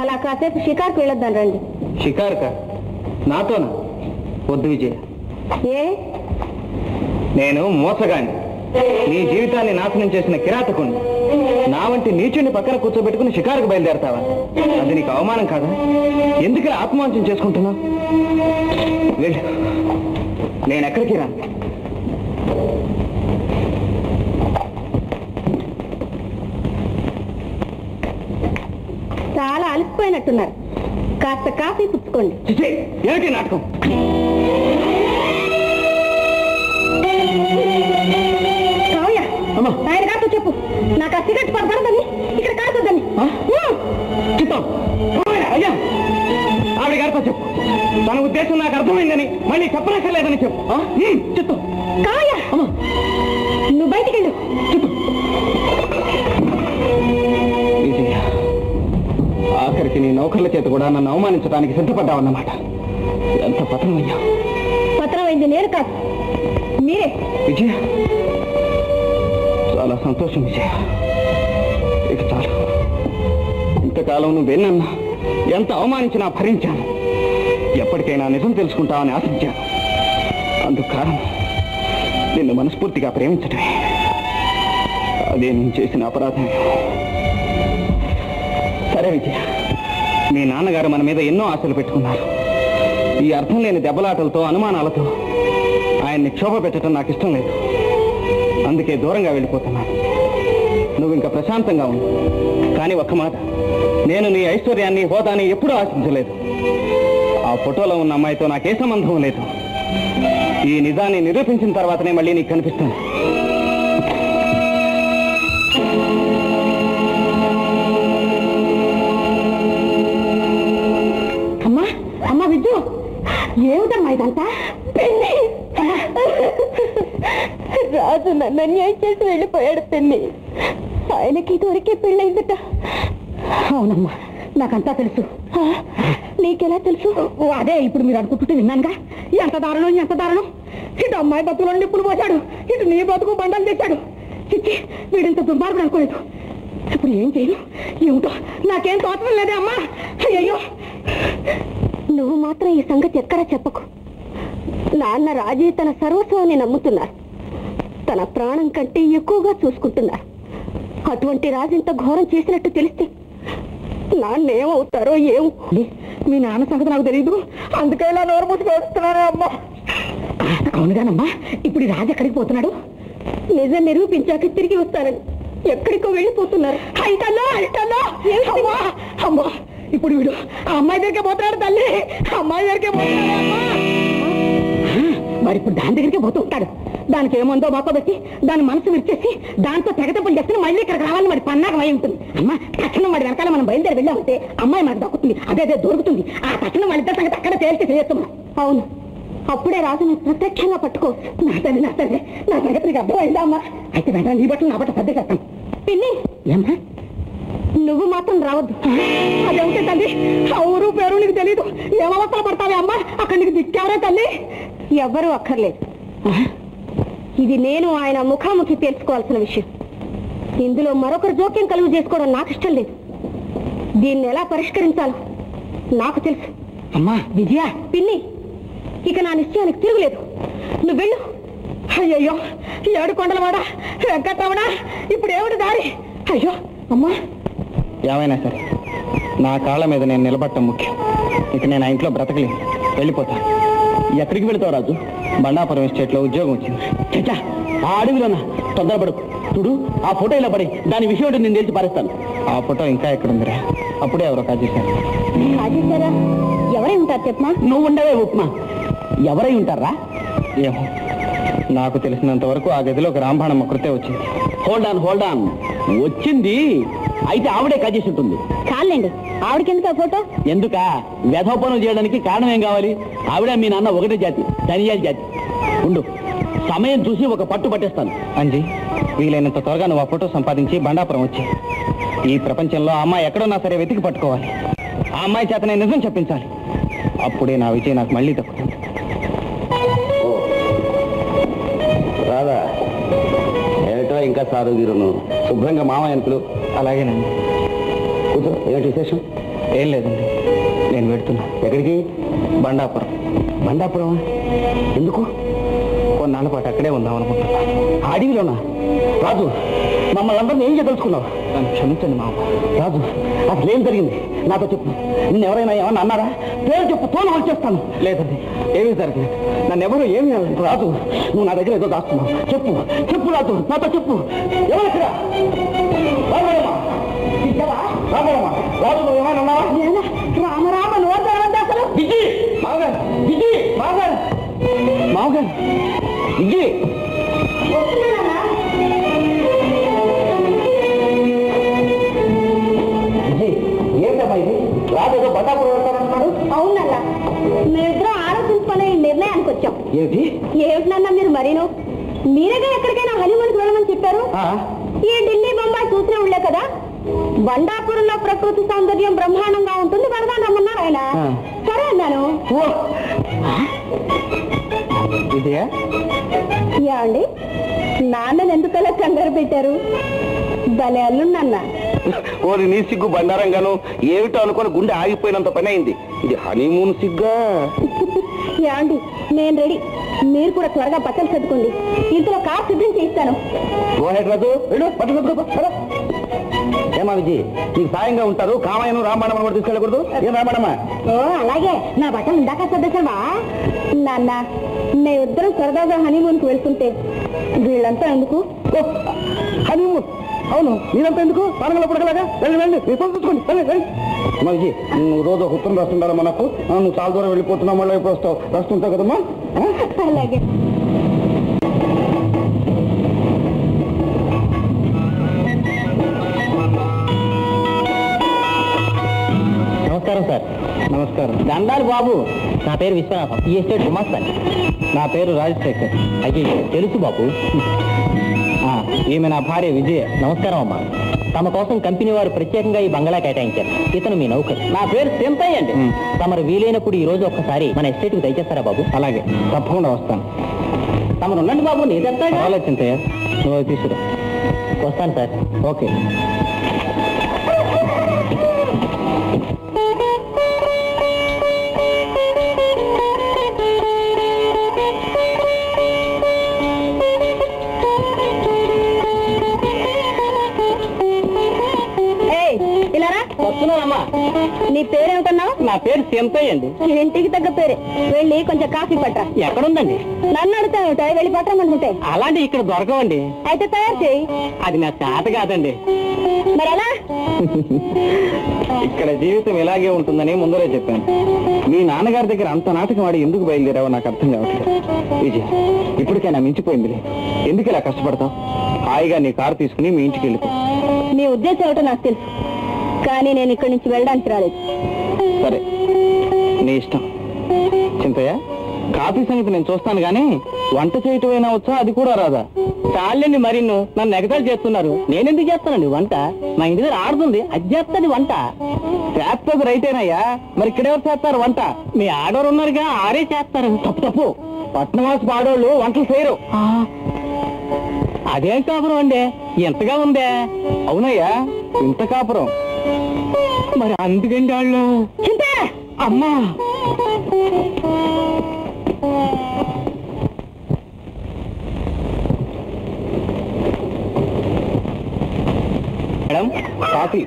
అలా కాసేపు షికార్కు వెళ్ళొద్దాం రండి. షికారుక? నాతోనా? వద్దు విజయ్. ఏ? నేను మోసగాన్ని నీ జీవితాన్ని నాశనం చేసిన కిరాతకుణ్ణి. నా వంటి నీచుని పక్కన కూర్చోబెట్టుకుని షికారుకు బయలుదేరతావా? అది నీకు అవమానం కాదా? ఎందుకు ఆత్మవంచం చేసుకుంటున్నావు? వెళ్ళు. నేను ఎక్కడికి రాను చాలా అలసిపోయినట్టున్నారు కాస్త కాఫీ పుచ్చుకోండి. చిచి, ఏమిటి నాటకం? నాకు ఆ సిగరెట్ పడదని ఇక్కడ కాకొద్దని చిత్తం. అయ్యా. ఆవిడ గారితో చెప్పు. తన ఉద్దేశం నాకు అర్థమైందని మళ్ళీ చెప్పనక్కర్లేదని చెప్పు. చిత్తం. కావయ్య. నువ్వు బయటికి వెళ్ళు విజయ ఆఖరికి నీ నౌకర్ల చేత కూడా నన్ను అవమానించడానికి సిద్ధపడ్డావన్నమాట ఎంత పతనమయ్యా. పత్రం అయింది నేను కాదు. మీరే. విజయ. సంతోషం. విజయ ఇక చాలు. ఇంతకాలం నువ్వేనన్నా ఎంత అవమానించినా భరించాను. ఎప్పటికైనా నిజం తెలుసుకుంటావని ఆశించాను. అందుకు కారణం నిన్ను మనస్ఫూర్తిగా ప్రేమించటమే. అదే నేను చేసిన అపరాధమే. సరే విజయ మీ నాన్నగారు మన మీద ఎన్నో ఆశలు పెట్టుకున్నారు. ఈ అర్థం లేని దెబ్బలాటలతో అనుమానాలతో ఆయన్ని క్షోభ పెట్టడం నాకు ఇష్టం లేదు. అందుకే దూరంగా వెళ్ళిపోతున్నాను. నువ్వు ఇంకా ప్రశాంతంగా ఉంది కానీ ఒక్క మాట. నేను నీ ఐశ్వర్యాన్ని హోదాని ఎప్పుడూ ఆశించలేదు. ఆ ఫోటోలో ఉన్న అమ్మాయితో నాకే సంబంధం లేదు. ఈ నిజాన్ని నిరూపించిన తర్వాతనే మళ్ళీ నీకు కనిపిస్తాను. అమ్మా అమ్మా విద్యు ఏమిటమ్మా ఇదంతా పెళ్ళి రాజు నన్ను అన్యాయం చేసి వెళ్ళిపోయాడు పెళ్ళి ఆయనకి దొరికే పెళ్ళైందట అవునమ్మా నాకంతా తెలుసు. నీకెలా తెలుసు? అదే ఇప్పుడు మీరు అనుకుంటుంటే విన్నానుగా. ఎంత దారుణం ఎంత దారుణం. ఇటు అమ్మాయి బతుకులో నిప్పులు పోశాడు. ఇటు నీ బతుకు బండలు చేశాడు చిచ్చి వీడింత దుర్మార్గుడు అనుకోలేదు. ఇప్పుడు ఏం చేయను? ఏమిటో? నాకేం తోచడం లేదే అమ్మా. అయ్యో నువ్వు మాత్రం ఈ సంగతి ఎక్కడా చెప్పకు. నాన్న రాజీ తన సర్వస్వాన్ని నమ్ముతున్నారు. తన ప్రాణం కంటే ఎక్కువగా చూసుకుంటున్నారు. అటువంటి రాజు ఇంత ఘోరం చేసినట్టు తెలిస్తే నాన్న ఏమవుతారో ఏమో మీ నాన్న సంగతి నాకు తెలియదు అందుకే ఇలా నోరు మూసుకు వస్తున్నాను అమ్మా. అవునుగానమ్మా ఇప్పుడు ఈ రాజు ఎక్కడికి పోతున్నాడు? నిజం నిరూపించాక తిరిగి వస్తారని ఎక్కడికో వెళ్ళిపోతున్నారు. అమ్మా అమ్మా! ఇప్పుడు వీడు ఆ అమ్మాయి దగ్గరికి పోతున్నాడు తల్లి. అమ్మాయి దగ్గరికి పోతున్నాడు మరి ఇప్పుడు దాని దగ్గరికి పోతూ ఉంటాడు. దానికి ఏముందో మొక్క పెట్టి దాని మనసు విరిచేసి దాంతో తెగతప్పులు చేస్తే మళ్ళీ ఇక్కడికి రావాలని మరి పన్నాగం అయి ఉంటుంది. అమ్మ తక్షణం వాడి వెనకాల మనం బయలుదేరి వెళ్ళామంటే అమ్మాయి మనకు దక్కుతుంది అదే అదే దొరుకుతుంది. ఆ తక్షణం వాళ్ళిద్దరి సంగతి అక్కడ తేల్చి చేస్తున్నాం అవును. అప్పుడే రాజుని ప్రత్యక్షంగా పట్టుకో. నా తల్లి నా తల్లి నా సంగతి నీకు అర్థమైందా అమ్మా? అయితే వెంటనే నీ బట్టలు నా బట్ట సర్ది చేస్తాను పిన్ని! ఏమ్మా? నువ్వు మాత్రం రావద్దు. అదేమిటి తల్లి? ఊరు పేరు నీకు తెలీదు. ఏమవస్థలు పడతావే అమ్మా? అక్కడ నీకు దిక్కెవరే తల్లి? ఎవ్వరూ అక్కర్లేదు. ఇది నేను ఆయన ముఖాముఖి తెలుసుకోవాల్సిన విషయం. ఇందులో మరొకరు జోక్యం కలుగు చేసుకోవడం నాకు ఇష్టం లేదు. దీన్ని ఎలా పరిష్కరించాలో నాకు తెలుసు. అమ్మా! విజయ పిన్ని ఇక నా నిశ్చయానికి తిరుగులేదు. నువ్వు వెళ్ళు. అయ్యయ్యో ఏడు కొండలవాడా వెంకటరమణ ఇప్పుడు ఏమిటి దారి? అయ్యో అమ్మా! ఏమైనా సరే నా కాళ్ళ మీద నేను నిలబడటం ముఖ్యం. ఇక నేను ఆ ఇంట్లో బ్రతకలేను. వెళ్ళిపోతాను ఎక్కడికి వెళతావు రాజు? బండాపురం ఎస్టేట్లో ఉద్యోగం వచ్చింది. చచ్చా ఆ అడవిలోనా తొందరపడు. చూడు ఆ ఫోటో ఇలా పడి. దాని విషయం ఏంటో నేను తెలిసి పారేస్తాను. ఆ ఫోటో ఇంకా ఎక్కడుందిరా? అప్పుడే ఎవరో కాదు చేశాను రాజేశారా ఎవరై ఉంటారు చెప్పమా నువ్వు ఉండవే ఉప్మా. ఎవరై ఉంటారా? ఏమో. నాకు తెలిసినంత వరకు ఆ గదిలో ఒక రాంబాణమ్మ కృతే వచ్చింది. హోల్డ్ ఆన్ హోల్డ్ ఆన్ వచ్చింది. అయితే ఆవిడే కజేసి ఉంటుంది. చాలండి. ఆవిడకి ఎందుకు ఆ ఫోటో? ఎందుక? వ్యధోపనం చేయడానికి కారణం ఏం కావాలి? ఆవిడ మీ నాన్న ఒకటే జాతి ధనియాల జాతి. ఉండు. సమయం చూసి ఒక పట్టు పట్టేస్తాను. అంజీ వీలైనంత త్వరగా నువ్వు ఆ ఫోటో సంపాదించి బండాపురం వచ్చి. ఈ ప్రపంచంలో ఆ అమ్మాయి ఎక్కడున్నా సరే వెతికి పట్టుకోవాలి. ఆ అమ్మాయి చేత నేను నిజం చెప్పించాలి. అప్పుడే నా విజయం నాకు మళ్ళీ దక్కుతుంది. సారు గీరును శుభ్రంగా మామయ్య అనుకులు అలాగేనండి. కూర్చో ఏమిటి విశేషం? ఏం లేదండి. నేను పెడుతున్నా ఎక్కడికి? బండాపురం. బండాపురం ఎందుకు? కొన్నాళ్ళ పాటు అక్కడే ఉందాం అనుకుంటున్నా అడవిలోనా? రాజు మమ్మల్ని అందరినీ ఏం చేయదలుచుకున్నావు నన్ను క్షమించండి మామ. రాజు అసలు ఏం జరిగింది. నాతో చెప్పు. నిన్ను ఎవరైనా ఏమన్నా అన్నారా? పేరు చెప్పు తోలు వచ్చేస్తాను లేదండి ఏమీ జరగలేదు. నన్ను ఎవరు ఏమీ అనలేదు. రాజు నువ్వు నా దగ్గర ఏదో దాస్తున్నావు. చెప్పు చెప్పు రాజు నాతో చెప్పు? రాబోయమ్మా. రాజు నువ్వు ఏమైనా అసలు? విజయ్ విజయ్ విజయ్ విజయ్ రాజేదో బట్టాపురం వెళ్తానంటున్నాడు అవునన్నా. మేమిద్దరం ఆలోచించుకునే ఈ నిర్ణయానికి వచ్చాం. ఏమిటి ఏమిటన్నా మీరు మరీను? మీరేగా ఎక్కడికైనా హనీమూన్కి వెళ్ళమని చెప్పారు? ఈ ఢిల్లీ బొంబాయి చూసిన ఉండే కదా? బండాపురంలో ప్రకృతి సౌందర్యం బ్రహ్మాండంగా ఉంటుంది వరదాన్ని రమ్మన్నారు ఆయన. సరే అన్నాను. అండి. నాన్నని ఎందుకలా కంగారు పెట్టారు? భలే అల్లుండన్న. ఓరి నీ సిగ్గు బండారంగాను ఏమిటో అనుకొని గుండె ఆగిపోయినంత పని అయింది. ఇది హనీమూన్ సిగ్గా? నేను రెడీ. మీరు కూడా త్వరగా బట్టలు చదువుకోండి ఇంతలో కార్ సిద్ధం చేయిస్తాను. ఏమా విజయ్ నీకు సాయంగా ఉంటారు. కామాయను రామాయణం కూడా తీసుకెళ్ళకూడదు. ఏం రామాయణమా ఓ అలాగే. నా బట్టలు ఇందాక చదివేశావా నాన్న మేమిద్దరం సరదాగా హనీమూన్కి వెళ్తుంటే వీళ్ళంతా ఎందుకు? హనీమూన్ అవును మీరంతా ఎందుకు? పానగల పుడకలాగా? వెళ్ళి వెళ్ళి మీ పని చూసుకోండి. వెళ్ళి వెళ్ళి విజయ్ నువ్వు రోజు ఒక ఉత్తరం రాస్తుండాలి మనకు నువ్వు చాలా దూరం వెళ్ళిపోతున్నావు మళ్ళీ ఎప్పుడు వస్తావు? రాస్తుంటావు కదమ్మా? అలాగే. నమస్కారం సార్. నమస్కారం. దండాలు బాబు. నా పేరు విశ్వనాథం. ఈ ఎస్టేట్ గుమాస్తాను నా పేరు రాజశేఖర్. అయ్యో తెలుసు బాబు. ఈమె నా భార్య విజయ. నమస్కారం అమ్మా. తమ కోసం కంపెనీ వారు ప్రత్యేకంగా ఈ బంగళా కేటాయించారు. ఇతను మీ నౌకరు. నా పేరు సింతయ్య అండి. తమరు వీలైనప్పుడు ఈ రోజు ఒక్కసారి మన ఎస్టేట్కి దయచేస్తారా బాబు? అలాగే. తప్పకుండా వస్తాను. తమరు ఉండండి బాబు నీ చెప్తా చింతయ్య నువ్వు తీసుకురా. వస్తాను సార్. ఓకే. నా పేరు సింతయ్య అండి. ఇంటికి తగ్గ పేరే. వెళ్ళి కొంచెం కాఫీ పట్టరా. ఎక్కడుందండి? నన్ను అడుగుతావుట వెళ్ళి పట్టరమనుకుంటే అలాంటి ఇక్కడ దొరకవండి. అయితే తయారు చేయి. అది నా చేత కాదండి. మరి ఎలా? ఇక్కడ జీవితం ఇలాగే ఉంటుందని ముందరే చెప్పాను. మీ నాన్నగారి దగ్గర అంత నాటకం వాడి ఎందుకు బయలుదేరావో నాకు అర్థం కావట్లేదు. విజయ్ ఇప్పటికైనా మించిపోయిందిలే. ఎందుకు ఇలా కష్టపడతావు? హాయిగా నీ కారు తీసుకుని మీ ఇంటికి వెళ్ళిపో. నీ ఉద్దేశం ఏమిటో నాకు తెలుసు. కానీ నేను ఇక్కడి నుంచి వెళ్ళడానికి రాలేదు. సరే. నీ ఇష్టం. చింతయ్య కాఫీ సంగతి నేను చూస్తాను కానీ వంట చేయటమైనా వచ్చా అది కూడా రాదా? చాలండి మరిన్ను నన్ను ఎగతాలు చేస్తున్నారు. నేనెందుకు చేస్తానండి వంట? మా ఇంటి దగ్గర ఆడుతుంది. అది చేస్తుంది వంట. చేస్తుంది రైటేనయ్యా మరి ఇక్కడెవరు చేస్తారు వంట? మీ ఆడవారు ఉన్నారుగా ఆరే చేస్తారు. తప్పు తప్పు. పట్నవాసు ఆడవాళ్ళు వంటలు చేయరు. అదేం కాపురం అండి? ఎంతగా ఉందే? అవునయ్యా ఇంత కాపురం. మరి అందుకండి వాళ్ళు అమ్మా! Madam coffee.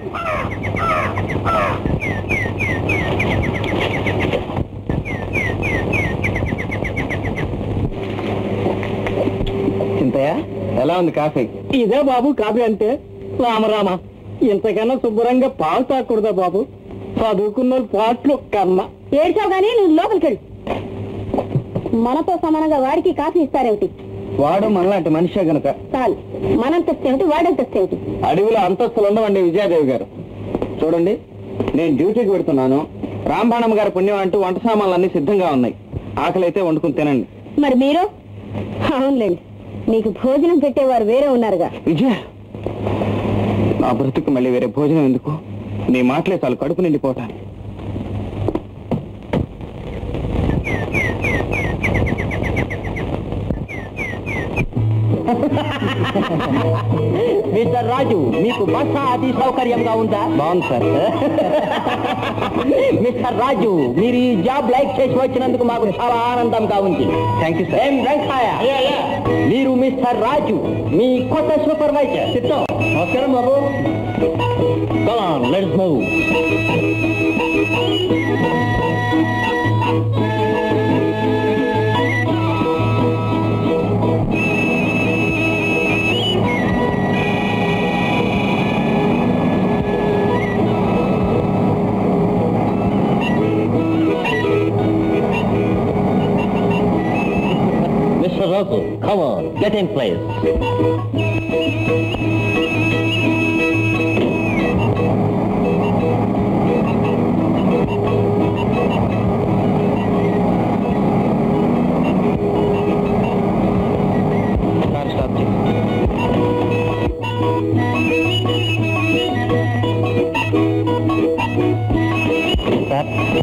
చింతయ్య ఎలా ఉంది కాఫీ? ఇదే బాబు కాఫీ అంటే. రామరామ ఇంతకన్నా శుభ్రంగా పాలు తాకూడదా బాబు? చదువుకున్న పాటలు కన్నా ఏడ్చావు గానీ నువ్వు లోపలికి వెళ్ళు. మనతో సమానంగా వాడికి కాఫీ ఇస్తారేమిటి? వాడు మనలాంటి మనిషే గనుక. చాలు. మనంతస్తు ఏమిటి వాడంతస్తు ఏమిటి? అడవిలో అంతస్తులు ఉండవండి విజయాదేవి గారు. చూడండి నేను డ్యూటీకి పెడుతున్నాను రాంబాణమ్మ గారి పుణ్యం అంటూ వంట సామాన్లు అన్ని సిద్ధంగా ఉన్నాయి. ఆకలి అయితే వండుకుని తినండి. మరి మీరు? అవునులేండి. నీకు భోజనం పెట్టేవారు వేరే ఉన్నారుగా. విజయ నా బ్రతుకు మళ్ళీ వేరే భోజనం ఎందుకు? నీ మాటలే చాలు కడుపు నిండిపోతాను మిస్టర్ రాజు మీకు బస్ అది సౌకర్యంగా ఉందా? బాగుంది సార్. మిస్టర్ రాజు మీరు ఈ జాబ్ లైక్ చేసి వచ్చినందుకు మాకు చాలా ఆనందంగా ఉంది. థ్యాంక్ యూ సార్ ఏం వెంకయ్య? మీరు మిస్టర్ రాజు మీ కొత్త సూపర్వైజర్ చిత్తం నమస్కారం బాబు. Let's move Mr. Come on, get in place.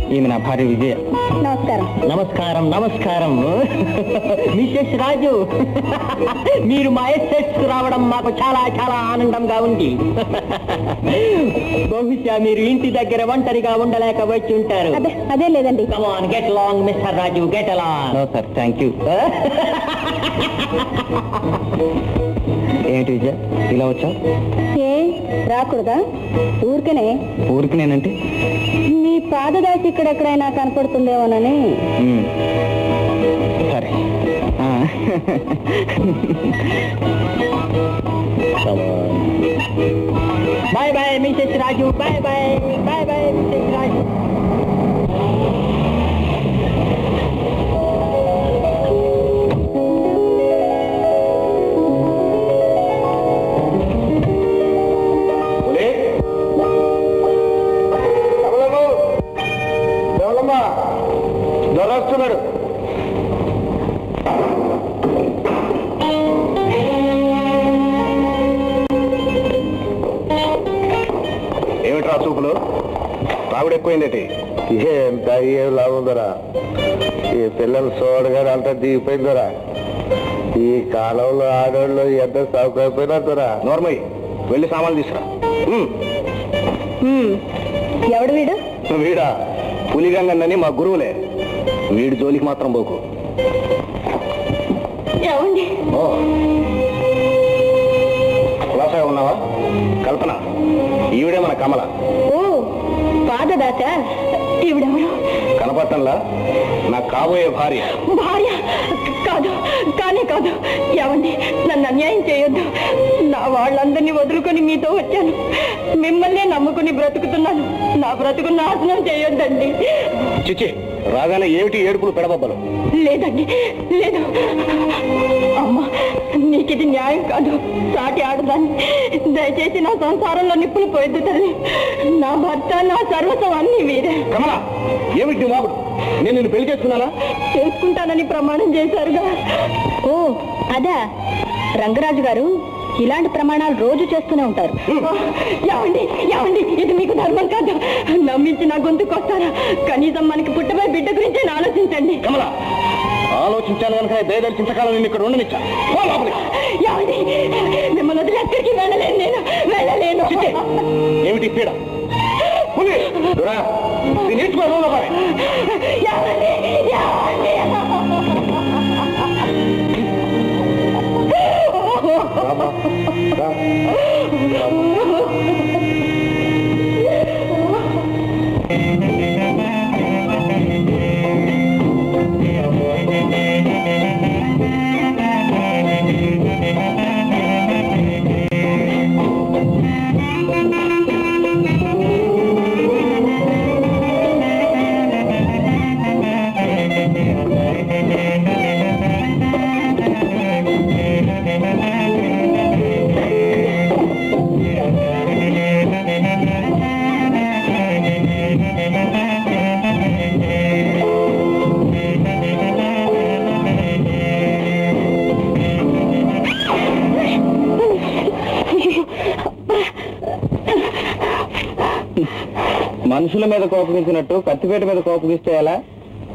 ఈమె నా భార్య విజయ. నమస్కారం. నమస్కారం నమస్కారం. మిసెస్ రాజు. మీరు మా ఎస్టేట్స్ రావడం మాకు చాలా చాలా ఆనందంగా ఉంది. బహుశా మీరు ఇంటి దగ్గర ఒంటరిగా ఉండలేక వచ్చి ఉంటారు. అదే అదే లేదండి. Come on get long mister Raju get along no sir thank you ఏంటి విజయ ఇలా వచ్చావు? ఏ రాకూడదా? ఊరికనే? ఊరికి నేనంటే నీ పాదదాసి ఇక్కడెక్కడైనా కనపడుతుందేమోనని సరే. ఆ. Bye bye Mrs Raju bye bye bye bye Mrs Raju రావుడు ఎక్కువైందటి ఎంత ఏం లాభందరా ఈ పిల్లలు చూడగానే అంత దిగిపోయిందరా? ఈ కాలంలో ఆడవాళ్ళు ఎంత సౌకర్యపోయినారా నోర్మయ్య వెళ్ళి సామాన్లు తీసుకురా. ఎవడు వీడు? వీడా? పులిగంగన్నని మా గురువులే. వీడి జోలికి మాత్రం పోకు. ఉన్నావా? కల్పన. ఈవిడే మన కమల. ఓ. పాదదాస ఈవిడెవరు కనపట్టంలా నా కాబోయే భార్య. భార్య? కాదు కానే కాదు. ఏమండి నన్ను అన్యాయం చేయొద్దు. నా వాళ్ళందరినీ వదులుకొని మీతో వచ్చాను. మిమ్మల్నే నమ్ముకుని బ్రతుకుతున్నాను. నా బ్రతుకు నాశనం చేయొద్దండి. చిచి రాగానే ఏమిటి ఏడుపులు పెడబబ్బలు? లేదండి లేదు. అమ్మా నీకిది న్యాయం కాదు. సాటి ఆడదాన్ని. దయచేసి నా సంసారంలో నిప్పులు పోయొద్దు తల్లి. నా భర్త నా సర్వస్వం అన్ని మీరే కమల ఏమిటి మాపుడు నేను నిన్ను పెళ్ళి చేసుకున్నానా? చేసుకుంటానని ప్రమాణం చేశారుగా. ఓ అదా. రంగరాజు గారు ఇలాంటి ప్రమాణాలు రోజు చేస్తూనే ఉంటారు. ఏమండి ఏమండి ఇది మీకు ధర్మం కాదు. నమ్మించి నా గొంతుకొస్తారా కనీసం మనకి పుట్టబోయే బిడ్డ గురించి ఆలోచించండి. కమల ఆలోచించాను కనుక దయదలిచి ఇంతకాలం నేను ఇక్కడ ఉండనిచ్చా మిమ్మల్ని వదిలి ఎక్కడికి వెళ్ళలేను నేను. వెళ్ళలేను. ఏమిటి పీడ? Thank. మనుషుల మీద కోపగించినట్టు కత్తిపేట మీద కోపగిస్తే ఎలా?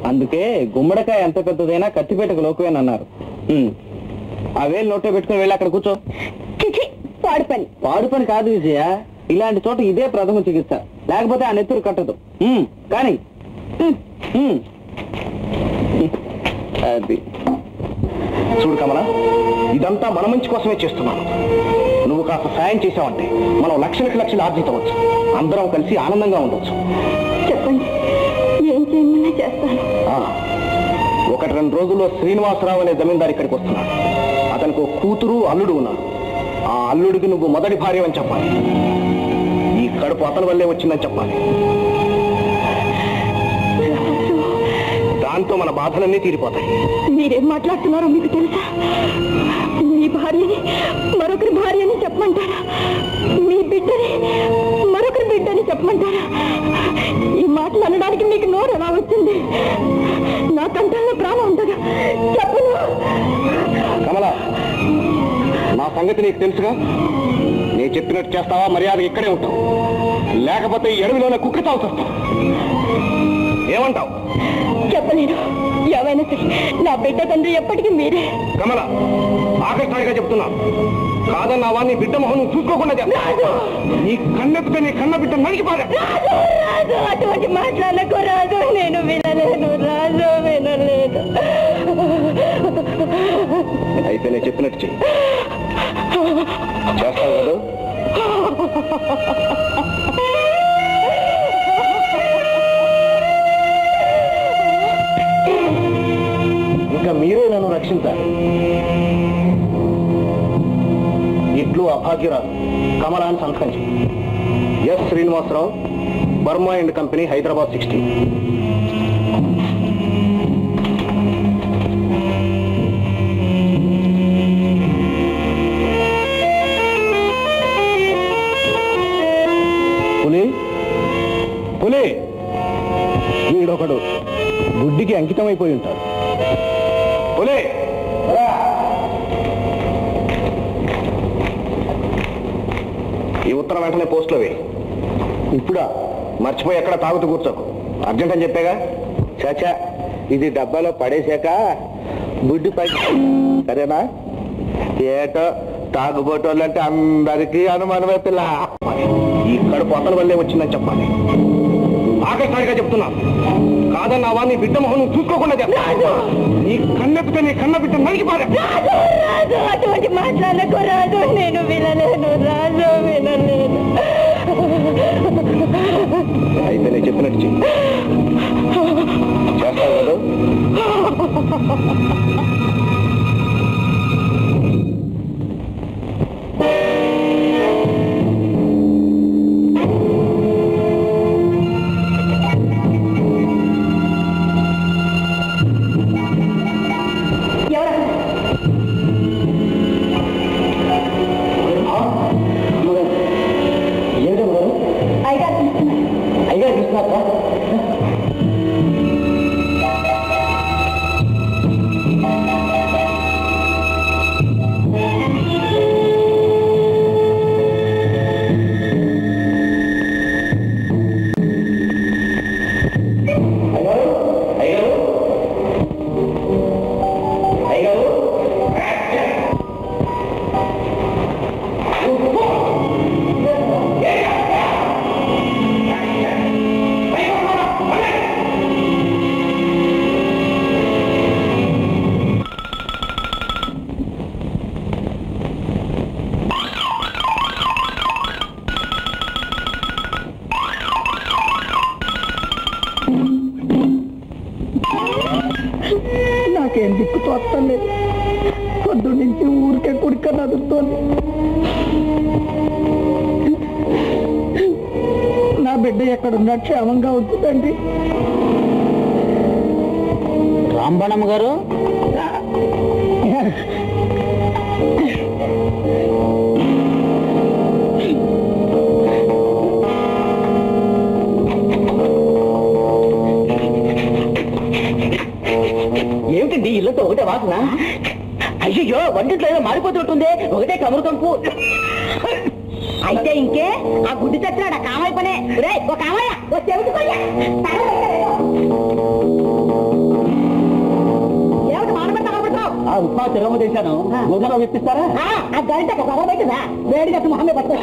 అందుకే గుమ్మడికాయ ఎంత పెద్దదైనా కత్తిపేటకు లోకువేనన్నారు వేలు నోట్లో పెట్టుకుని వెళ్ళి అక్కడ కూర్చో. పాడు పని. పాడు పని కాదు విజయ. ఇలాంటి చోట ఇదే ప్రథమ చికిత్స. లేకపోతే ఆ నెత్తురు కట్టదు. కానీ. అది. చూడు కమల ఇదంతా మన మంచి కోసమే చేస్తున్నాను. నువ్వు కాస్త సాయం చేసావంటే మనం లక్షలకు లక్షలు ఆర్జించవచ్చు. అందరం కలిసి ఆనందంగా ఉండొచ్చు. చెప్పండి. ఏం చేయమన్నా చేస్తాను. ఆ, ఒకటి రెండు రోజుల్లో శ్రీనివాసరావు అనే జమీందారు ఇక్కడికి వస్తున్నాడు. అతనికి కూతురు అల్లుడు ఉన్నారు. ఆ అల్లుడికి నువ్వు మొదటి భార్య అని చెప్పాలి. ఈ కడుపు అతని వల్లే వచ్చిందని చెప్పాలి. దాంతో మన బాధలన్నీ తీరిపోతాయి. మీరేం మాట్లాడుతున్నారో మీకు తెలుసా? భార్యని మరొకరి భార్యని చెప్పమంటారా? మీ బిడ్డని మరొకరి బిడ్డని చెప్పమంటారా? ఈ మాటలు అనడానికి మీకు నోరు ఎలా వచ్చింది? నా కంఠంలో ప్రాణం ఉండగా చెప్పను. కమల నా సంగతి నీకు తెలుసుగా? నేను చెప్పినట్టు చేస్తావా? మర్యాద ఇక్కడే ఉంటావు. లేకపోతే ఈ అడవిలోనే కుక్క తాగుతావు ఏమంటావు? చెప్పలేను. ఏమైనా సరే నా బిడ్డ తండ్రి ఎప్పటికీ మీరే. కమల ఆకస్మాయిగా చెప్తున్నా. కాదన్నావా నీ బిడ్డ మొహం నువ్వు చూసుకోకుండా. నీ కన్నెత్తితే నీ కన్న బిడ్డ నడిచిపోదా రాజు! అటువంటి మాట్లాడకు రాజు. నేను వినలేను రాజు వినలేదు. అయితే నేను చెప్పినట్టు చెయ్యి. చేస్తావు కదా? రక్షించాలి ఇట్లు అభాగ్యరాలు కమలాన్ని సంతకం S Srinivasarao Burma and company Hyderabad sixty. పులి పులి. వీడొకడు గుడ్డికి అంకితం అయిపోయి ఉంటాడు. పులి. ఈ ఉత్తరం వెంటనే పోస్ట్లో వేయి. ఇప్పుడా? మర్చిపోయి ఎక్కడ తాగుతూ కూర్చోకు. అర్జెంట్ అని చెప్పాగా? చాచా ఇది డబ్బాలో పడేశాక బుడ్డి పై సరేనా? ఏటో తాగుబోటోళ్ళు అంటే అందరికీ అనుమానమే పిల్ల. ఇక్కడ పొట్టల వల్లే వచ్చిందని చెప్పాలి. ఆకస్మాయిగా చెప్తున్నాను కాదన్నావా? నీ బిడ్డ మొహం నువ్వు చూసుకోకుండా చెప్తా నీ కన్నెప్పితే నీ కన్న బిడ్డ నలిగిపోదా. రాజు అటువంటి మాట్లాడకు రాజు. నేను వినలేను. రాజు వినలేను. అయితే నేను చెప్పినట్టు చేస్తావు కదా? క్షేమంగా ఉంటుందండి. ఆ గంట పడబెట్టుదా వేడి కట్టి మొహమ్మే పట్టుకో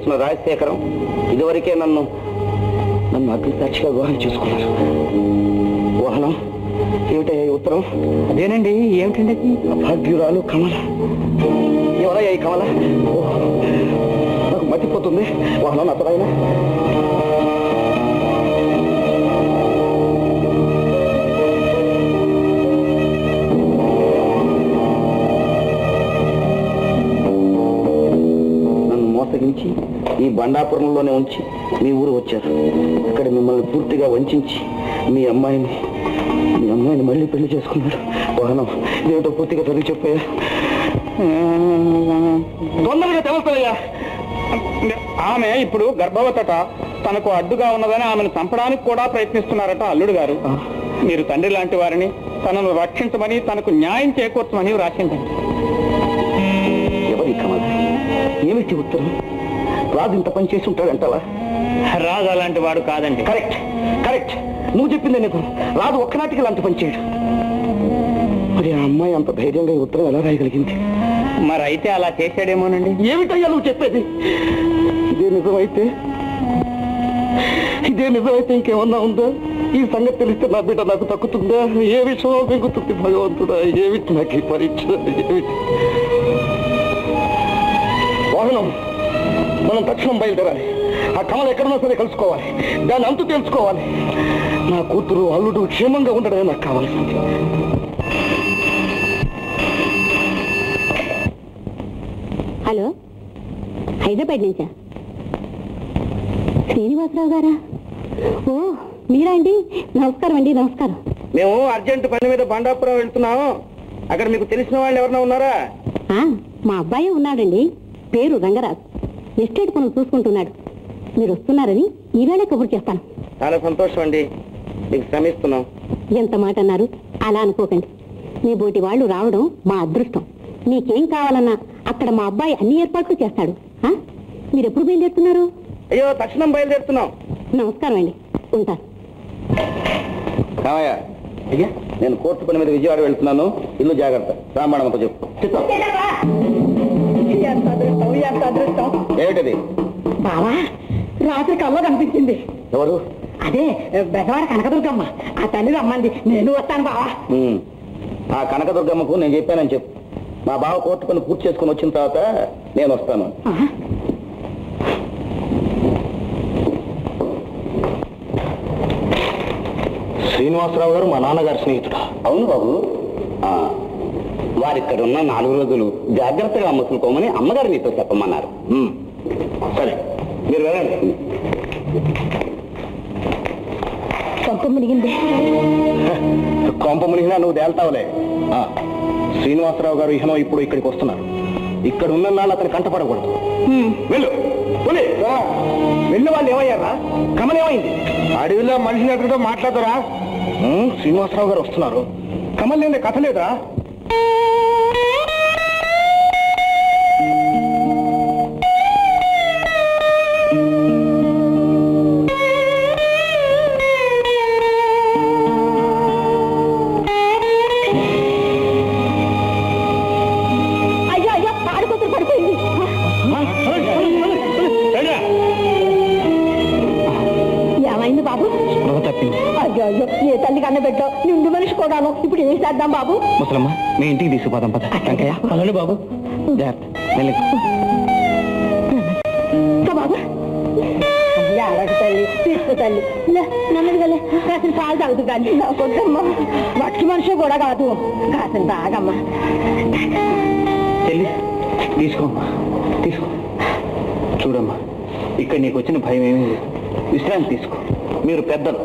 చేస్తున్న రాజశేఖరం ఇదివరకే నన్ను నన్ను అగ్నిసాక్షిగా వివాహం చేసుకున్నారు. వాహనం ఏమిటయ్యా ఈ ఉత్తరం? అదేనండి ఏమిటండి అది? భాగ్యురాలు కమల. ఎవరయ్యా ఈ కమల? నాకు మర్చిపోతుంది వాహనం అతడైనా నన్ను మోసగించి ఈ బండాపురంలోనే ఉంచి మీ ఊరు వచ్చారు. ఇక్కడ మిమ్మల్ని పూర్తిగా వంచించి మీ అమ్మాయిని మీ అమ్మాయిని మళ్ళీ పెళ్ళి చేసుకున్నారు వాహనం ఇదేమిటో పూర్తిగా చదివి చెప్పాయా తొందరగా ఆమె ఇప్పుడు గర్భవతట తనకు అడ్డుగా ఉన్నదని ఆమెను చంపడానికి కూడా ప్రయత్నిస్తున్నారట అల్లుడు గారు. మీరు తండ్రి లాంటి వారిని తనను రక్షించమని తనకు న్యాయం చేకూర్చమని రాసిందండి. ఎవరి కమల? ఏమిటి ఉత్తరం? రాజు ఇంత పని చేసి ఉంటాడంటావా? రాజు అలాంటి వాడు కాదండి. Correct correct. నువ్వు చెప్పిందే నిజం రాజు ఒక్కనాటికి లాంటి పని చేయడు. మరి ఆ అమ్మాయి అంత ధైర్యంగా ఈ ఉత్తరం ఎలా రాయగలిగింది? మరి అయితే అలా చేశాడేమోనండి? ఏమిటయ్యా నువ్వు చెప్పేది? ఇదే నిజమైతే? ఇదే నిజమైతే ఇంకేమన్నా ఉందా? ఈ సంగతి తెలిస్తే నా బిడ్డ నాకు తక్కుతుందా ఏ విషయం మిగుతుంది భగవంతుడా? ఏమిటి నాకు ఈ పరీక్ష? ఏమిటి మనం తక్షణం బయలుదేరాలి. ఆ కమల ఎక్కడున్నా సరే కలుసుకోవాలి. దాన్ని అంతు తెలుసుకోవాలి నా కూతురు అల్లుడు క్షేమంగా ఉండడమే నాకు కావాల్సింది. హలో? హైదరాబాద్ నుంచా? శ్రీనివాసరావు గారా? ఓ మీరా అండి? నమస్కారం అండి నమస్కారం. మేము అర్జెంట్ పని మీద బండాపురం వెళ్తున్నాం అక్కడ మీకు తెలిసిన వాళ్ళు ఎవరైనా ఉన్నారా? మా అబ్బాయి ఉన్నాడండి. పేరు రంగరాజు. ఎస్టేట్ పనులు చూసుకుంటున్నాడు. మీరు వస్తున్నారని ఈవేళ కబురు చేస్తాను. చాలా సంతోషం అండి. మీకు శ్రమిస్తున్నాం. ఎంత మాట అన్నారు? అలా అనుకోకండి. మీ బోటి వాళ్ళు రావడం మా అదృష్టం. మీకేం కావాలన్నా అక్కడ మా అబ్బాయి అన్ని ఏర్పాట్లు చేస్తాడు. ఆ? మీరు ఎప్పుడు బయలుదేరుతున్నారు? అయ్యో తక్షణం బయలుదేరుతున్నాం. నమస్కారం అండి. ఉంటాను కామయ్య అయ్యా. నేను కోర్టు పని మీద విజయవాడ వెళ్తున్నాను. ఇల్లు జాగ్రత్త. రామాయణంతో చెప్పు అదృష్టం. ఎంత అదృష్టం ఏమిటది? బావా రాత్రి కల్లో కనిపించింది. ఎవరు? అదే బెజవాడ కనకదుర్గమ్మ. ఆ తల్లి రమ్మంది. నేను వస్తాను బావా. ఆ కనకదుర్గమ్మకు నేను చెప్పానని చెప్పు. మా బావ కోర్టు పని పూర్తి చేసుకుని వచ్చిన తర్వాత నేను వస్తాను. శ్రీనివాసరావు గారు మా నాన్నగారి స్నేహితుడు? అవును బాబు. ఆ, వారిక్కడ ఉన్న నాలుగు రోజులు జాగ్రత్తగా మసులుకోమని అమ్మగారు మీతో చెప్పమన్నారు. సరే మీరు వెళ్ళండి. మునిగింది. కొంప మునిగినా నువ్వు తేల్తావులే. ఆ, శ్రీనివాసరావు గారు ఇహనో ఇప్పుడు ఇక్కడికి వస్తున్నారు. ఇక్కడ ఉన్న నాళ్ళు అతను కంటపడకూడదు వెళ్ళు. వెళ్ళి వాళ్ళు ఏమయ్యారా? కమలేమైంది అడవిలో మనిషిని ఎక్కడితో మాట్లాడతారా? శ్రీనివాసరావు గారు వస్తున్నారు. కమల్ లేని కథ లేదా Eh. చేద్దాం బాబు. ముసలమ్మ మీ ఇంటికి తీసుకుపోదాం పద వెంకయ్య పదండి బాబు. జాగ్రత్త బాబు? తల్లి తీసుకో తల్లి. కాసిన పాలు తాగుతూ కానీ నాకొద్దమ్మా మట్టి మనిషి కూడా కాదు. కాసిన తాగమ్మా. చెల్లి తీసుకోమ్మా తీసుకో. చూడమ్మా ఇక్కడ నీకు వచ్చిన భయం ఏమీ లేదు. విశ్రాంతి తీసుకో. మీరు పెద్దలు.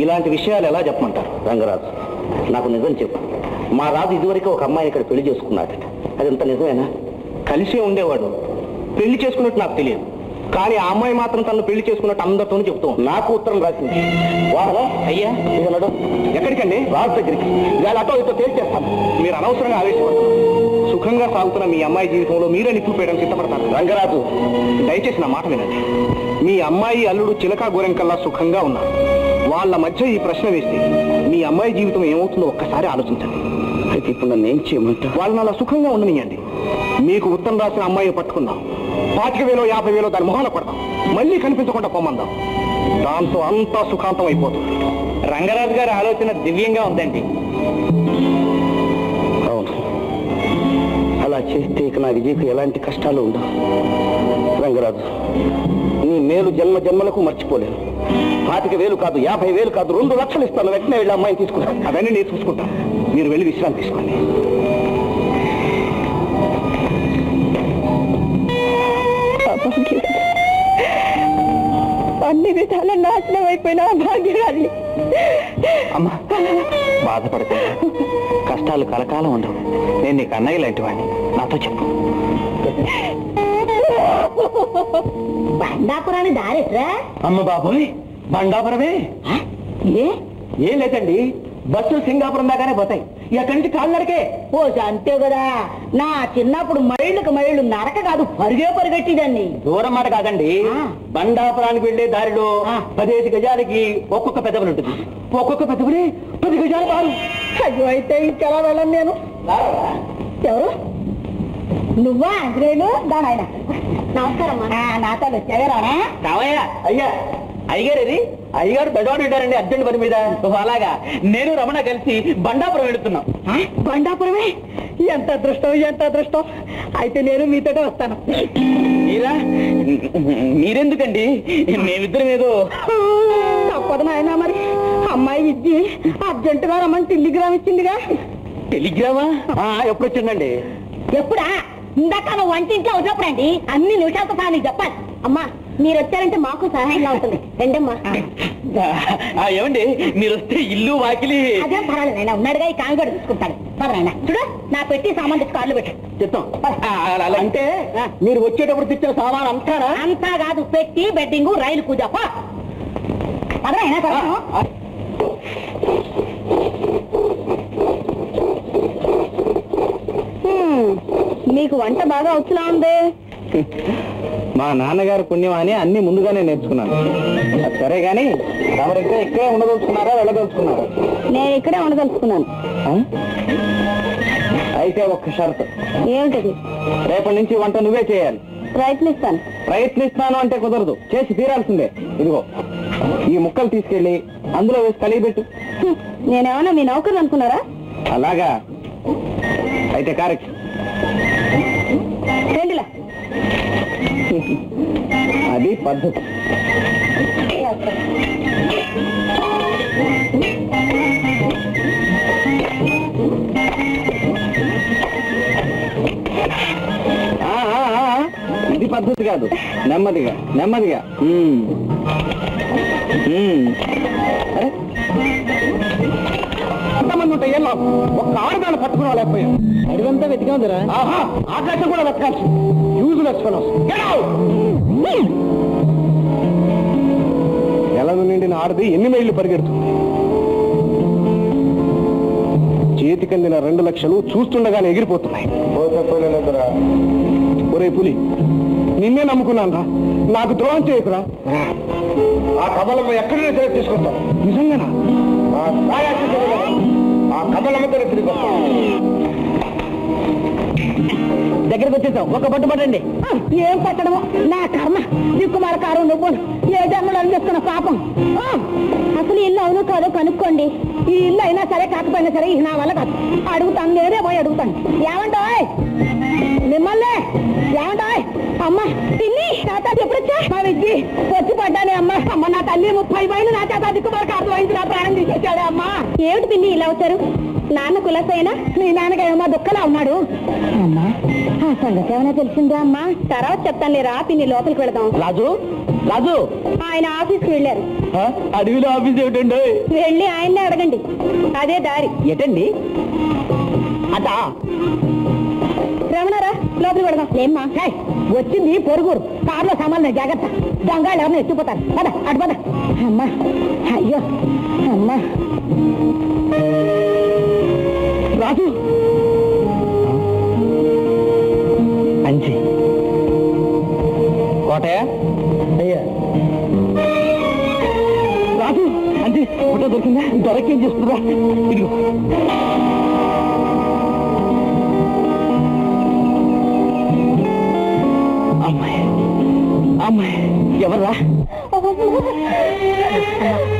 ఇలాంటి విషయాలు ఎలా చెప్పమంటారు? రంగరాజు నాకు నిజం చెప్పు. మా రాజు ఇదివరకు ఒక అమ్మాయిని ఇక్కడ పెళ్ళి చేసుకున్నాడట. అదంతా నిజమేనా? కలిసే ఉండేవాడు. పెళ్ళి చేసుకున్నట్టు నాకు తెలియదు. కానీ ఆ అమ్మాయి మాత్రం తను పెళ్ళి చేసుకున్నట్టు అందరితోనూ చెప్తూ. నాకు ఉత్తరం రాసింది. వాహనం? అయ్యా. ఇక నడు. ఎక్కడికండి? రాజు దగ్గరికి. ఇవాళ అటో ఇటో తేల్చేస్తాను. మీరు అనవసరంగా ఆవేశపడతారు సుఖంగా సాగుతున్న మీ అమ్మాయి జీవితంలో మీరే నిప్పు పేయడం సిద్ధపడతారు. రంగరాజు దయచేసి నా మాట వినండి. మీ అమ్మాయి అల్లుడు చిలకా గోరెంకల్లా సుఖంగా ఉన్నారు. వాళ్ళ మధ్య ఈ ప్రశ్న వేస్తే మీ అమ్మాయి జీవితం ఏమవుతుందో ఒక్కసారి ఆలోచించండి. అయితే ఇప్పుడు నన్ను ఏం చేయమంటావు? వాళ్ళని అలా సుఖంగా ఉండనియండి మీకు ఉత్తరం రాసిన అమ్మాయిని పట్టుకుందాం. పాతిక వేలో యాభై వేలో దాని మొహాన పడదాం మళ్ళీ కనిపించకుండా పొమ్మందాం. దాంతో అంతా సుఖాంతం అయిపోతుంది. రంగరాజు గారి ఆలోచన దివ్యంగా ఉందండి. అవును. అలా చేస్తే ఇక నా విజయకు ఎలాంటి కష్టాలు ఉండవు. రంగరాజు నీ మేలు జన్మ జన్మలకు మర్చిపోలేను. పాతిక వేలు కాదు యాభై వేలు కాదు రెండు లక్షలు ఇస్తాను. వెంటనే వెళ్ళి అమ్మాయిని తీసుకుంటాను. అవన్నీ నేను చూసుకుంటాను మీరు వెళ్ళి విశ్రాంతి తీసుకోండి. అన్ని విధాల నాశనం అయిపోయిన భాగ్యరాలి అమ్మా బాధపడకుండా. కష్టాలు కలకాలం ఉండవు. నేను నీకు అన్నయ్య లాంటి వాడిని. నాతో చెప్పు. బండాపురాన్ని దారెట్రా అమ్మ బాబోయ్ బండాపురమే? ఏ? ఏం లేదండి బస్సు సింగాపురం దాకానే పోతాయి. ఎక్కడి నుంచి కాళ్ళకే ఓ అంతే కదా. నా చిన్నప్పుడు మైళ్ళకు మైళ్ళు నరక కాదు పరుగే పరుగెట్టిదాన్ని. దూరం మాట కాదండి. బండాపురానికి వెళ్ళే దారిలో. పదిహేను గజాలకి ఒక్కొక్క పెదవులు ఉంటుంది. ఒక్కొక్క పెదవుని పది గజాలు పారు అయ్యో అయితే ఇంకెలా వెళ్ళను నేను? ఎవరు? నువ్వా అంజనేయులు దానాయన నమస్కారం నాతో రావయ్యా. అయ్యా అయ్యగారు ఇది? అయ్యగారు పెద్దవాడు ఉంటారండి అర్జెంట్ పని మీద. అలాగా. నేను రమణ కలిసి బండాపురం వెళుతున్నాం. బండాపురమే? ఎంత అదృష్టం ఎంత అదృష్టం. అయితే నేను మీతోటే వస్తాను. మీరా? మీరెందుకండి? మేమిద్దరం ఏదో తప్పదు నాయన మరి. అమ్మాయి విద్య అర్జెంటుగా రమ్మని టెలిగ్రామ్ ఇచ్చిందిగా. టెలిగ్రామా? ఆ, ఎప్పుడు వచ్చిందండి ఎప్పుడా? ఇందాక నువ్వు వంటింట్లో ఉన్నప్పుడండి అన్ని నిమిషాలతో సహా నీకు చెప్పాలి. అమ్మా మీరు వచ్చారంటే మాకు సహాయంగా ఉంటుంది. రండమ్మా. ఆ, ఏమండి? మీరు వస్తే ఇల్లు వాకిలి. అదేం పర్వాలేదు నాయన ఉన్నాడుగా ఈ కాంగడ తీసుకుంటాను పద నాయన. చూడు నా పెట్టి సామాన్ తెచ్చి కార్లు పెట్టు. చెప్తాం ఆ, అలా- అలా అంటే మీరు వచ్చేటప్పుడు తెచ్చిన సామాన్ అంటారా అంతా కాదు పెట్టి బెడ్డింగ్ రైలు కూజ పో. పదరాయన మీకు వంట బాగా వచ్చులా ఉంది? మా నాన్నగారి పుణ్యం అని అన్ని ముందుగానే నేర్చుకున్నాను. సరే గాని తమరిగ్గా ఇక్కడే ఉండదలుచుకున్నారా వెళ్ళదలుచుకున్నారా? నేను ఇక్కడే ఉండదలుచుకున్నాను? అయితే ఒక్క షరతు. ఏమిటది? రేపటి నుంచి వంట నువ్వే చేయాలి. ప్రయత్నిస్తాను. ప్రయత్నిస్తాను అంటే కుదరదు. చేసి తీరాల్సిందే. ఇదిగో ఈ ముక్కలు తీసుకెళ్ళి అందులో వేసి కలిగిపెట్టు. నేనేమన్నా మీ నౌకరు అనుకున్నారా? అలాగా. అయితే కరెక్ట్ రెండులా. అది పద్ధతి. ఆ, ఆ, ఇది పద్ధతి కాదు. నెమ్మదిగా నెమ్మదిగా. అరే. ఏం లాభం? ఒక్క ఆడదాన్ని పట్టుకోలేకపోయాం అడిగంతా వెతికాందిరా ఆహా ఆకాశం కూడా వెతకాల్సి యూజ్లెస్ ఫెలోస్ ఎలను నిండిన ఆడది ఎన్ని మైళ్ళు పరిగెడుతుంది? చేతికందిన రెండు లక్షలు చూస్తుండగానే ఎగిరిపోతున్నాయి. ఒరే పులి నిన్నే నమ్ముకున్నాను రా. నాకు ద్రోహం చేయకురా. ఆ కమలమ్మ ఎక్కడైనా సరే తీసుకొస్తాం. నిజంగానా? తిరిగి వస్తాం దగ్గరకు వచ్చేసాం ఒక పట్టు పట్టండి. ఏం పట్టడము? నా కర్మ. దిక్కుమాల కారు నువ్వు. ఏ జన్మలు అనిపిస్తున్న పాపం? అసలు ఇల్లు అవును కాదో కనుక్కోండి. ఈ ఇల్లు అయినా సరే కాకపోయినా సరే నా వల్ల కాదు. అడుగుతాను నేనే పోయి అడుగుతాను. ఏమంటాయ్ మిమ్మల్ని. ఏమంటాయ్ అమ్మ పిన్ని నా తాత ఎప్పుడొచ్చా మా విద్య వచ్చి పడ్డానే అమ్మ. అమ్మ నా తల్లి ముప్పై మైలు నా చేత దిక్కుమాల కారు అయింది నా ప్రాణం తీసేసాడే అమ్మా. ఏమిటి పిన్ని ఇలా వచ్చారు? నాన్న కులసైనా మీ నాన్నగారు దుఃఖలా ఉన్నాడు. అమ్మా. ఆ సంగతి ఏమైనా తెలిసిందా అమ్మా? తర్వాత చెప్తాను రా పిన్ని లోపలికి వెళదాం. రాజు రాజు. ఆయన ఆఫీస్కి వెళ్ళారు. అడవిలో ఆఫీస్ ఏమిటండి? వెళ్ళి ఆయన్నే అడగండి. అదే దారి. ఎటండి? అదా రమణారా లోపలికి వెళదాం. ఏమ్మా వచ్చింది పొరుగురు. కారులో సామాన్లు జాగ్రత్త. దొంగలు ఎవరిని ఎత్తిపోతారు. పద అటు పద. అమ్మా అయ్యో అమ్మా. రాజు అంచి కోటయ్య? అయ్యా. రాజు అంచి ఫోటో దొరికిందా? దొరకేం చేస్తుందా ఇదిగో. అమ్మాయి. అమ్మాయి. ఎవర్రా?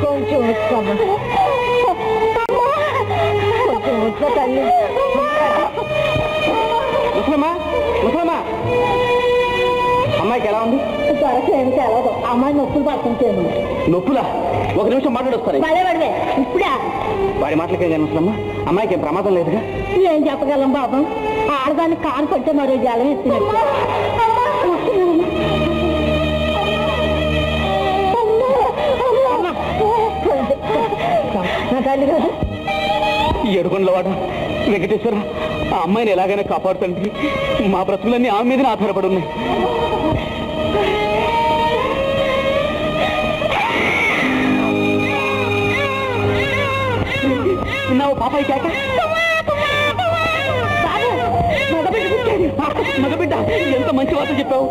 కొంచెం తల్లి. ముసలమ్మా ముసలమ్మా. అమ్మాయికి ఎలా ఉంది? దొరకేమి తెలదు. అమ్మాయి నొప్పులు పడుతుంటేను. నొప్పులా? ఒక నిమిషం మాట్లాడొస్తారు పడే పడవే ఇప్పుడా? వాడి మాటలకే కానీ ముసలమ్మా అమ్మాయికి ఏం ప్రమాదం లేదుగా? ఏం చెప్పగలం బాబు? ఆడదాన్ని కాను కొట్టే మరో జలం ఎత్తినట్టు. నా తల్లి కాదు. ఈ ఏడుకొండల వాడ వెంకటేశ్వర ఆ అమ్మాయిని ఎలాగైనా కాపాడుతండి. మా బ్రతుకులన్నీ ఆమె మీదనే ఆధారపడి ఉన్నాయి విన్నావు పాపాయి కేక? మగబిడ్డ ఎంత మంచి వార్త చెప్పావు.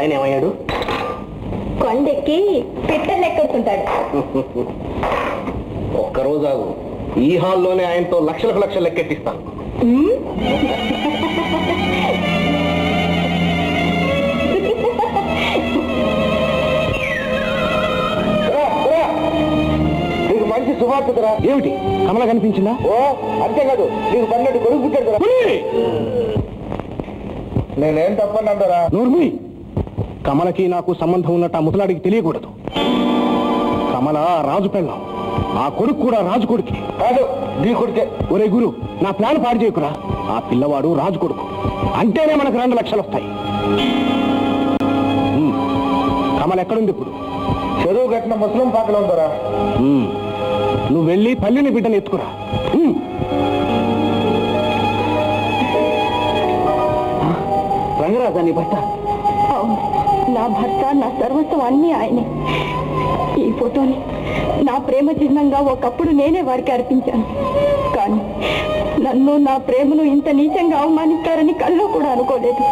ముసలాయన ఏమయ్యాడు? కొండెక్కి పిట్టలు ఎక్కడుతుంటాడు ఒక్కరోజు ఆగు. ఈ హాల్లోనే ఆయనతో లక్షలకు లక్షలు లెక్కెట్టిస్తాను నీకు మంచి ఏమిటి? కమల కనిపించిందా? ఓ అంతేకాదు నీకు పన్నెండు కొడుకు పుట్టాడు కదా? నేనేం తప్పనంటారా నూర్మి కమలకి నాకు సంబంధం ఉన్నట్టు ఆ ముసలాడికి తెలియకూడదు. కమల రాజు పెళ్ళం. ఆ కొడుకు కూడా రాజు కొడుకే. కాదు నీ కొడుకే. ఒరే గురు నా ప్లాన్ పాడు చేయకురా. ఆ పిల్లవాడు రాజు కొడుకు. అంటేనే మనకు రెండు లక్షలు వస్తాయి. ఉమ్. కమల ఎక్కడుంది ఇప్పుడు? చెరువు కట్టిన ముస్లిం పాకలు ఉందరా? ఉమ్. నువ్వు వెళ్ళి తల్లిని బిడ్డని ఎత్తుకురా. ఉమ్. రంగరాజా నీ భర్త? భర్త నా సర్వస్వం అన్నీ ఆయనే. ఈ ఫోటోని నా ప్రేమ చిహ్నంగా ఒకప్పుడు నేనే వారికి అర్పించాను. కానీ నన్ను నా ప్రేమను ఇంత నీచంగా అవమానిస్తారని కల్లో కూడా అనుకోలేదు.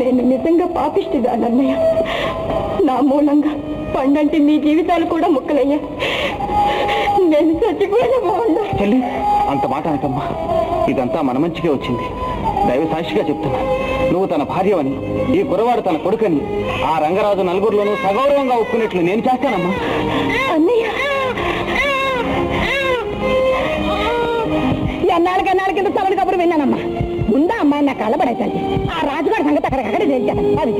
నేను నిజంగా పాపిష్టిదానన్నయ్య నా మూలంగా పండంటి మీ జీవితాలు కూడా ముక్కలయ్యా. నేను చచ్చిపోయిన బాగుండా అంత మాట అనకమ్మా. ఇదంతా మన మంచిగా వచ్చింది. దైవ సాక్షిగా చెప్తున్నా. నువ్వు తన భార్యవని ఈ కురవాడు తన కొడుకని ఆ రంగరాజు నలుగురిలోనూ సగౌరవంగా ఒప్పుకున్నట్లు నేను చేస్తానమ్మా. అన్నయ్య! ఎన్నాళ్ళకి ఎన్నాళ్ళ కింద చలని కబురు విన్నానమ్మా. ముందా అమ్మాయి నా కలబడే తల్లి ఆ రాజుగారి సంగతి అక్కడికక్కడ తెలియజేస్తాను. అది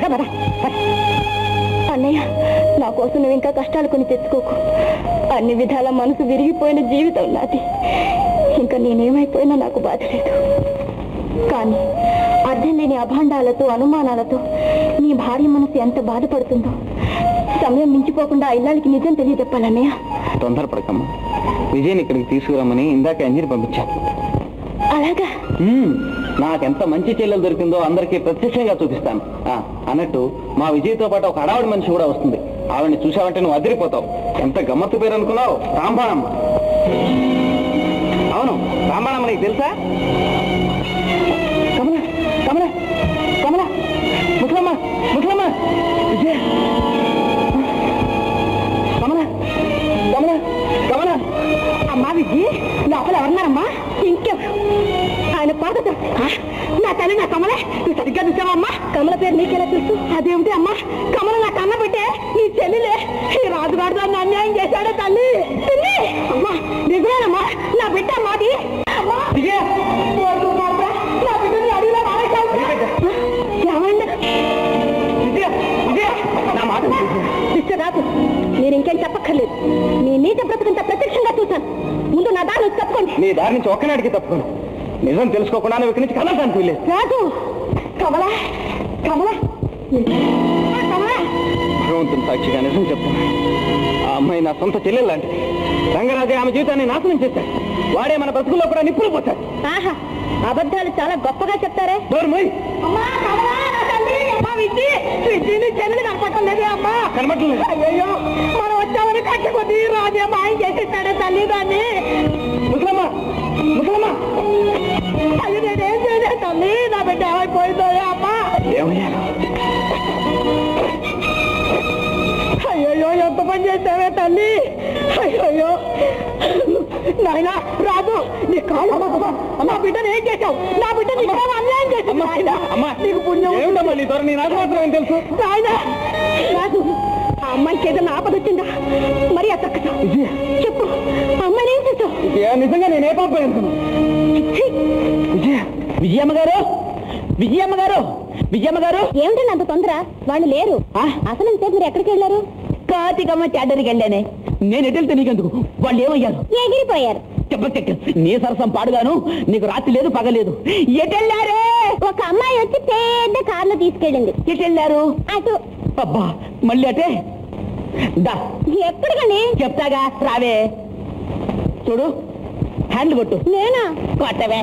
పద. అన్నయ్య నా కోసం నువ్వు ఇంకా కష్టాలు కొని తెచ్చుకోకు. అన్ని విధాల మనసు విరిగిపోయిన జీవితం నాది. ఇంకా నేనేమైపోయినా నాకు బాధ లేదు. కానీ లేని అభాండాలతో అనుమానాలతో నీ భార్య మనసు ఎంత బాధపడుతుందో. సమయం మించిపోకుండా ఆ ఇల్లాలకి నిజం తెలియజెప్పాలన్నయ్య తొందరపడకమ్మా. విజయ్ ఇక్కడికి తీసుకురమ్మని ఇందాక అంజని పంపించాను. అలాగా. నాకెంత మంచి చెల్లెలు దొరికిందో అందరికీ ప్రత్యక్షంగా చూపిస్తాను. అన్నట్టు మా విజయ్తో పాటు ఒక అడావిడి మనిషి కూడా వస్తుంది. ఆవిడని చూసావంటే నువ్వు అదిరిపోతావు. ఎంత గమ్మత్తు పేరు అనుకున్నావు? రాంబాణమ్మ. అవును రాంబాణమ్మ నీకు తెలుసా? అమ్మా విజి లోపల ఎవరున్నారమ్మా? ఇంకెవరు ఆయన పాదత నా తల్లి నా కమలే. నువ్వు సరిగ్గా చూసావమ్మా? కమల పేరు నీకెలా తెలుసు? అదేమిటి అమ్మా? కమల నా కన్న పెట్టే నీ చెల్లిలే. ఈ రాజుగారు దాన్ని అన్యాయం చేశాడే తల్లి. పిన్ని! అమ్మా నిజమేనమ్మా నా బిడ్డ మాది. అమ్మా. నేను ఇంకేం చెప్పక్కర్లేదు. నీ నీచ బ్రతుకంత ప్రత్యక్షంగా చూశాను. ముందు నా దారి నుంచి తప్పుకోండి. నీ దారి నుంచి ఒక్కనాడికి తప్పుకోను. నిజం తెలుసుకోకుండా నువ్వు ఇక్కడి నుంచి కదలడానికి వీల్లేదు. రాజు! కమలా! కమలా! భగవంతుని సాక్షిగా నిజం చెప్తున్నా. ఆ అమ్మాయి నా సొంత చెల్లెలు లాంటిది. రంగరాజే ఆమె జీవితాన్ని నాశనం చేశాడు. వాడే మన బ్రతుకుల్లో కూడా నిప్పులు పోతాడు ఆహా! అబద్ధాలు చాలా గొప్పగా చెప్తారే. డోర్ మూయ్. అమ్మా కమలా నా తల్లి అమ్మా. విద్య విద్యని చెల్లెలు కనపడటం లేదే అమ్మా కనబడలేదు అయ్యో మనం వచ్చామని కట్ట కొద్ది రాజే మాయం చేసేసాడే తల్లి దాన్ని ముసలమ్మ ముసలమ్మ. అయ్యో నేనేం చేయలేదు తల్లి నా బిడ్డ ఏమైపోయిందో అమ్మా. అయ్యో ఎంత పని చేసావే తల్లి. అయ్యో నాయనా రాజు నీ కాళ్ళు నా బిడ్డను ఏం చేశావు? నా బిడ్డ నీకు అన్యాయం చేసావు నాయనా. అమ్మా. నీకు పుణ్యం ఏమిటమ్మా నీ ధోరణి? నాకు మాత్రం ఏం తెలుసు? నాయనా రాజు ఆ అమ్మాయికి ఏదైనా ఆపద వచ్చిందా? మరి ఆ విజయ చెప్పు. అమ్మాయిని ఏం విజయ నిజంగా నేను పాప విజయ విజయమ్మ గారు విజయమ్మ గారు విజయమ్మ గారు ఏమిటండి అంత తొందర? వాళ్ళు లేరు. అసలు ఇంతసేపు మీరు ఎక్కడికి వెళ్ళారు? కార్తీకమ్మ చెడ్డరికి వెళ్ళానే. నేను ఎటు వెళ్తే నీకెందుకు? వాళ్ళు ఏమయ్యారు? ఎగిరిపోయారు. చెప్పచ్చక్క నీ సరసం పాడుగాను నీకు రాత్రి లేదు పగలేదు ఎటెళ్ళారే ఒక అమ్మాయి వచ్చి పెద్ద కార్లో తీసుకెళ్ళింది. ఎటెళ్ళారు అటు. అబ్బా మళ్ళీ అటే? దా. ఎక్కడికండి చెప్తాగా రావే. చూడు హ్యాండ్ కొట్టు. నేనా? కొట్టవే.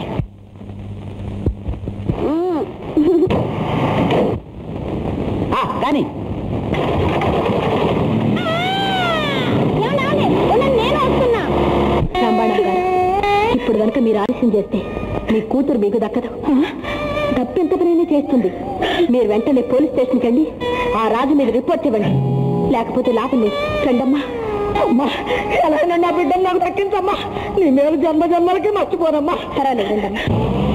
ఆ, కానీ ఏమండి, ఏమండి? ఉండండి, నేను వస్తున్నా రాంబాణం గారు కనుక మీరు ఆలస్యం చేస్తే మీ కూతురు మీకు దక్కదు. తప్పెంత పనైనా చేస్తుంది. మీరు వెంటనే పోలీస్ స్టేషన్కి వెళ్ళి ఆ రాజు మీద రిపోర్ట్ ఇవ్వండి. లేకపోతే లాభం లేదు రండమ్మా. అమ్మా ఎలా నా బిడ్డను నాకు దక్కించమ్మా. నీ మేలు జన్మ జన్మలకి మర్చిపోనమ్మా. పర్వాలేదు రండమ్మా.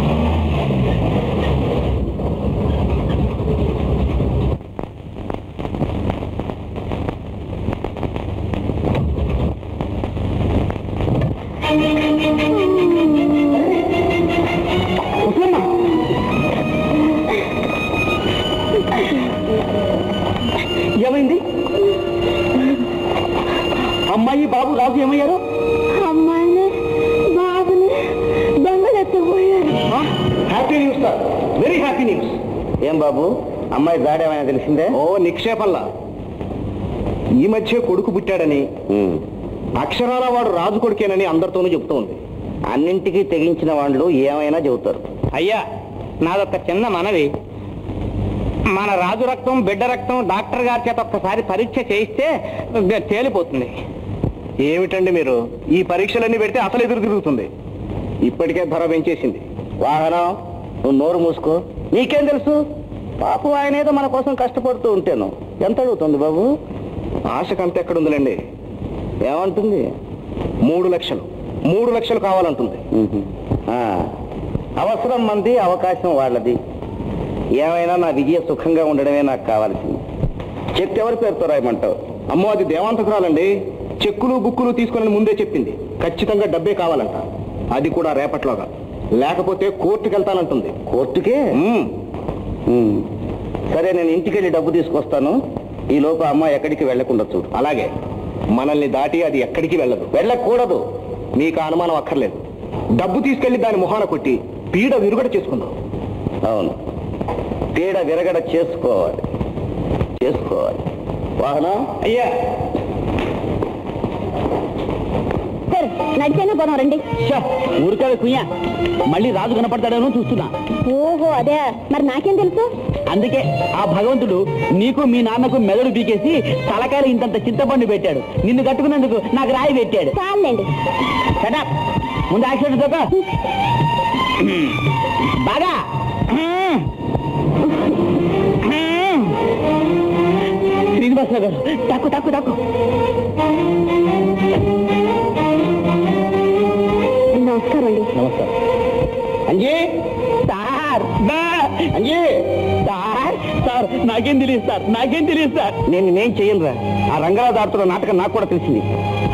నిక్షేపంలా ఈ మధ్య కొడుకు పుట్టాడని. అక్షరాల వాడు రాజు కొడుకేనని అందరితోనూ చెప్తూ ఉంది. అన్నింటికీ తెగించిన వాళ్ళు ఏమైనా చెబుతారు. అయ్యా నాదొక చిన్న మనవి. మన రాజు రక్తం బిడ్డ రక్తం డాక్టర్ గారి చేత ఒక్కసారి పరీక్ష చేయిస్తే తేలిపోతుంది. ఏమిటండి మీరు? ఈ పరీక్షలన్నీ పెడితే అసలు ఎదురు తిరుగుతుంది. ఇప్పటికే ధర పెంచేసింది. వాహనం నువ్వు నోరు మూసుకో. నీకేం తెలుసు? పాపం ఆయన ఏదో మన కోసం కష్టపడుతూ ఉంటేను. ఎంత అడుగుతుంది బాబు? ఆశకు అంత ఎక్కడుందిలేండి? ఏమంటుంది? మూడు లక్షలు. మూడు లక్షలు కావాలంటుంది. అవసరం మంది అవకాశం వాళ్ళది. ఏమైనా నా విజయ సుఖంగా ఉండడమే నాకు కావాల్సింది. చెక్ ఎవరి పేరుతో రాయమంటావు? అమ్మో అది దేవాంతకురాలండి చెక్కులు బుక్కులు తీసుకుని ముందే చెప్పింది. ఖచ్చితంగా డబ్బే కావాలంట. అది కూడా రేపట్లోగా. లేకపోతే కోర్టుకి? వెళ్తానంటుంది కోర్టుకే. సరే నేను ఇంటికి వెళ్ళి డబ్బు తీసుకొస్తాను. ఈ లోపు అమ్మ ఎక్కడికి వెళ్ళకుండా చూడు అలాగే మనల్ని దాటి అది ఎక్కడికి వెళ్ళదు. వెళ్ళకూడదు. మీకు అనుమానం అక్కర్లేదు. డబ్బు తీసుకెళ్ళి దాని మొహాన కొట్టి పీడ విరుగడ చేసుకుందాం. అవును. పీడ విరగడ చేసుకోవాలి. చేసుకోవాలి. వాహనం? అయ్యా సరే నడిచేనే పోదాం రండి. ఊరికాడ కుయ్యా. మళ్ళీ రాజు కనపడతాడేమో చూస్తున్నా. ఓహో అదే. మరి నాకేం తెలుసు? అందుకే ఆ భగవంతుడు నీకు మీ నాన్నకు మెదడు పీకేసి తలకాయలు ఇంతంత చింతపండు పెట్టాడు. నిన్ను కట్టుకున్నందుకు నాకు రాయి పెట్టాడు. చాలండి. కదా ముందు యాక్సిడెంట్ తోక బాగా. నాగేశ్వర గారు దాక్కు దాక్కు దాక్కు Anji sir! Anji sir sir నాకేం తెలియదు సార్ నాకేం తెలియదు సార్. నేను నేం చెయ్యనురా? ఆ రంగరాజు ఆడుతున్న నాటకం నాకు కూడా తెలిసింది.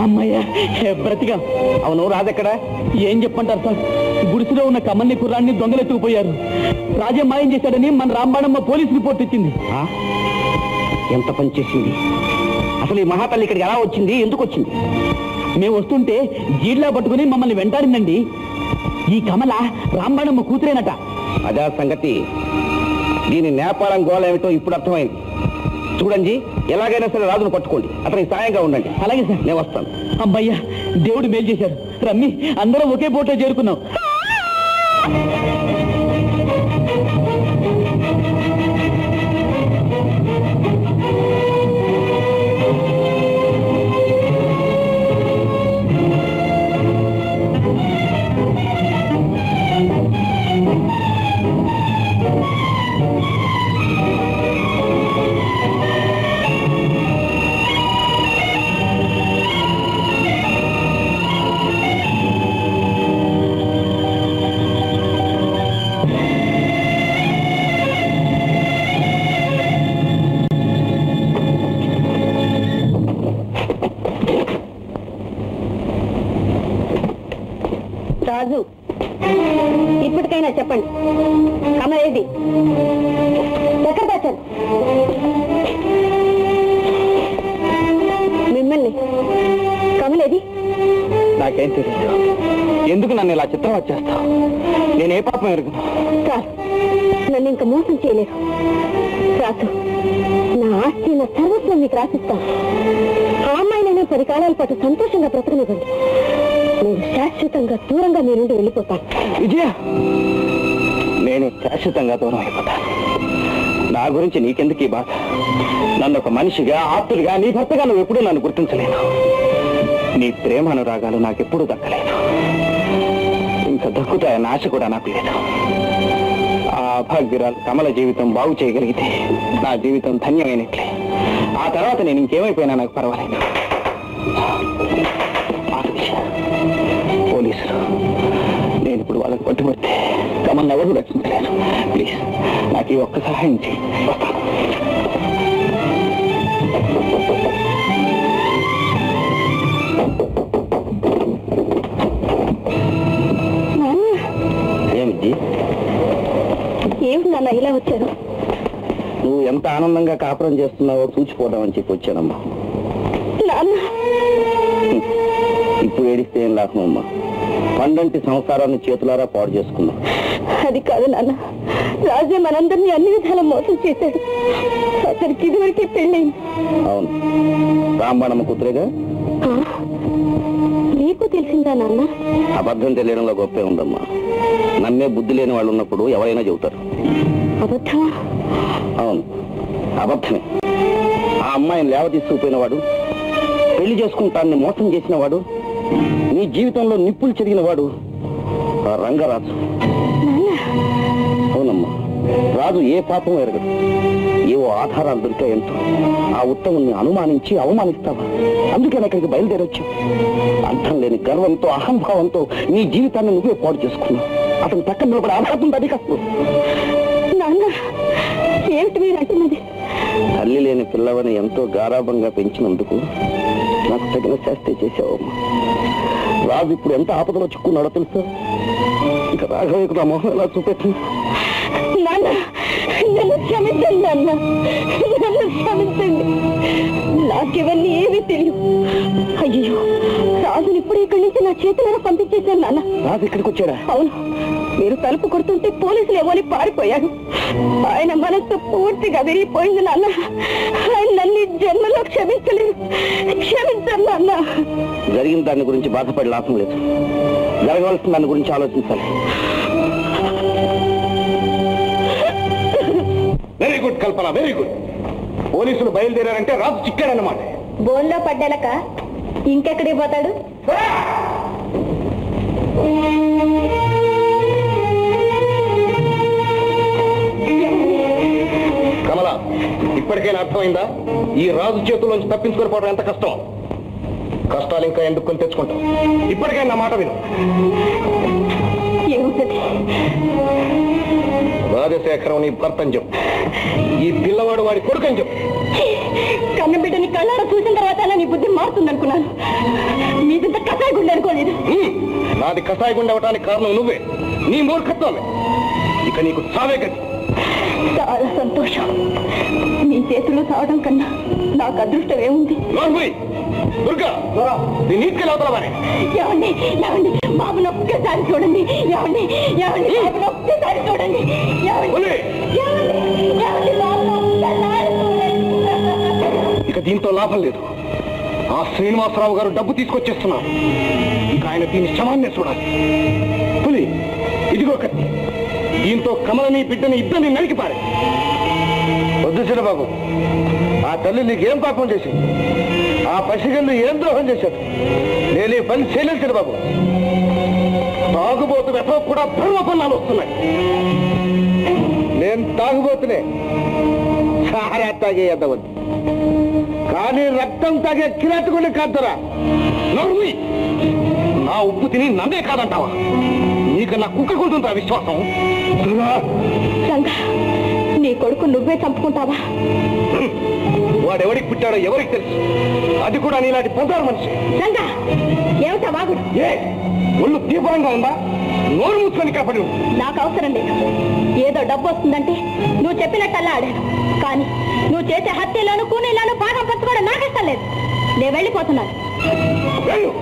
అమ్మయ్యా బ్రతిగా అవును రాజెక్కడ ఏం చెప్పంటారు సార్? గుడిసెలో ఉన్న కమల్ని కుర్రాన్ని దొంగలెత్తుకుపోయారు. రాజే మాయం చేశాడని మన రాంబాణమ్మ పోలీస్ రిపోర్ట్ ఇచ్చింది. ఆ? ఎంత పని చేసింది? అసలు ఈ మహాతల్లి ఇక్కడికి ఎలా వచ్చింది? ఎందుకు వచ్చింది? మేము వస్తుంటే జీడ్లా పట్టుకుని మమ్మల్ని వెంటాడిందండి. ఈ కమల రాంబాణమ్మ కూతురేనట. అదే సంగతి. దీని నేపాలం గోళ ఏమిటో ఇప్పుడు అర్థమైంది. చూడండి ఎలాగైనా సరే రాజును పట్టుకోండి. అతనికి సాయంగా ఉండండి. అలాగే సార్. నేను వస్తాను. అమ్మయ్యా దేవుడు మేలు చేశారు. రమ్మి అందరం ఒకే బోట్లో చేరుకున్నాం. గురించి నీకెందుకు ఈ బాధ? నన్ను ఒక మనిషిగా ఆప్తుడిగా నీ భర్తగా నువ్వు ఎప్పుడూ నన్ను గుర్తించలేదు. నీ ప్రేమ అనురాగాలు నాకెప్పుడూ దక్కలేదు. ఇంకా దక్కుతాయన్న ఆశ కూడా నాకు లేదు. ఆ అభాగ్యురాలు కమల జీవితం బాగు చేయగలిగితే నా జీవితం ధన్యమైనట్లే. ఆ తర్వాత నేను ఇంకేమైపోయినా నాకు పర్వాలేదు. పోలీసులు నేను ఇప్పుడు వాళ్ళకి పట్టుబడితే కమల్ని ఎవరు రక్షించలేను ప్లీజ్ నాకు ఈ ఒక్క సహాయం చేయి ఏమిటి? ఏమిటి నాన్న ఇలా వచ్చారు? నువ్వు ఎంత ఆనందంగా కాపురం చేస్తున్నావో చూచిపోదామని చెప్పి వచ్చానమ్మా. ఇప్పుడు ఏడిస్తే ఏం లాభమమ్మా పండంటి సంసారాన్ని చేతులారా పాడు చేసుకున్నావు అది కాదు నాన్న. రాజే మనందరినీ అన్ని విధాల మోసం చేశాడు. అతనికి ఇదివరకే పెళ్ళైంది అవును. రాంబాణమ్మ కూతురేగా? నీకు తెలిసిందా నాన్న? అబద్ధం తెలియడంలో గొప్పే ఉందమ్మా. నమ్మే బుద్ధి లేని వాళ్ళు ఉన్నప్పుడు ఎవరైనా చెబుతారు. అబద్ధమా? అవును. అబద్ధమే. ఆ అమ్మాయిని లేవ తీసుకుపోయినవాడు పెళ్ళి చేసుకుంటాన్ని మోసం చేసిన వాడు నీ జీవితంలో నిప్పులు చెరిగిన వాడు ఆ రంగరాజు. రాజు ఏ పాపం ఎరగదు. ఏవో ఆధారాలు దొరికాయంటూ ఆ ఉత్తముని అనుమానించి అవమానిస్తావా? అందుకే నేను ఇక్కడికి బయలుదేరొచ్చు అర్థం లేని గర్వంతో అహంభావంతో నీ జీవితాన్ని నువ్వే పాడు చేసుకున్నావు. అతను పక్కన నిలబడి ఆధారం అది నాన్న ఏమిటి మీరు అంటున్నది? తల్లి లేని పిల్లవని ఎంతో గారాభంగా పెంచినందుకు నాకు తగిన శాస్త్రి చేసావమ్మా రాజు ఇప్పుడు ఎంత ఆపదలో చిక్కున్నాడో తెలుసా? ఇంకా రాఘవయ్యకు నా మొహం ఎలా చూపెట్టింది? నాన్న క్షమించండి నాన్న నన్ను క్షమించండి. నాకివన్నీ ఏమీ తెలియదు. అయ్యో రాజుని ఇప్పుడు ఇక్కడి నుంచి నా చేతులను పంపించేశాను నాన్న. రాజు ఇక్కడికి వచ్చాడా? అవును. మీరు తలుపు కొడుతుంటే పోలీసులు అని పారిపోయారు. ఆయన మనసు పూర్తిగా విరిగిపోయింది నాన్న. ఆయన నన్ను జన్మలో క్షమించలేదు. క్షమించండి నాన్న. జరిగిన దాని గురించి బాధపడి లాభం లేదు. జరగవలసిన దాని గురించి ఆలోచించాలి. Very good Kalpana very good పోలీసులు బయలుదేరారంటే రాజు చిక్కాడన్నమాట. బోన్లో పడ్డాలక ఇంకెక్కడికి పోతాడు? కమల ఇప్పటి ఇప్పటికైనా అర్థమైందా? ఈ రాజు చేతుల్లోంచి తప్పించుకొని పోవడం ఎంత కష్టం? కష్టాలు ఇంకా ఎందుకు కొని తెచ్చుకుంటాం? ఇప్పటికైనా మాట విను. ఏమిటది? రాజశేఖరం నీ భర్త అని చెప్పు. ఈ పిల్లవాడు వాడి కొడుకు అని చెప్పు. కన్న బిడ్డని కళ్ళారా చూసిన తర్వాత నీ బుద్ధి మారుతుంది అనుకున్నాను మీదింత కసాయి గుండె అనుకోలేదు. నాది కషాయ గుండె అవటానికి కారణం నువ్వే. నీ మూర్ఖత్వమే. ఇక నీకు చావే గతి. చాలా సంతోషం. మీ చేతుల్లో సావడం కన్నా నాకు అదృష్టం ఏముంది. దుర్గా నీ నీటికి అవతల వారే. బాబుని ఒక్కసారి చూడండి. ఏమండి? ఏమండి? బాబుని ఒక్కసారి చూడండి. ఏమండి? ఇక దీంతో లాభం లేదు. ఆ శ్రీనివాసరావు గారు డబ్బు తీసుకొచ్చేస్తున్నారు. ఇక ఆయన దీని శవాన్నే చూడాలి. పులి ఇదిగో కత్తి. దీంతో కమలని బిడ్డని ఇద్దరిని నరికి పారే వద్దు చిన్నబాబు. ఆ తల్లి నీకేం పాపం చేసింది? ఆ పసిగల్లు ఏం ద్రోహం చేశాడు నేను ఈ పని చేయలేదు చిన్నబాబు తాగుబోతు వెతవ కూడా ధర్మ పన్నాలు వస్తున్నాయి. నేను తాగుబోతునే. సారా తాగే ఎద్దవద్దు కానీ రక్తం తాగే కిరాతకుని కాదురా. నోర్మి నా ఉప్పు తిని నన్నే కాదంటావా? నీకు నా కుక్క కొంటుందా విశ్వాసం? నీ కొడుకు నువ్వే చంపుకుంటావా? వాడెవడికి పుట్టాడో ఎవరికి తెలుసు? అది కూడా నీలాంటి పొందారు మనిషి. రంగా ఏమిటా వాగుడు ఏ? ఒళ్ళు తీవ్రంగా ఉందా? నోరు మూసుకొని కాపాడు నాకు అవసరం లేదు. ఏదో డబ్బు వస్తుందంటే నువ్వు చెప్పినట్టల్లా ఆడాను. కానీ నువ్వు చేసే హత్యలోను కూనీలోను భాగం పంచుకోవడం నాకు ఇష్టం లేదు. నేను వెళ్ళిపోతున్నాను. వెళ్ళు.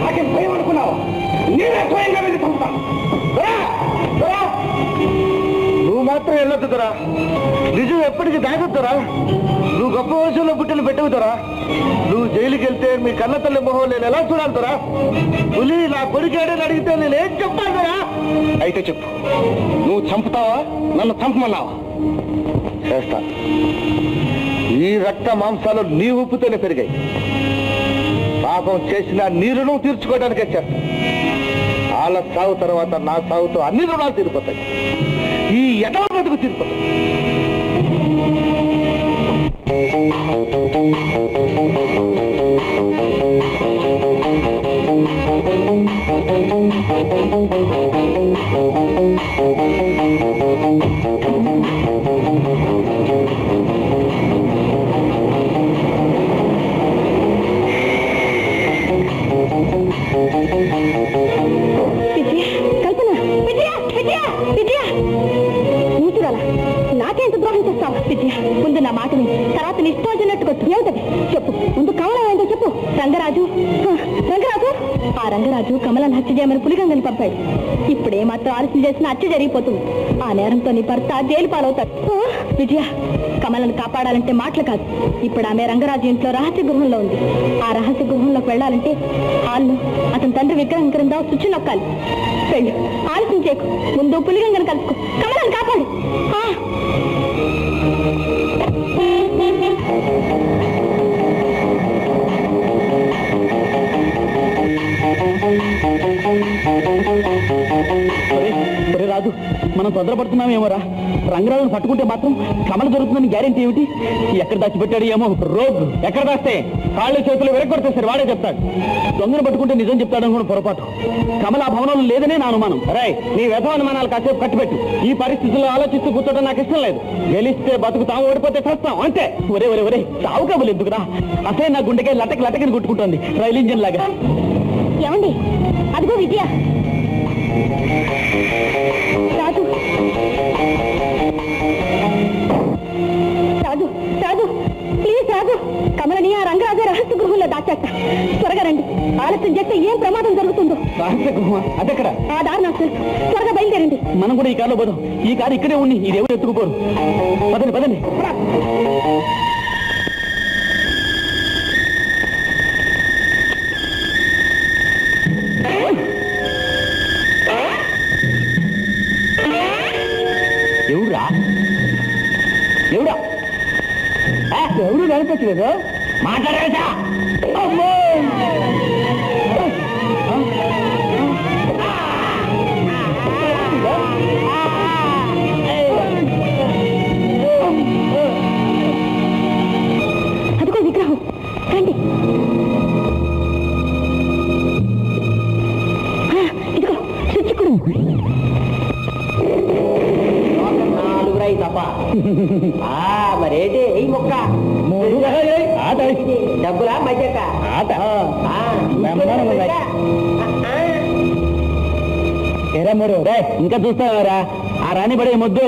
నాకేం భయం అనుకున్నావు. నేనే స్వయంగా వెళ్ళి పంపుతాను నువ్వు మాత్రం వెళ్ళొద్దురా నిజం ఎప్పటికీ దాగొద్దురా నువ్వు గొప్ప వయసులో పుట్టిన పెట్టవుతారా నువ్వు జైలుకి వెళ్తే మీ కన్న తల్లి మొహం నేను ఎలా చూడాలరా పులి నా కొడుకేడని అడిగితే నేనేం చెప్పాలరా అయితే చెప్పు. నువ్వు చంపుతావా? నన్ను చంపమన్నావా? చేస్తా. ఈ రక్త మాంసాలు నీ ఉప్పుతోనే పెరిగాయి. పాపం చేసిన నీ రుణం తీర్చుకోవడానికే చేస్తా వాళ్ళ సాగు తర్వాత నా సాగుతో అన్ని రుణాలు తీరిపోతాయి ఈ ఎటవ బతుకు తీరిపోతాయి Thank you. ద్రోహం ముందు నా మాట తర్వాత నీ ఇష్టం వచ్చినట్టు ఏమిటది చెప్పు. ముందు కమలం ఏంటో చెప్పు. రంగరాజు. రంగరాజు. ఆ రంగరాజు కమలను హత్య చేయమని పులిగంగని పంపాడు. ఇప్పుడే మాత్రం ఆలస్యం చేసిన హత్య జరిగిపోతుంది. ఆ నేరంతో నీ భర్త జైలు పాలవుతాడు. విజయ కమలను కాపాడాలంటే మాటలు కాదు. ఇప్పుడు ఆమె రంగరాజు ఇంట్లో రహస్య గృహంలో ఉంది. ఆ రహస్య గృహంలోకి వెళ్ళాలంటే హాల్లో అతని తండ్రి విగ్రహం క్రింద స్విచ్ నొక్కాలి. వెళ్ళు. ఆలస్యం చేయకు. ముందు పులిగంగను కలుసుకో కమలను కాపాడు. ఆ. మనం తొందరపడుతున్నామేమోరా? రంగరాజును పట్టుకుంటే మాత్రం కమల దొరుకుతుందని గ్యారెంటీ ఏమిటి? ఎక్కడ దాచిపెట్టాడు ఏమో రోగ్ ఎక్కడ దాస్తే? కాళ్ళు చేతులు విరగొడితే సరే వాడే చెప్తాడు. దొంగను పట్టుకుంటే నిజం చెప్తాడు అనుకున్న పొరపాటు. కమల ఆ భవనంలో లేదనే నా అనుమానం. రే నీ వ్యధమానాలు కాసేపు కట్టిపెట్టు. ఈ పరిస్థితుల్లో ఆలోచిస్తూ కూర్చోవడం నాకు ఇష్టం లేదు. గెలిస్తే బతుకుతాం ఓడిపోతే చస్తాం అంతే. ఒరే ఒరే ఒరే చావు కబులు ఎందుకురా? అసలే నా గుండెకే లటకి లటకని కొట్టుకుంటోంది రైలు ఇంజిన్ లాగా. ఏమండి? అదిగో విద్య. రాజు రాజు రాజు ప్లీజ్ రాజు కమలని ఆ రంగరాజు రహస్య గృహంలో దాచాట త్వరగా రండి. ఆలస్యం చేస్తే ఏం ప్రమాదం జరుగుతుందో. రహస్య గుహ అదెక్కడ? ఆ దారి నాకు తెలుసు త్వరగా బయలుదేరండి. మనం కూడా ఈ కారులో పోదాం. ఈ కారు ఇక్కడే ఉండి ఇదేమో ఎత్తుకుపోరు? పదండి పదండి. భయపెచ్చు కదా మాట్లాడేసా అమ్మో! ఈ మొక్క? ఆట. డబ్బులా మధ్యక ఆట ఏరా మూడు రే ఇంకా చూస్తావారా ఆ రాణి పడే ముద్దు.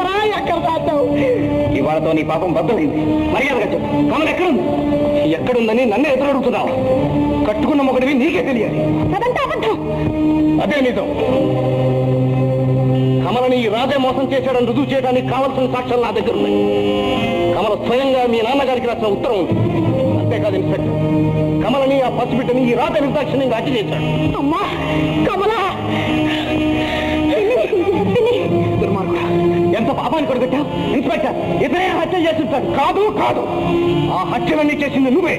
చెప్పరా ఎక్కడ దాచావు ఇవాళతో నీ పాపం బద్దలైంది. మర్యాదగా చెప్పు. కమల్ ఎక్కడుంది? ఎక్కడుందని నన్ను ఎదురు అడుగుతున్నావు కట్టుకున్న మొగడివి నీకే తెలియాలి. అదంతా అబద్ధం. అదే నిజం. కమలని ఈ రాజే మోసం చేశాడని రుజువు చేయడానికి కావలసిన సాక్ష్యాలు నా దగ్గర ఉన్నాయి. కమల స్వయంగా మీ నాన్నగారికి రాసిన ఉత్తరం ఉంది. అంతేకాదు ఇన్స్పెక్టర్ కమలని ఆ పసిబిడ్డని ఈ రాజ నిర్దాక్షిణ్యంగా హత్య చేశాడు అమ్మా కమలా! ఎంత పాపాన్ని కొడగట్టా ఇన్స్పెక్టర్ ఇతనే హత్య చేస్తుంటాడు. కాదు కాదు. ఆ హత్యలన్నీ చేసింది నువ్వే.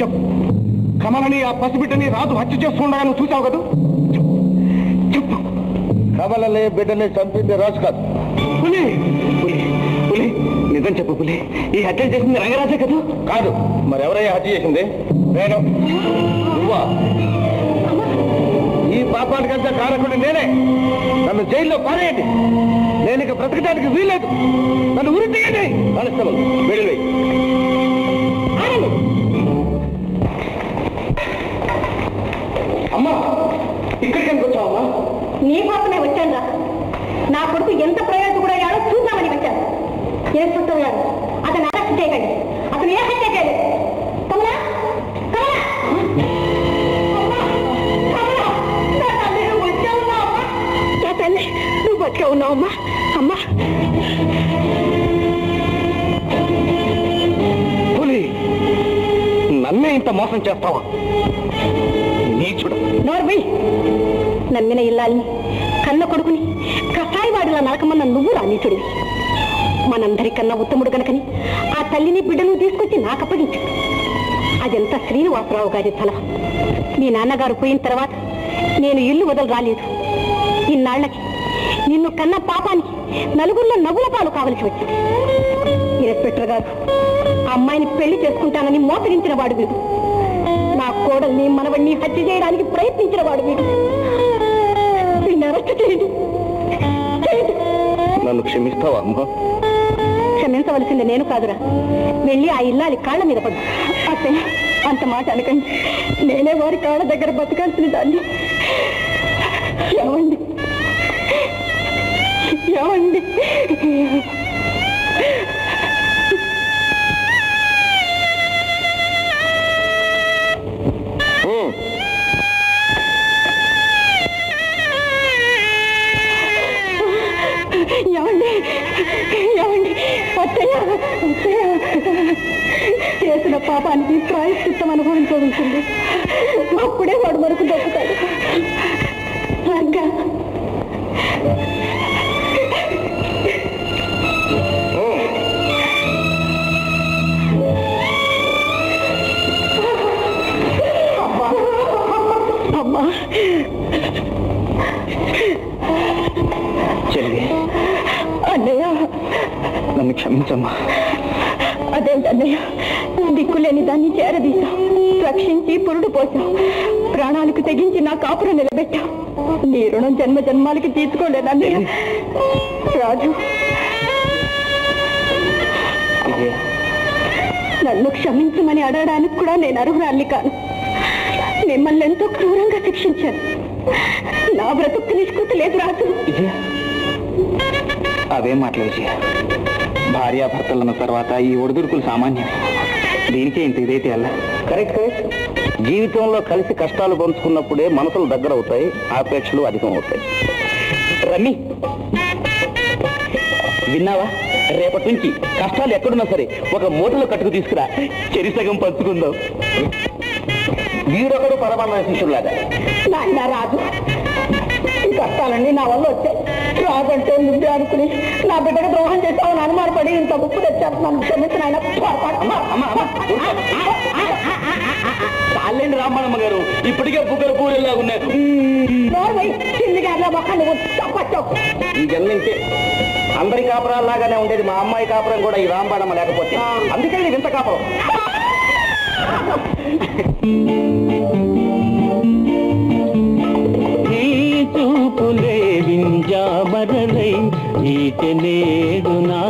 చెప్పు కమలని ఆ పసిబిడ్డని రాజు హత్య చేస్తుండగా నువ్వు చూసావు కదా? చెప్పు. కమలని బిడ్డని చంపింది రాజు కాదు. పులి. పులి. పులి. నిజం చెప్పు పులి. ఈ హత్య చేసింది రంగరాజే కదా? కాదు. మరి ఎవరయ్యా హత్య చేసింది? నేను. నువ్వా? పాపానికంతా కారకుడు నేనే నన్ను జైల్లో పారేయండి. నేను ఇక బ్రతకడానికి వీలేదు నన్ను ఉరి తీయండి కానిస్టేబుల్ వెళ్ళి అమ్మా ఇక్కడికి ఎందుకు వచ్చావమ్మా నీ కోసమే వచ్చాను రా నా కొడుకు ఎంత ప్రయోజకుడయ్యాడో చూద్దామని వచ్చాను. ఏం గారు బతికే ఉన్నావమ్మా అమ్మా. పులి నన్నే ఇంత మోసం చేస్తావా? నీచుడు నోర్బై నమ్మిన ఇల్లాల్ని కన్న కొడుకుని కషాయవాడిలా నరకమన్న నువ్వు రానీచుడివి మనందరికన్నా ఉత్తముడు గనకని ఆ తల్లిని బిడ్డను తీసుకొచ్చి నాకు అప్పగించాడు అదంతా శ్రీనివాసరావు గారి తల. మీ నాన్నగారు పోయిన తర్వాత నేను ఇల్లు వదలు రాలేదు ఇన్నాళ్ళకి నిన్ను కన్న పాపానికి నలుగురిలో నవ్వుల పాలు కావలసి వచ్చింది. ఇన్స్పెక్టర్ గారు అమ్మాయిని పెళ్ళి చేసుకుంటానని మోసగించిన వాడు వీడు. నా కోడల్ని మనవణ్ణి హత్య చేయడానికి ప్రయత్నించిన వాడు వీడు. వీడిని అరెస్ట్ చేయండి. నన్ను క్షమిస్తావా అమ్మా? క్షమించవలసింది నేను కాదురా. వెళ్ళి ఆ ఇల్లాలి కాళ్ళ మీద పడు. అత్తయ్య అంత మాట అనకండి. నేనే వారి కాళ్ళ దగ్గర బతకాల్సిన దాన్ని. ఏమండి? ఏమండి రాజు. నన్ను క్షమించమని అడగడానికి కూడా నేను అర్హురాల్ని కాను. మిమ్మల్ని ఎంతో క్రూరంగా శిక్షించాను. నా బ్రతుకు నిష్కృతి లేదు రాజు. అవేం మాటలు విజయ. భార్యాభర్తలన్న తర్వాత ఈ ఒడిదుడుకులు సామాన్యం. దీనికే ఇంత ఇదైతే అలా కరెక్ట్ కరెక్ట్. జీవితంలో కలిసి కష్టాలు పంచుకున్నప్పుడే మనసులు దగ్గర అవుతాయి ఆపేక్షలు అధికం అవుతాయి రమ్మి విన్నావా? రేపటి నుంచి కష్టాలు ఎక్కడున్నా సరే ఒక మూటలో కట్టుకు తీసుకురా. చెరిసగం పంచుకుందాం. వీడొకడు పరమాన్న శిష్యులాగా నాయన రాజు ఈ కష్టాలన్నీ నా వల్ల వచ్చాయి. రాజంటే నువ్వే అనుకుని నా బిడ్డకు ద్రోహం చేస్తామని అనుమానపడి ఇంత ఉప్పు తెచ్చాను నన్ను క్షమించిన ఆయన చాలండి రామ్మణమ్మ గారు ఇప్పటికే బుగ్గలు చిన్ని గారిలో మొక్క జన్మించే అందరి కాపురాల్లాగానే ఉండేది. మా అమ్మాయి కాపురం కూడా ఈ రాంబాణమ్మ లేకపోతే. అందుకే ఇది ఇంత కాపురం. చూపులే వింజామరలై ఈట నేడు నాలోనా